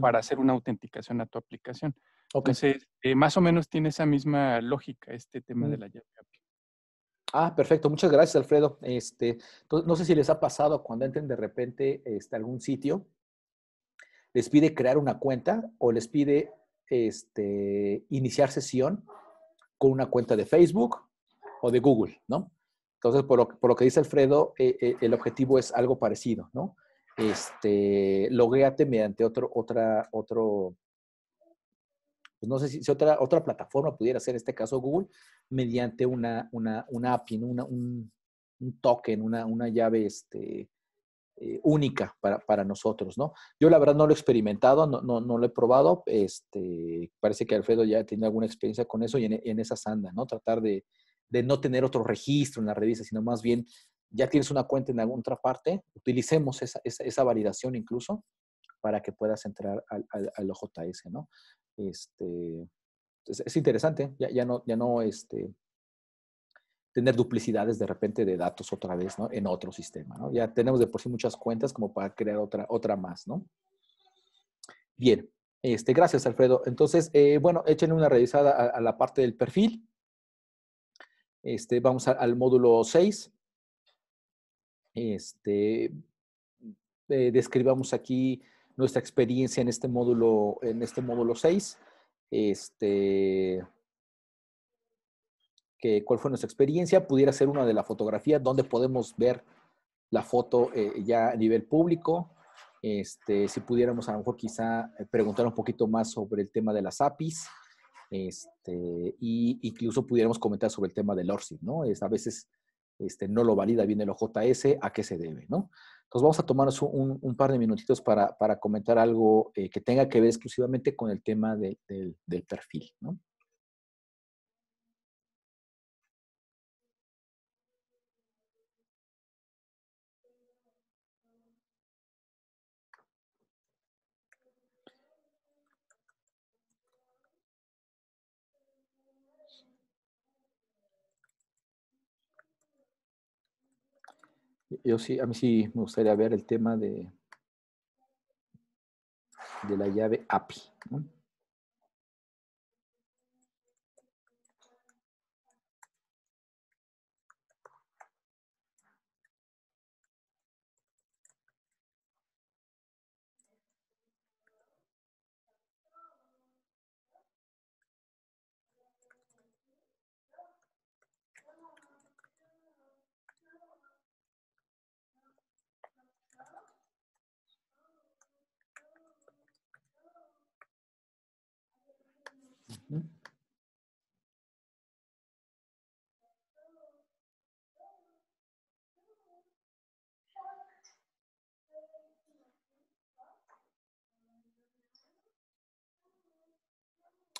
para hacer una autenticación a tu aplicación. Entonces, eh, más o menos tiene esa misma lógica este tema de mm. la llave API. Ah, perfecto. Muchas gracias, Alfredo. Este, no sé si les ha pasado cuando entren de repente este, a algún sitio, les pide crear una cuenta o les pide este, iniciar sesión con una cuenta de Facebook o de Google, ¿no? Entonces, por lo, que dice Alfredo, eh, eh, el objetivo es algo parecido, ¿no? Este, loguéate mediante otro, otra, otro, pues no sé si, otra, otra plataforma pudiera ser, en este caso Google, mediante una, una, una API, un, un, token, una, una llave este, eh, única para, para, nosotros, ¿no? Yo la verdad no lo he experimentado, no, no, no, lo he probado, este, parece que Alfredo ya tiene alguna experiencia con eso y en, en esas anda, ¿no? Tratar de, de, no tener otro registro en la revista, sino más bien ya tienes una cuenta en alguna otra parte, utilicemos esa, esa, esa validación incluso para que puedas entrar al, al, al OJS, ¿no? Este, es, es interesante, ya, ya, no, ya no, este, tener duplicidades de repente de datos otra vez, ¿no? En otro sistema, ¿no? Ya tenemos de por sí muchas cuentas como para crear otra, otra más, ¿no? Bien, este, gracias, Alfredo. Entonces, eh, bueno, échenle una revisada a, la parte del perfil. Este, vamos al módulo 6. Este, eh, describamos aquí nuestra experiencia en este módulo, en este módulo 6. Este, que, cuál fue nuestra experiencia, pudiera ser una de la fotografía donde podemos ver la foto eh, ya a nivel público. Este, si pudiéramos a lo mejor quizá eh, preguntar un poquito más sobre el tema de las APIs, este, y incluso pudiéramos comentar sobre el tema del ORCID, ¿no? Es, a veces este, no lo valida bien el OJS, ¿a qué se debe, no? Entonces vamos a tomarnos un, par de minutitos para, comentar algo eh, que tenga que ver exclusivamente con el tema del perfil, ¿no? Yo sí, a mí sí me gustaría ver el tema de, de la llave API.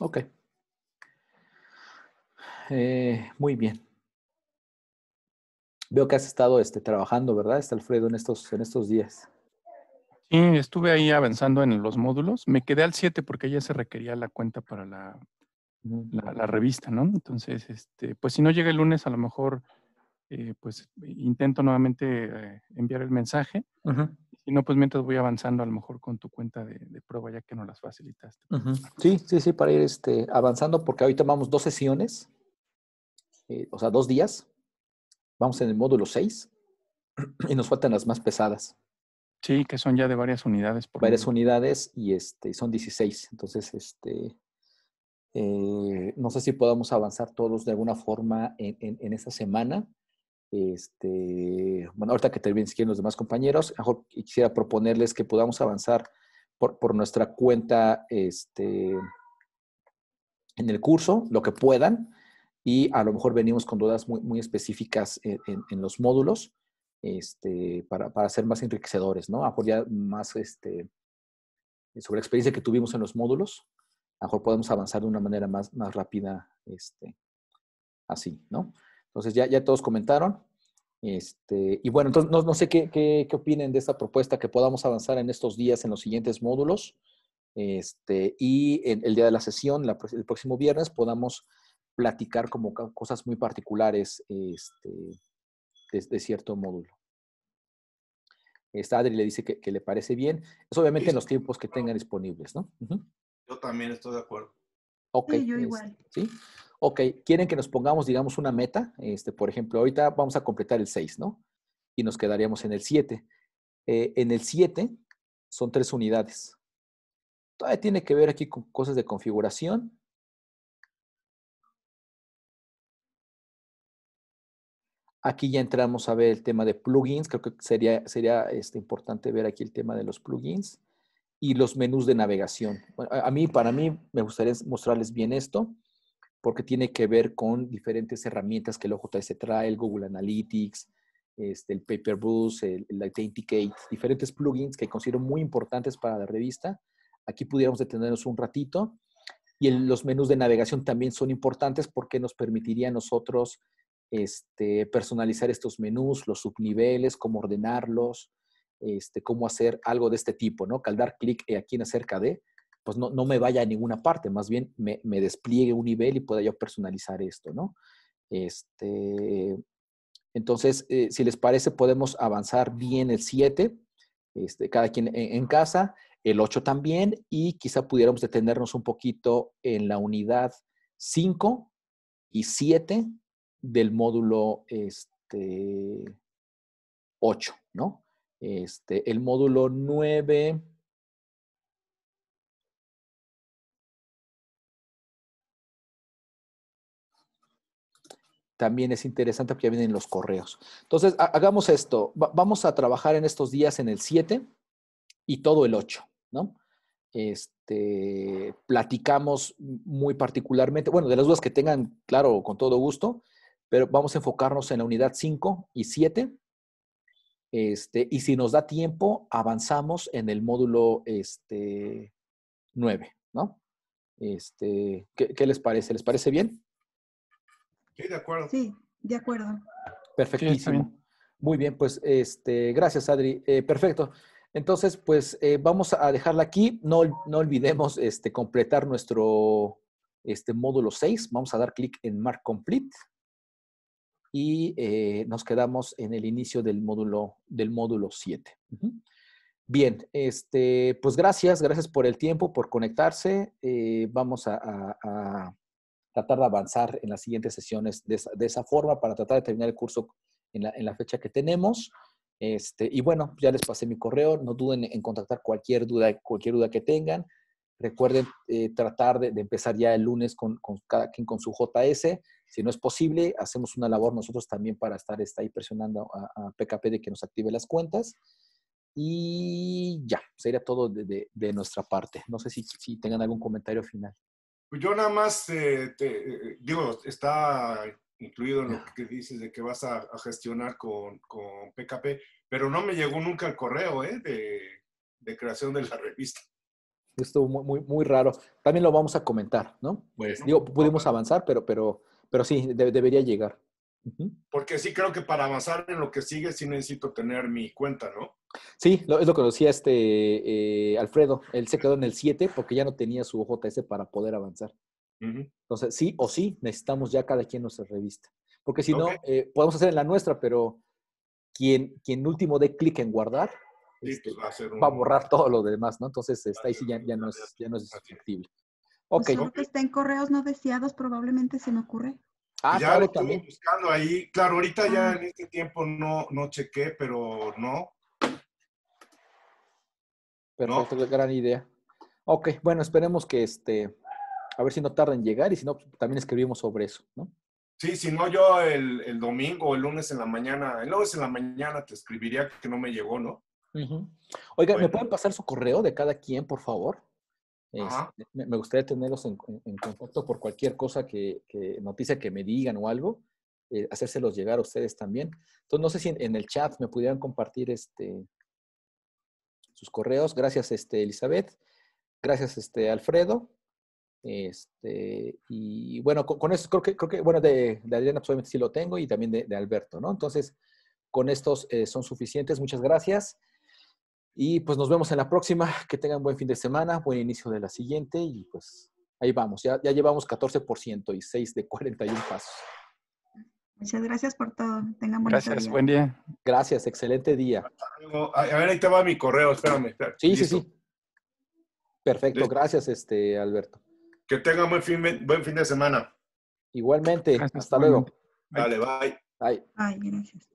Ok. Eh, muy bien. Veo que has estado este, trabajando, ¿verdad, está Alfredo, en estos, en estos días? Sí, estuve ahí avanzando en los módulos. Me quedé al 7 porque ya se requería la cuenta para la, la, revista, ¿no? Entonces, este, pues si no llega el lunes, a lo mejor, eh, pues intento nuevamente eh, enviar el mensaje. Si no, pues mientras voy avanzando, a lo mejor con tu cuenta de, prueba, ya que no las facilitaste. Sí, sí, sí, para ir este, avanzando, porque ahorita vamos dos sesiones, eh, o sea, dos días. Vamos en el módulo 6 y nos faltan las más pesadas. Sí, que son ya de varias unidades. Por varias unidades y este, son 16. Entonces, este, eh, no sé si podamos avanzar todos de alguna forma en, en, esta semana. Este, bueno, ahorita que terminen los demás compañeros, mejor quisiera proponerles que podamos avanzar por, por nuestra cuenta este, en el curso, lo que puedan, y a lo mejor venimos con dudas muy, muy específicas en, en los módulos este, para, para, ser más enriquecedores, ¿no? A lo ya más este, sobre la experiencia que tuvimos en los módulos, a lo mejor podemos avanzar de una manera más, más rápida, este, así, ¿no? Entonces ya, ya todos comentaron. Este, y bueno, entonces no, no sé qué, qué, qué, opinen de esta propuesta que podamos avanzar en estos días en los siguientes módulos. Este, y en el día de la sesión, la, el próximo viernes, podamos platicar como cosas muy particulares este, de, cierto módulo. Esta Adri le dice que, le parece bien. Es obviamente en los tiempos que tengan disponibles, ¿no? Yo también estoy de acuerdo. Ok. Sí, yo igual. ¿Sí? Ok, quieren que nos pongamos, digamos, una meta. Este, por ejemplo, ahorita vamos a completar el 6, ¿no? Y nos quedaríamos en el 7. Eh, en el 7 son tres unidades. Todavía tiene que ver aquí con cosas de configuración. Aquí ya entramos a ver el tema de plugins. Creo que sería, sería este, importante ver aquí el tema de los plugins y los menús de navegación. a mí, para mí, me gustaría mostrarles bien esto porque tiene que ver con diferentes herramientas que el OJS trae, el Google Analytics, este, el Paperbus, el, el Authenticate, diferentes plugins que considero muy importantes para la revista. Aquí pudiéramos detenernos un ratito. Y los menús de navegación también son importantes porque nos permitiría nosotros este, personalizar estos menús, los subniveles, cómo ordenarlos, este, cómo hacer algo de este tipo, ¿no? Que al dar clic aquí en acerca de, pues no, no, me vaya a ninguna parte, más bien me, me, despliegue un nivel y pueda yo personalizar esto, ¿no? Este, entonces, eh, si les parece, podemos avanzar bien el 7, este, cada quien en, casa, el 8 también, y quizá pudiéramos detenernos un poquito en la unidad 5 y 7 del módulo este, 8, ¿no? Este, el módulo 9 también es interesante porque ya vienen los correos. Entonces, hagamos esto. vamos a trabajar en estos días en el 7 y todo el 8, ¿no? Este, platicamos muy particularmente, bueno, de las dudas que tengan, claro, con todo gusto, pero vamos a enfocarnos en la unidad 5 y 7. Este, y si nos da tiempo, avanzamos en el módulo este, 9, ¿no? Este, ¿qué, ¿Qué les parece? ¿Les parece bien? Sí, de acuerdo. Sí, de acuerdo. Perfectísimo. Muy bien, pues este, gracias, Adri. Eh, perfecto. Entonces, pues eh, vamos a dejarla aquí. No, no olvidemos este, completar nuestro este, módulo 6. Vamos a dar clic en Mark Complete y eh, nos quedamos en el inicio del módulo, del módulo 7. Bien, este, pues gracias, gracias por el tiempo, por conectarse. vamos a tratar de avanzar en las siguientes sesiones de esa, forma para tratar de terminar el curso en la, fecha que tenemos. Este, y bueno, ya les pasé mi correo, no duden en contactar cualquier duda, cualquier duda que tengan. Recuerden eh, tratar de, empezar ya el lunes con, cada quien con su JS. Si no es posible, hacemos una labor nosotros también para estar está ahí presionando a, PKP de que nos active las cuentas. Y ya, sería todo de, nuestra parte. No sé si, si tengan algún comentario final. Pues yo nada más, eh, te, eh, digo, está incluido en lo que dices de que vas a, gestionar con, con, PKP, pero no me llegó nunca el correo ¿eh? de, de, creación de la revista. Estuvo muy, muy, muy, raro. También lo vamos a comentar, ¿no? Pues, digo, pudimos avanzar, pero, pero, pero sí, debería llegar. Porque sí creo que para avanzar en lo que sigue sí necesito tener mi cuenta, ¿no? Sí, es lo que decía este eh, Alfredo. Él se quedó en el 7 porque ya no tenía su OJS para poder avanzar. Entonces, sí o sí, necesitamos ya cada quien nuestra revista. Porque si no, eh, podemos hacer en la nuestra, pero quien, quien último dé clic en guardar, pues este, va, a borrar todo lo demás, ¿no? Entonces, está ahí sí ya, no es, ya no es factible. Ok. Pues que está en correos no deseados, probablemente se me ocurre. Ah, ya lo también. buscando ahí. Claro, ahorita ya ah. en este tiempo no, no chequé, pero no. Perfecto, gran idea. Ok, bueno, esperemos que este, a ver si no tarda en llegar y si no, también escribimos sobre eso, ¿no? Sí, si no, yo el, el domingo o el lunes en la mañana, el lunes en la mañana te escribiría que no me llegó, ¿no? Oiga, ¿me pueden pasar su correo de cada quien, por favor? Este, me gustaría tenerlos en, contacto por cualquier cosa que, noticia que me digan o algo, eh, hacérselos llegar a ustedes también. Entonces, no sé si en, el chat me pudieran compartir este, sus correos. Gracias, este, Elizabeth. Gracias, este, Alfredo. Este, y bueno, con, eso creo que, creo que, bueno, de, Adriana pues, sí lo tengo y también de, Alberto, ¿no? Entonces, con estos eh, son suficientes. Muchas gracias. Y pues nos vemos en la próxima. Que tengan buen fin de semana, buen inicio de la siguiente y pues ahí vamos. Ya, ya llevamos 14% y 6 de 41 pasos. Muchas gracias por todo. Tengan buen Gracias, buen día. Gracias, excelente día. A ver, ahí te va mi correo, espérame. Sí, sí, sí. Perfecto, gracias, este, Alberto. Que tengan buen fin, buen fin de semana. Igualmente, hasta luego. Dale, bye. Bye. Bye, gracias.